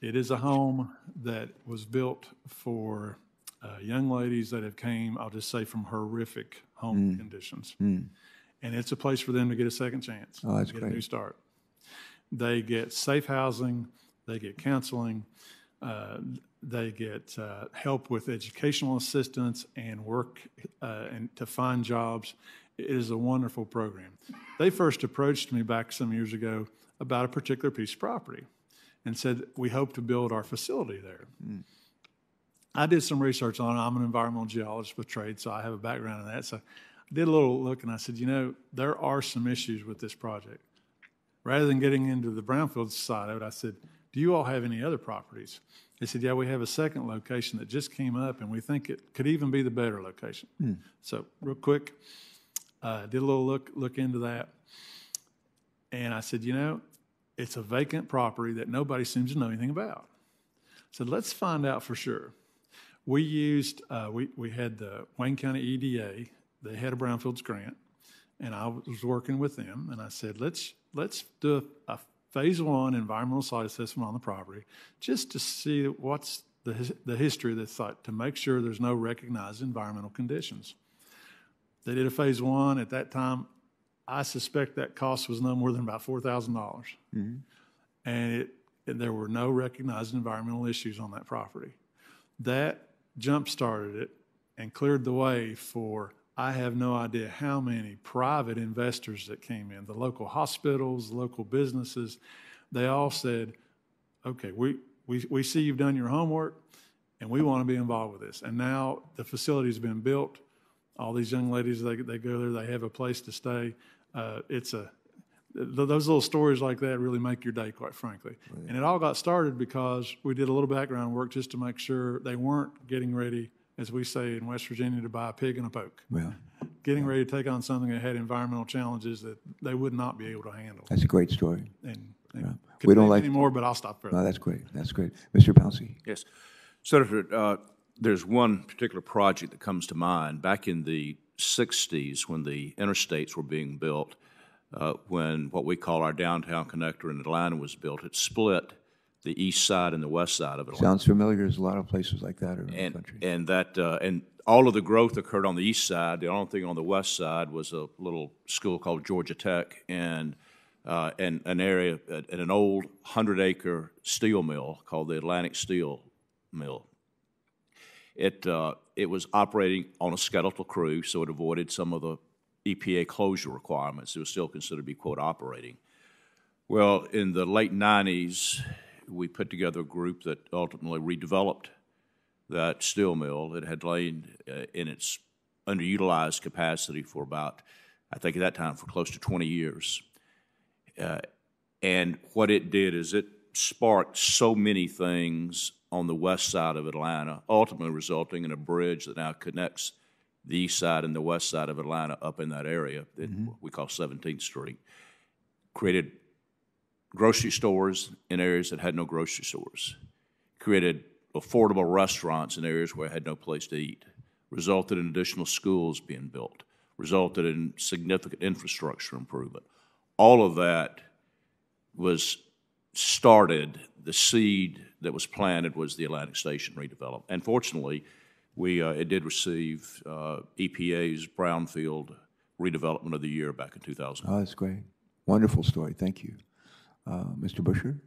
it is a home that was built for uh, young ladies that have came, I'll just say, from horrific home conditions. And it's a place for them to get a second chance. Oh, that's get a new start. They get safe housing, they get counseling, uh, they get uh, help with educational assistance and work uh, and to find jobs. It is a wonderful program. They first approached me back some years ago about a particular piece of property and said, We hope to build our facility there. I did some research on it. I'm an environmental geologist with trade, so I have a background in that. So I did a little look and I said, You know, there are some issues with this project. Rather than getting into the brownfield side of it, I said, Do you all have any other properties? They said, Yeah, we have a second location that just came up, and we think it could even be the better location. So, real quick, uh, did a little look look into that, and I said, You know, it's a vacant property that nobody seems to know anything about. So let's find out for sure. We used, uh, we, we had the Wayne County EDA, they had a Brownfields grant, and I was working with them, and I said, let's, let's do a, a phase one environmental site assessment on the property, just to see what's the, the history of this site, to make sure there's no recognized environmental conditions. They did a phase one, at that time, I suspect that cost was no more than about four thousand dollars. Mm-hmm. And it, and there were no recognized environmental issues on that property. That jump-started it and cleared the way for, I have no idea how many private investors that came in, the local hospitals, local businesses. They all said, okay, we, we, we see you've done your homework and we want to be involved with this. And now the facility's been built. All these young ladies, they, they go there, they have a place to stay. Uh, it's a, th- those little stories like that really make your day, quite frankly. And it all got started because we did a little background work just to make sure they weren't getting ready, as we say in West Virginia, to buy a pig in a poke. Well, Getting ready to take on something that had environmental challenges that they would not be able to handle. that's a great story. And, and We don't like- any more, but I'll stop there. No, that's great. That's great. Mr. Pouncey? Yes. Senator, uh, there's one particular project that comes to mind. Back in the 60s, when the interstates were being built, uh, when what we call our downtown connector in Atlanta was built, it split the east side and the west side of Atlanta. Sounds familiar. There's a lot of places like that around the And, country. and that, uh, and all of the growth occurred on the east side. The only thing on the west side was a little school called Georgia Tech and, uh, and an area, at at an old hundred acre steel mill called the Atlantic Steel Mill. It, uh, it was operating on a skeletal crew, so it avoided some of the EPA closure requirements. It was still considered to be, quote, operating. Well, in the late 90s, we put together a group that ultimately redeveloped that steel mill. It had lain uh, in its underutilized capacity for about, I think at that time, for close to 20 years. Uh, and what it did is it sparked so many things on the west side of Atlanta, ultimately resulting in a bridge that now connects the east side and the west side of Atlanta up in that area that we call 17th Street. Created grocery stores in areas that had no grocery stores. Created affordable restaurants in areas where I had no place to eat. Resulted in additional schools being built. Resulted in significant infrastructure improvement. All of that was started, the seed that was planted was the Atlantic Station redevelopment. And fortunately, we, uh, it did receive uh, EPA's Brownfield Redevelopment of the Year back in 2000. Oh, that's great. Wonderful story. Thank you. Uh, Mr. Busher?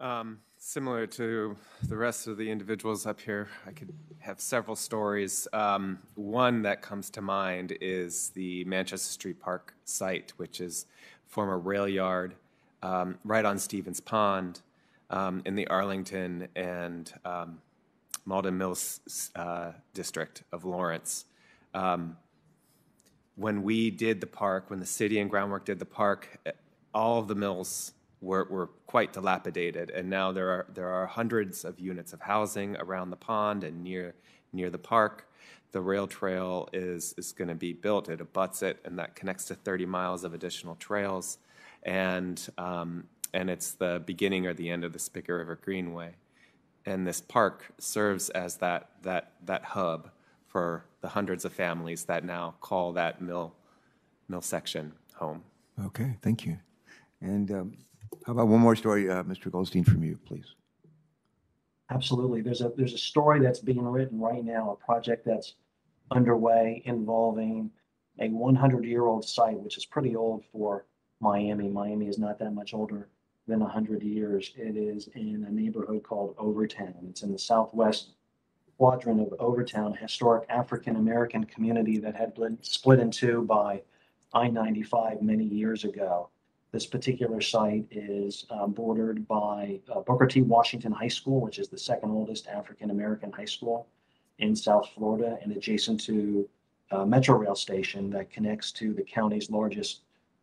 Um, similar to the rest of the individuals up here, I could have several stories. Um, one that comes to mind is the Manchester Street Park site, which is former rail yard um, right on Stevens Pond um, in the Arlington and um, Malden Mills uh, district of Lawrence. Um, when we did the park, when the city and groundwork did the park, all of the mills were, were quite dilapidated, and now there are there are hundreds of units of housing around the pond and near near the park. The rail trail is is going to be built; it abuts it, and that connects to 30 miles of additional trails, and um, and it's the beginning or the end of the Spicket River Greenway, and this park serves as that that that hub for the hundreds of families that now call that mill mill section home. Okay, thank you. And um, how about one more story, uh, Mr. Goldstein, from you, please? Absolutely. There's a, there's a story that's being written right now, a project that's underway involving a 100-year-old site, which is pretty old for Miami. Miami is not that much older than 100 years. It is in a neighborhood called Overtown. It's in the southwest quadrant of Overtown, a historic African-American community that had been split in two by I-95 many years ago. This particular site is um, bordered by uh, Booker T. Washington High School, which is the second oldest African-American high school in South Florida and adjacent to a Metro Rail station that connects to the county's largest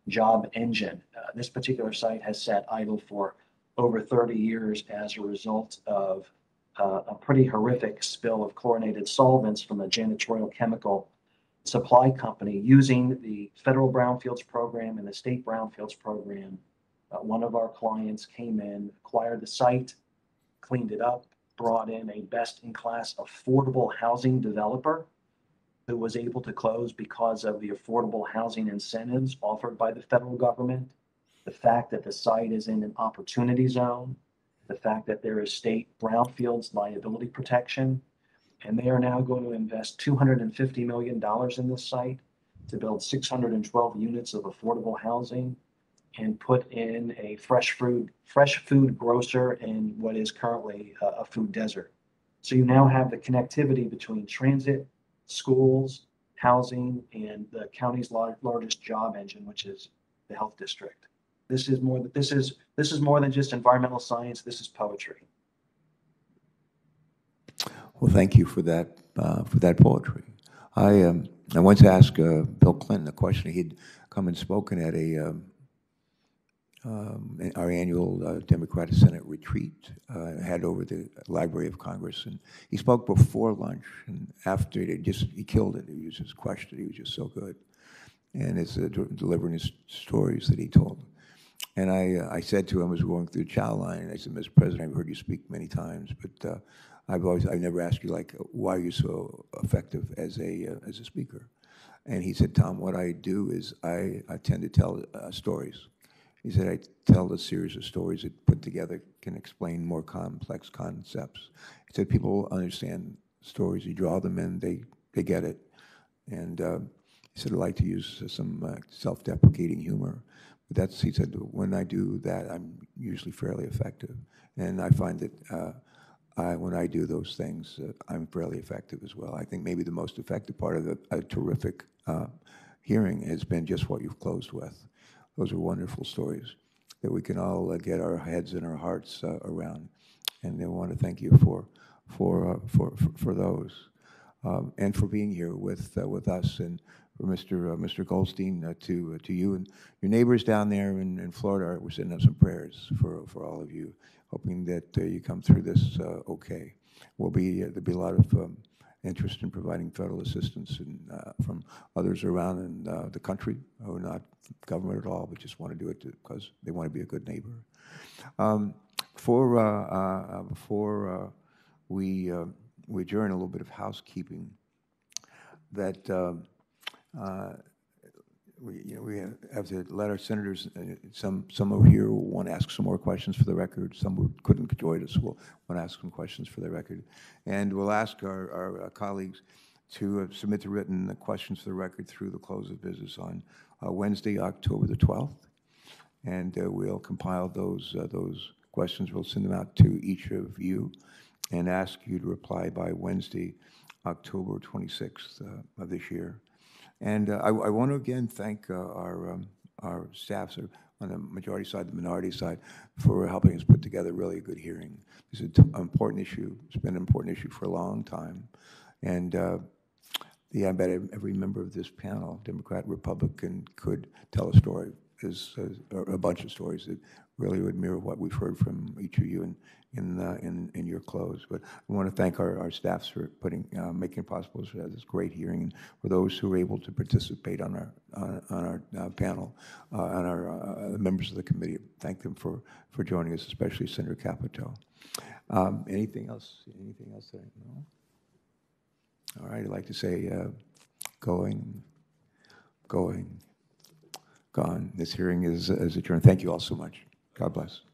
job engine. Uh, This particular site has sat idle for over 30 years as a result of uh, a pretty horrific spill of chlorinated solvents from a janitorial chemical supply company using the federal brownfields program and the state brownfields program. Uh, one of our clients came in, acquired the site, cleaned it up, brought in a best-in-class affordable housing developer who was able to close because of the affordable housing incentives offered by the federal government. The fact that the site is in an opportunity zone, the fact that there is state brownfields liability protection, and they are now going to invest $250 million in this site to build 612 units of affordable housing and put in a fresh food, fresh food grocer in what is currently a, a food desert. So you now have the connectivity between transit, schools, housing, and the county's lar- largest job engine, which is the health district. This is more, this is, this is more than just environmental science. This is poetry. Well, thank you for that, uh, for that poetry. I, um, I once asked uh, Bill Clinton a question. He'd come and spoken at a, um, um, our annual uh, Democratic Senate retreat, uh, had over the Library of Congress, and he spoke before lunch, and after it just he killed it. He was just crushed it. He was just so good, and it's uh, delivering his stories that he told. And I, uh, I said to him as we were going through the chow line, I said, Mr. President, I've heard you speak many times, but uh, I've always, I've never asked you like, why are you so effective as a, uh, as a speaker? And he said, Tom, what I do is I, I tend to tell uh, stories. He said, I tell a series of stories that put together can explain more complex concepts. He said, people understand stories. You draw them in, they, they get it. And uh, he said, I like to use some uh, self-deprecating humor. But that's, he said, when I do that, I'm usually fairly effective. And I find that uh, When I do those things, uh, I'm fairly effective as well. I think maybe the most effective part of the, a terrific uh, hearing has been just what you've closed with. Those are wonderful stories. that we can all uh, get our heads and our hearts uh, around. And I want to thank you for, for, uh, for, for- for those, um, and for being here with, with us, and for Mr. Mr. Goldstein, to, to you and your neighbors down there in, in Florida. We're sending up some prayers for, for all of you, hoping that uh, you come through this uh, okay. Will be, uh, there'll be a lot of um, interest in providing federal assistance and, uh, from others around in uh, the country who are not government at all, but just want to do it because they want to be a good neighbor. Um, Before, uh, before we we adjourn, a little bit of housekeeping, that um, we, you know, we have to let our senators, uh, some, some over here want to ask some more questions for the record, some who couldn't join us will want to ask some questions for the record. And we'll ask our, our uh, colleagues to uh, submit the written questions for the record through the close of business on uh, Wednesday, October the 12th. And uh, we'll compile those, uh, those questions, we'll send them out to each of you and ask you to reply by Wednesday, October 26th uh, of this year. And uh, I, I want to again thank uh, our, um, our staffs uh, on the majority side, the minority side, for helping us put together really a good hearing. This is an important issue. It's been an important issue for a long time. And uh, yeah, I bet every member of this panel, Democrat, Republican, could tell a story, is, a bunch of stories that really would mirror what we've heard from each of you in, in, in, in your clothes. But I want to thank our, our staffs for putting, uh, making it possible to have this great hearing, and for those who were able to participate on our, on, on our uh, panel, uh, and our uh, members of the committee. Thank them for, for joining us, especially Senator Capito. Um, anything else? Anything else I know? All right, I'd like to say, uh, going, going, gone. This hearing is, is adjourned. Thank you all so much. God bless.